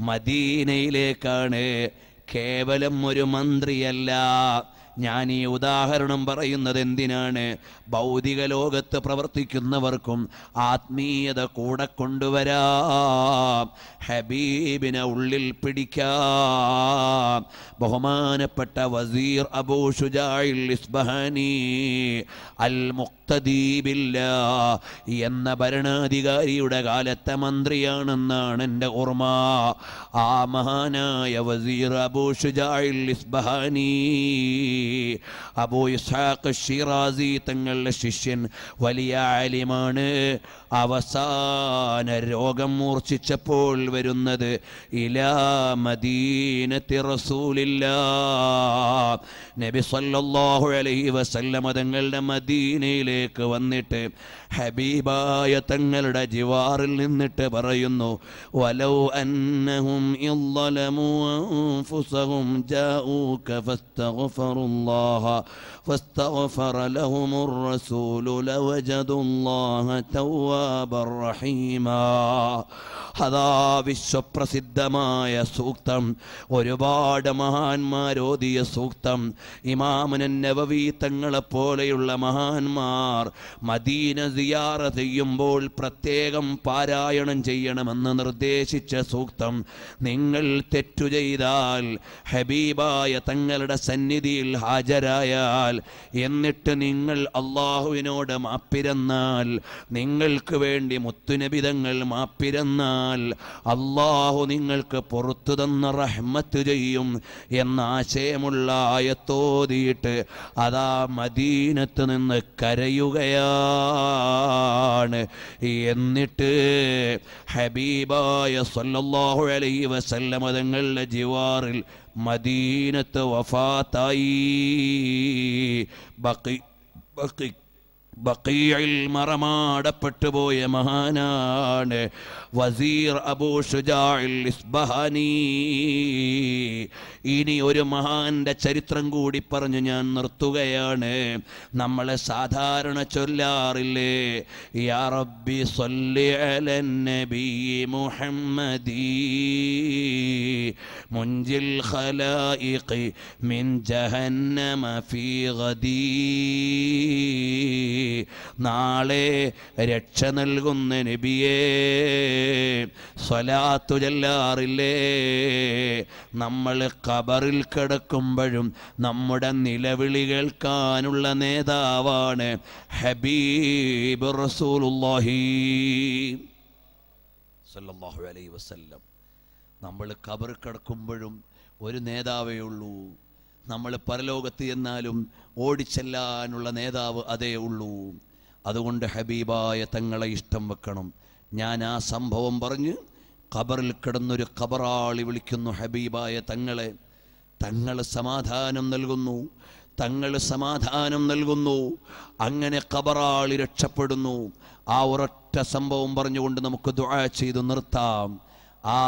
മദീനയിലേക്കാണ്. കേവലം ഒരു മന്ത്രിയല്ല. ഞാൻ ഈ ഉദാഹരണം പറയുന്നത് എന്തിനാണ്? ഭൗതിക ലോകത്ത് പ്രവർത്തിക്കുന്നവർക്കും ആത്മീയത കൂടെ കൊണ്ടുവരാം. ഹബീബിനെ ഉള്ളിൽ പിടിക്കാം. ബഹുമാനപ്പെട്ട വസീർ അബൂ ഷുജായിൽ ഇസ്ബഹാനി അൽ മുക്തദീബില്ല എന്ന ഭരണാധികാരിയുടെ കാലത്തെ മന്ത്രിയാണെന്നാണ് എന്റെ ഓർമ്മ. ആ മഹാനായ വസീർ അബൂ ഷുജായിൽ ഇസ്ബഹാനി. അബൂ ഇസ്ഹാഖ് ഷിറാസി തങ്ങളുടെ ശിഷ്യൻ വലിയ ആലിമാണ്. അവസാന രോഗം മൂർച്ഛിച്ചപ്പോൾ വരുന്നത് ഇലാ മദീനത്തി റസൂലില്ല നബി സല്ലല്ലാഹു അലൈഹി വസല്ലമ തങ്ങളുടെ മദീനയിലേക്ക് വന്നിട്ട് ഹബീബായ തങ്ങളുടെ ജിവാറിൽ നിന്നിട്ട് പറയുന്നു വലൗ അന്നഹും ഇളലമു അൻഫുസഹും ജാഊക ഫസ്തഗ്ഫറുല്ലാഹ فاستغفر لهم الرسول لوجدوا الله توابا رحيما അതാ വിശ്വപ്രസിദ്ധമായ സൂക്തം ഒരുപാട് മഹാന്മാരോദിയ സൂക്തം ഇമാമുനൻ നവവി തങ്ങളെ പോലെയുള്ള മഹാന്മാർ മദീന സിയാറ ചെയ്യുമ്പോൾ പ്രത്യേകം പാരായണം ചെയ്യണമെന്ന് നിർദ്ദേശിച്ച സൂക്തം നിങ്ങൾ തെറ്റു ചെയ്താൽ ഹബീബായ തങ്ങളുടെ സന്നിധിയിൽ ഹാജരായാൽ എന്നിട്ട് നിങ്ങൾ അള്ളാഹുവിനോട് മാപ്പിരന്നാൽ നിങ്ങൾക്ക് വേണ്ടി മുത്തുനബിതങ്ങൾ മാപ്പിരന്നാൽ അള്ളാഹു നിങ്ങൾക്ക് പുറത്തു തന്ന റഹ്മത്ത് ചെയ്യും എന്ന ആശയമുള്ള ആയത്തോതിയിട്ട് അതാ മദീനത്ത് നിന്ന് കരയുകയാണ് എന്നിട്ട് ഹബീബായ സല്ലല്ലാഹു അലൈഹി വസല്ലമ തങ്ങളുടെ ജിവാറിൽ മദീനത്ത് വഫാത്തായി. ബക്കി ബക്കി ബക്കിയിൽ മറമാടപ്പെട്ടു പോയ മഹാനാണ് വസീർ അബൂ ഷുജാഇൽ ഇനി ഒരു മഹാന്റെ ചരിത്രം കൂടി പറഞ്ഞു ഞാൻ നിർത്തുകയാണ്. നമ്മളെ സാധാരണ ചൊല്ലാറില്ലേ? യാ റബ്ബി മുഹമ്മദി. മുൻജിൽ മിൻ ജഹന്നമ ഫീ ഗദീ. നാളെ രക്ഷ നൽകുന്ന നബിയേ. സ്വലാത്തു ചെല്ലാറില്ലേ നമ്മൾ കബറിൽ കിടക്കുമ്പോഴും നമ്മുടെ നിലവിളി കേൾക്കാനുള്ള നേതാവാണ് ഹബീബ് റസൂലുല്ലാഹി സല്ലല്ലാഹു അലൈഹി വസല്ലം. നമ്മൾ കബറിൽ കിടക്കുമ്പോഴും ഒരു നേതാവേ ഉള്ളൂ. നമ്മൾ പരലോകത്ത് എന്നാലും ഓടിച്ചെല്ലാനുള്ള നേതാവ് അതേ ഉള്ളൂ. അതുകൊണ്ട് ഹബീബായ തങ്ങളെ ഇഷ്ടം വെക്കണം. ഞാൻ ആ സംഭവം പറഞ്ഞ് ഖബറിൽ കിടന്നൊരു ഖബറാളി വിളിക്കുന്നു ഹബീബായ തങ്ങളെ. തങ്ങൾ സമാധാനം നൽകുന്നു. തങ്ങൾ സമാധാനം നൽകുന്നു. അങ്ങനെ ഖബറാളി രക്ഷപ്പെടുന്നു. ആ ഒരൊറ്റ സംഭവം പറഞ്ഞുകൊണ്ട് നമുക്ക് ദുആ ചെയ്ത് നിർത്താം. ആ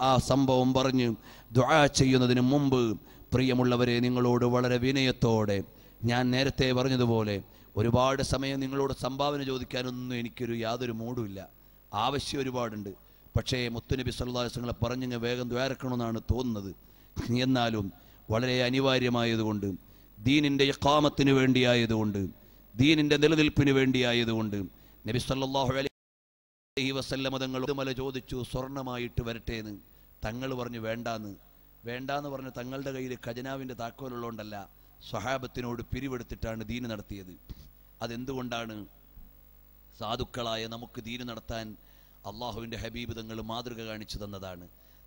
ആ സംഭവം പറഞ്ഞ് ദുആ ചെയ്യുന്നതിന് മുമ്പ് പ്രിയമുള്ളവരെ നിങ്ങളോട് വളരെ വിനയത്തോടെ ഞാൻ നേരത്തെ പറഞ്ഞതുപോലെ ഒരുപാട് സമയം നിങ്ങളോട് സംഭാവന ചോദിക്കാനൊന്നും എനിക്കൊരു യാതൊരു മൂടുമില്ല ആവശ്യം ഒരുപാടുണ്ട്. പക്ഷേ മുത്തുനബി സല്ലാസങ്ങളെ പറഞ്ഞങ്ങ് വേഗം ദ്വാരക്കണമെന്നാണ് തോന്നുന്നത്. എന്നാലും വളരെ അനിവാര്യമായതുകൊണ്ട് ദീനിന്റെ ഇഖാമത്തിന് വേണ്ടിയായതുകൊണ്ട് ദീനിന്റെ നിലനിൽപ്പിന് വേണ്ടിയായതുകൊണ്ട് നബി സല്ലാഹു അലൈഹി വസല്ല മതങ്ങൾ മല ചോദിച്ചു സ്വർണമായിട്ട് വരട്ടെ എന്ന് തങ്ങൾ പറഞ്ഞു വേണ്ടാന്ന്. വേണ്ടാന്ന് പറഞ്ഞ് തങ്ങളുടെ കയ്യിൽ ഖജനാവിന്റെ താക്കോലുള്ളതുകൊണ്ടല്ല സ്വഹാബത്തിനോട് പിരിവെടുത്തിട്ടാണ് ദീന് നടത്തിയത്. അതെന്തുകൊണ്ടാണ് സാധുക്കളായ നമുക്ക് ദീന് നടത്താൻ അള്ളാഹുവിന്റെ ഹബീബ് തങ്ങൾ മാതൃക കാണിച്ചു തന്നതാണ്.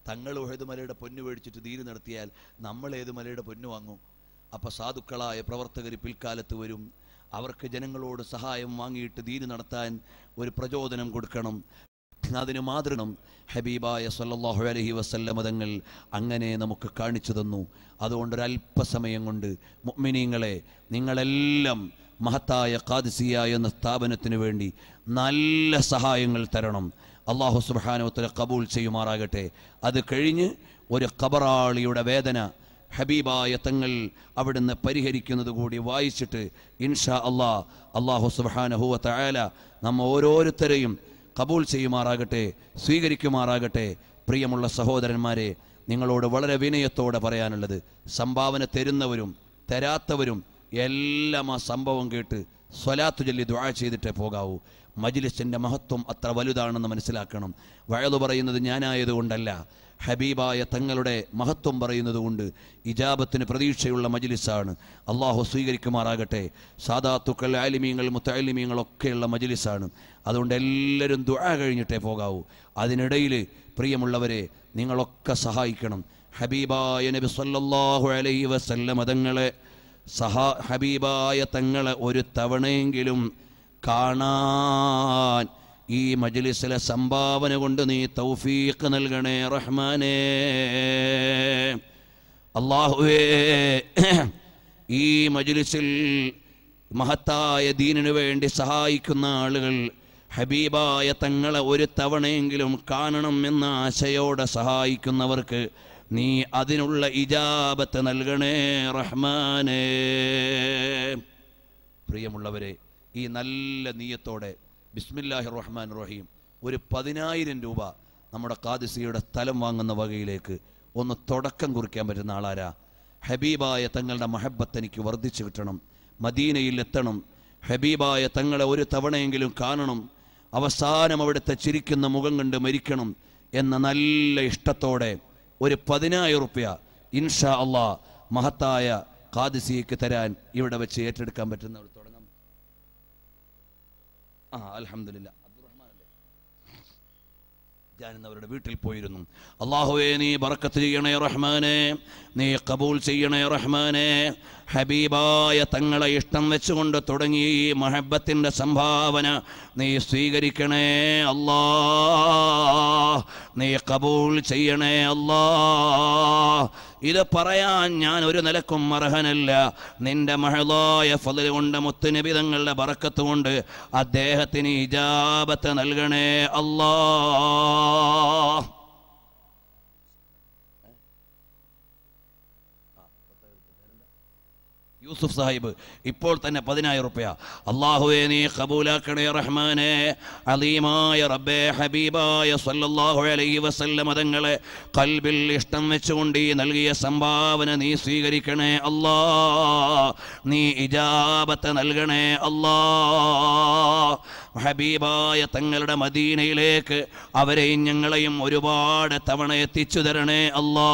തങ്ങൾ ഏത് മലയുടെ പൊന്നു മേടിച്ചിട്ട് ദീന് നടത്തിയാൽ നമ്മൾ ഏത് മലയുടെ പൊന്നു വാങ്ങും? അപ്പോൾ സാധുക്കളായ പ്രവർത്തകർ പിൽക്കാലത്ത് വരും. അവർക്ക് ജനങ്ങളോട് സഹായം വാങ്ങിയിട്ട് ദീന് നടത്താൻ ഒരു പ്രചോദനം കൊടുക്കണം. അതിന് മാതൃകം ഹബീബായ സല്ലാഹു അലഹി വസല്ലമതങ്ങൾ അങ്ങനെ നമുക്ക് കാണിച്ചു തന്നു. അതുകൊണ്ട് ഒരല്പസമയം കൊണ്ട് മുഅ്മിനീങ്ങളെ നിങ്ങളെല്ലാം മഹത്തായ ഖാദിസിയ എന്ന സ്ഥാപനത്തിന് വേണ്ടി നല്ല സഹായങ്ങൾ തരണം. അള്ളാഹു സുബാനോത്തര കബൂൾ ചെയ്യുമാറാകട്ടെ. അത് കഴിഞ്ഞ് ഒരു കബറാളിയുടെ വേദന ഹബീബായ തങ്ങൾ അവിടുന്ന് പരിഹരിക്കുന്നത് കൂടി വായിച്ചിട്ട് ഇൻഷാ അള്ളാ അള്ളാഹു സുബാനഹുവ തയാല നമ്മ ഓരോരുത്തരെയും കബൂൾ ചെയ്യുമാറാകട്ടെ സ്വീകരിക്കുമാറാകട്ടെ. പ്രിയമുള്ള സഹോദരന്മാരെ നിങ്ങളോട് വളരെ വിനയത്തോടെ പറയാനുള്ളത് സംഭാവന തരുന്നവരും തരാത്തവരും എല്ലാം ആ സംഭവം കേട്ട് സ്വലാത്തു ചൊല്ലി ദ്വാ ചെയ്തിട്ടേ പോകാവൂ. മജിലിസിന്റെ മഹത്വം അത്ര വലുതാണെന്ന് മനസ്സിലാക്കണം. വയലു പറയുന്നത് ഞാനായതുകൊണ്ടല്ല. ഹബീബായ തങ്ങളുടെ മഹത്വം പറയുന്നത് കൊണ്ട് ഇജാബത്തിന് പ്രതീക്ഷയുള്ള മജിലിസാണ്. അള്ളാഹു സ്വീകരിക്കുമാറാകട്ടെ. സാധാത്തുക്കൾ ആലിമീങ്ങൾ മുത്താലിമീങ്ങളൊക്കെയുള്ള മജിലിസാണ്. അതുകൊണ്ട് എല്ലാവരും ദുഴ കഴിഞ്ഞിട്ടേ പോകാവൂ. അതിനിടയിൽ പ്രിയമുള്ളവരെ നിങ്ങളൊക്കെ സഹായിക്കണം. ഹബീബായ നബി സല്ലാഹു അലൈ വസല്ല തങ്ങളെ സഹാ ഹബീബായ തങ്ങളെ ഒരു തവണയെങ്കിലും കാണാൻ ഈ മജ്ലിസിലെ സംഭാവന കൊണ്ട് നീ തൗഫീഖ് നൽകണേ റഹ്മാനേ. അള്ളാഹുവേ ഈ മജ്ലിസിൽ മഹത്തായ ദീനിനു വേണ്ടി സഹായിക്കുന്ന ആളുകൾ ഹബീബായ തങ്ങളെ ഒരു തവണയെങ്കിലും കാണണം എന്ന ആശയോടെ സഹായിക്കുന്നവർക്ക് നീ അതിനുള്ള ഇജാബത്ത് നൽകണേ റഹ്മാനേ. പ്രിയമുള്ളവരെ ഈ നല്ല നീയത്തോടെ ബിസ്മില്ലാഹി റഹ്മാൻ റഹീം ഒരു പതിനായിരം രൂപ നമ്മുടെ കാദിസിയുടെ സ്ഥലം വാങ്ങുന്ന വകയിലേക്ക് ഒന്ന് തുടക്കം കുറിക്കാൻ പറ്റുന്ന ആളാരാ? ഹബീബായ തങ്ങളുടെ മഹബത്ത് എനിക്ക് വർദ്ധിച്ചു കിട്ടണം മദീനയിൽ എത്തണം. ഹബീബായ തങ്ങളെ ഒരു തവണയെങ്കിലും കാണണം അവസാനം അവിടുത്തെ ചിരിക്കുന്ന മുഖം കണ്ട് മരിക്കണം എന്ന നല്ല ഇഷ്ടത്തോടെ ഒരു പതിനായിരം റുപ്യ ഇൻഷാ അള്ളാ മഹത്തായ കാദിസിയക്ക് തരാൻ ഇവിടെ വെച്ച് ഏറ്റെടുക്കാൻ പറ്റുന്നവർ തുടങ്ങാം. ആ അലഹമില്ല ഞാൻ അവരുടെ വീട്ടിൽ പോയിരുന്നു. അള്ളാഹുവേ നീ ബറക്കത്ത് ചെയ്യണേ റഹ്മാനെ. നീ കബൂൽ ചെയ്യണേ റഹ്മാനെ. ഹബീബായ തങ്ങളെ ഇഷ്ടം വെച്ചുകൊണ്ട് തുടങ്ങി ഈ മഹബത്തിന്റെ സംഭാവന നീ സ്വീകരിക്കണേ അല്ലാ. നീ കബൂൽ ചെയ്യണേ അല്ലാ. ഇത് പറയാൻ ഞാൻ ഒരു നിലക്കും അർഹനല്ല. നിന്റെ മഹളായ ഫതിൽ കൊണ്ട് മുത്തുനബി തങ്ങളുടെ പറക്കത്ത് കൊണ്ട് അദ്ദേഹത്തിന് ഇജാബത്ത് നൽകണേ അല്ലാ യൂസുഫ് സാഹിബ് ഇപ്പോൾ തന്നെ പതിനായിരം റുപ്യ. അള്ളാഹുവേ നീ കബൂലാക്കണേ റഹ്മാനെ. അലീമായ റബ്ബേ ഹബീബായ സല്ലല്ലാഹു അലൈഹി വസല്ല മതങ്ങളെ കൽബിൽ ഇഷ്ടം വെച്ചുകൊണ്ട് ഈ നൽകിയ സംഭാവന നീ സ്വീകരിക്കണേ അല്ലാ. നീ ഇജാബത്ത് നൽകണേ അല്ലാ. ഹബീബായ തങ്ങളുടെ മദീനയിലേക്ക് അവരെയും ഞങ്ങളെയും ഒരുപാട് തവണ എത്തിച്ചു തരണേ അല്ലാ.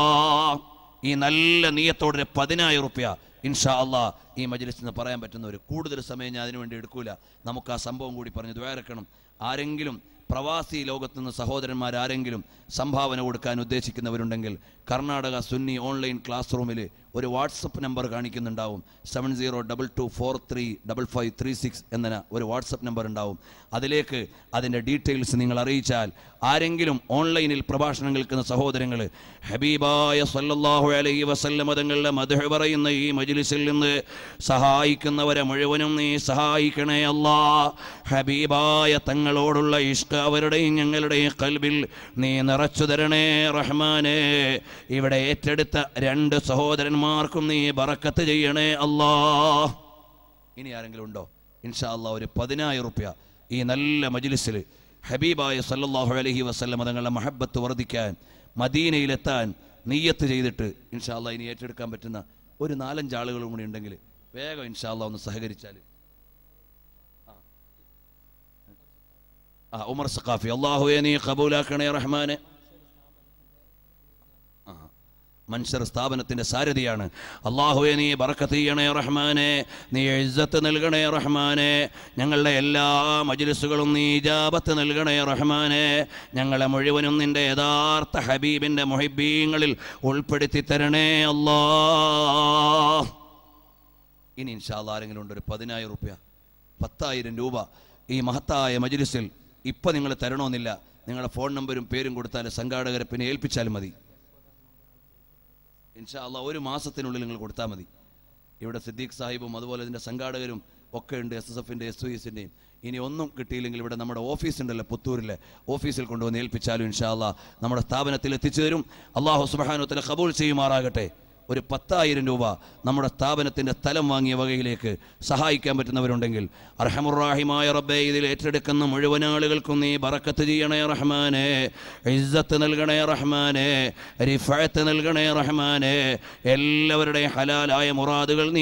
ഈ നല്ല നീയത്തോടെ പതിനായിരം റുപ്യ ഇൻഷാ അള്ളാ ഈ മജ്ലിസിൽ നിന്ന് പറയാൻ പറ്റുന്ന ഒരു കൂടുതൽ സമയം ഞാൻ അതിനു വേണ്ടി എടുക്കൂല. നമുക്ക് ആ സംഭവം കൂടി പറഞ്ഞ് ദ്വാരക്കണം. ആരെങ്കിലും പ്രവാസി ലോകത്തു നിന്ന് സഹോദരന്മാർ ആരെങ്കിലും സംഭാവന കൊടുക്കാൻ ഉദ്ദേശിക്കുന്നവരുണ്ടെങ്കിൽ കർണാടക സുന്നി ഓൺലൈൻ ക്ലാസ് റൂമിൽ ഒരു WhatsApp number കാണിക്കുന്നുണ്ടാവും. Seven zero double two four three double five three six എന്ന ഒരു വാട്സപ്പ് നമ്പർ ഉണ്ടാവും. അതിലേക്ക് അതിന്റെ ഡീറ്റെയിൽസ് നിങ്ങൾ അറിയിച്ചാൽ ആരെങ്കിലും ഓൺലൈനിൽ പ്രഭാഷണം കേൾക്കുന്ന സഹോദരങ്ങൾ ഹബീബായ സല്ലാഹു അലൈഹി വസല്ലമ തങ്ങളുടെ മധുഹ പറയുന്ന ഈ മജിലിസിൽ നിന്ന് സഹായിക്കുന്നവരെ മുഴുവനും നീ സഹായിക്കണേ അല്ലാ. ഹബീബായ തങ്ങളോടുള്ള ഇഷ്ക അവരുടെയും ഞങ്ങളുടെയും കൽബിൽ നീ നിറച്ചു തരണേ റഹ്മാനെ. ഇവിടെ ഏറ്റെടുത്ത രണ്ട് സഹോദരന്മാർക്കും നീ ബറക്കത്ത് ചെയ്യണേ അല്ലാ. ഇനി ആരെങ്കിലും ഉണ്ടോ? ഇൻഷാ ഒരു പതിനായിരം റുപ്യ ഈ നല്ല മജിലിസിൽ ഹബീബായ സല്ലാഹു അലഹി വസല്ലം തങ്ങളുടെ മഹബത്ത് വർദ്ധിക്കാൻ മദീനയിലെത്താൻ നീയത്ത് ചെയ്തിട്ട് ഇൻഷാല്ല ഇനി ഏറ്റെടുക്കാൻ പറ്റുന്ന ഒരു നാലഞ്ച് ആളുകളും കൂടി ഉണ്ടെങ്കിൽ വേഗം ഇൻഷാല്ല ഒന്ന് സഹകരിച്ചാൽ ആ ഉമർ സഖാഫി. അള്ളാഹുയെ നീ കബൂലാക്കണേ റഹ്മാനെ. മനുഷ്യർ സ്ഥാപനത്തിന്റെ സാരഥിയാണ്. അള്ളാഹുവെ നീ ബറക്കത്ത് ചെയ്യണേ റഹ്മാനെ നീ ഇജ്ജത്ത് നൽകണേ റഹ്മാനെ ഞങ്ങളുടെ എല്ലാ മജ്ലിസുകളും നീ ഇജാബത്ത് നൽകണേ റഹ്മാനെ ഞങ്ങളെ മുഴുവനും നിന്റെ യഥാർത്ഥ ഹബീബിന്റെ മൊഹിബീങ്ങളിൽ ഉൾപ്പെടുത്തി തരണേ അല്ലാ ഇനി ഇൻഷാല്ല ആരെങ്കിലും ഉണ്ട് ഒരു പതിനായിരം റുപ്യ പത്തായിരം രൂപ ഈ മഹത്തായ മജ്ലിസിൽ ഇപ്പം നിങ്ങൾ തരണമെന്നില്ല. നിങ്ങളുടെ ഫോൺ നമ്പരും പേരും കൊടുത്താൽ സംഘാടകരെ പിന്നെ ഏൽപ്പിച്ചാൽ മതി. ഇൻഷാ അള്ളാ ഒരു മാസത്തിനുള്ളിൽ നിങ്ങൾ കൊടുത്താൽ മതി. ഇവിടെ സിദ്ദീഖ് സാഹിബും അതുപോലെ ഇതിന്റെ സംഘാടകരും ഒക്കെ ഉണ്ട് എസ് എസ് എഫിന്റെ എസ് എസിന്റെയും ഇനി ഒന്നും കിട്ടിയില്ലെങ്കിൽ ഇവിടെ നമ്മുടെ ഓഫീസ് ഉണ്ടല്ലോ പുത്തൂരിലെ. ഓഫീസിൽ കൊണ്ടുവന്ന് ഏൽപ്പിച്ചാലും ഇൻഷാ അള്ളാ നമ്മുടെ സ്ഥാപനത്തിൽ എത്തിച്ചു തരും അള്ളാഹു സുബാനുത്തല കബൂൾ ചെയ്യുമാറാകട്ടെ. ഒരു പത്തായിരം രൂപ നമ്മുടെ സ്ഥാപനത്തിന്റെ സ്ഥലം വാങ്ങിയ വകയിലേക്ക് സഹായിക്കാൻ പറ്റുന്നവരുണ്ടെങ്കിൽ അർഹമുറാഹിമായ റബ്ബെ ഇതിൽ ഏറ്റെടുക്കുന്ന മുഴുവൻ ആളുകൾക്കും നീ ബറക്കത്ത് ചെയ്യണേ റഹ്മാനെ ഇസ്സത്ത് നൽകണേ റഹ്മാനെ റിഫായത്ത് നൽകണേ റഹ്മാനെ. എല്ലാവരുടെയും ഹലാലായ മുറാദുകൾ നീ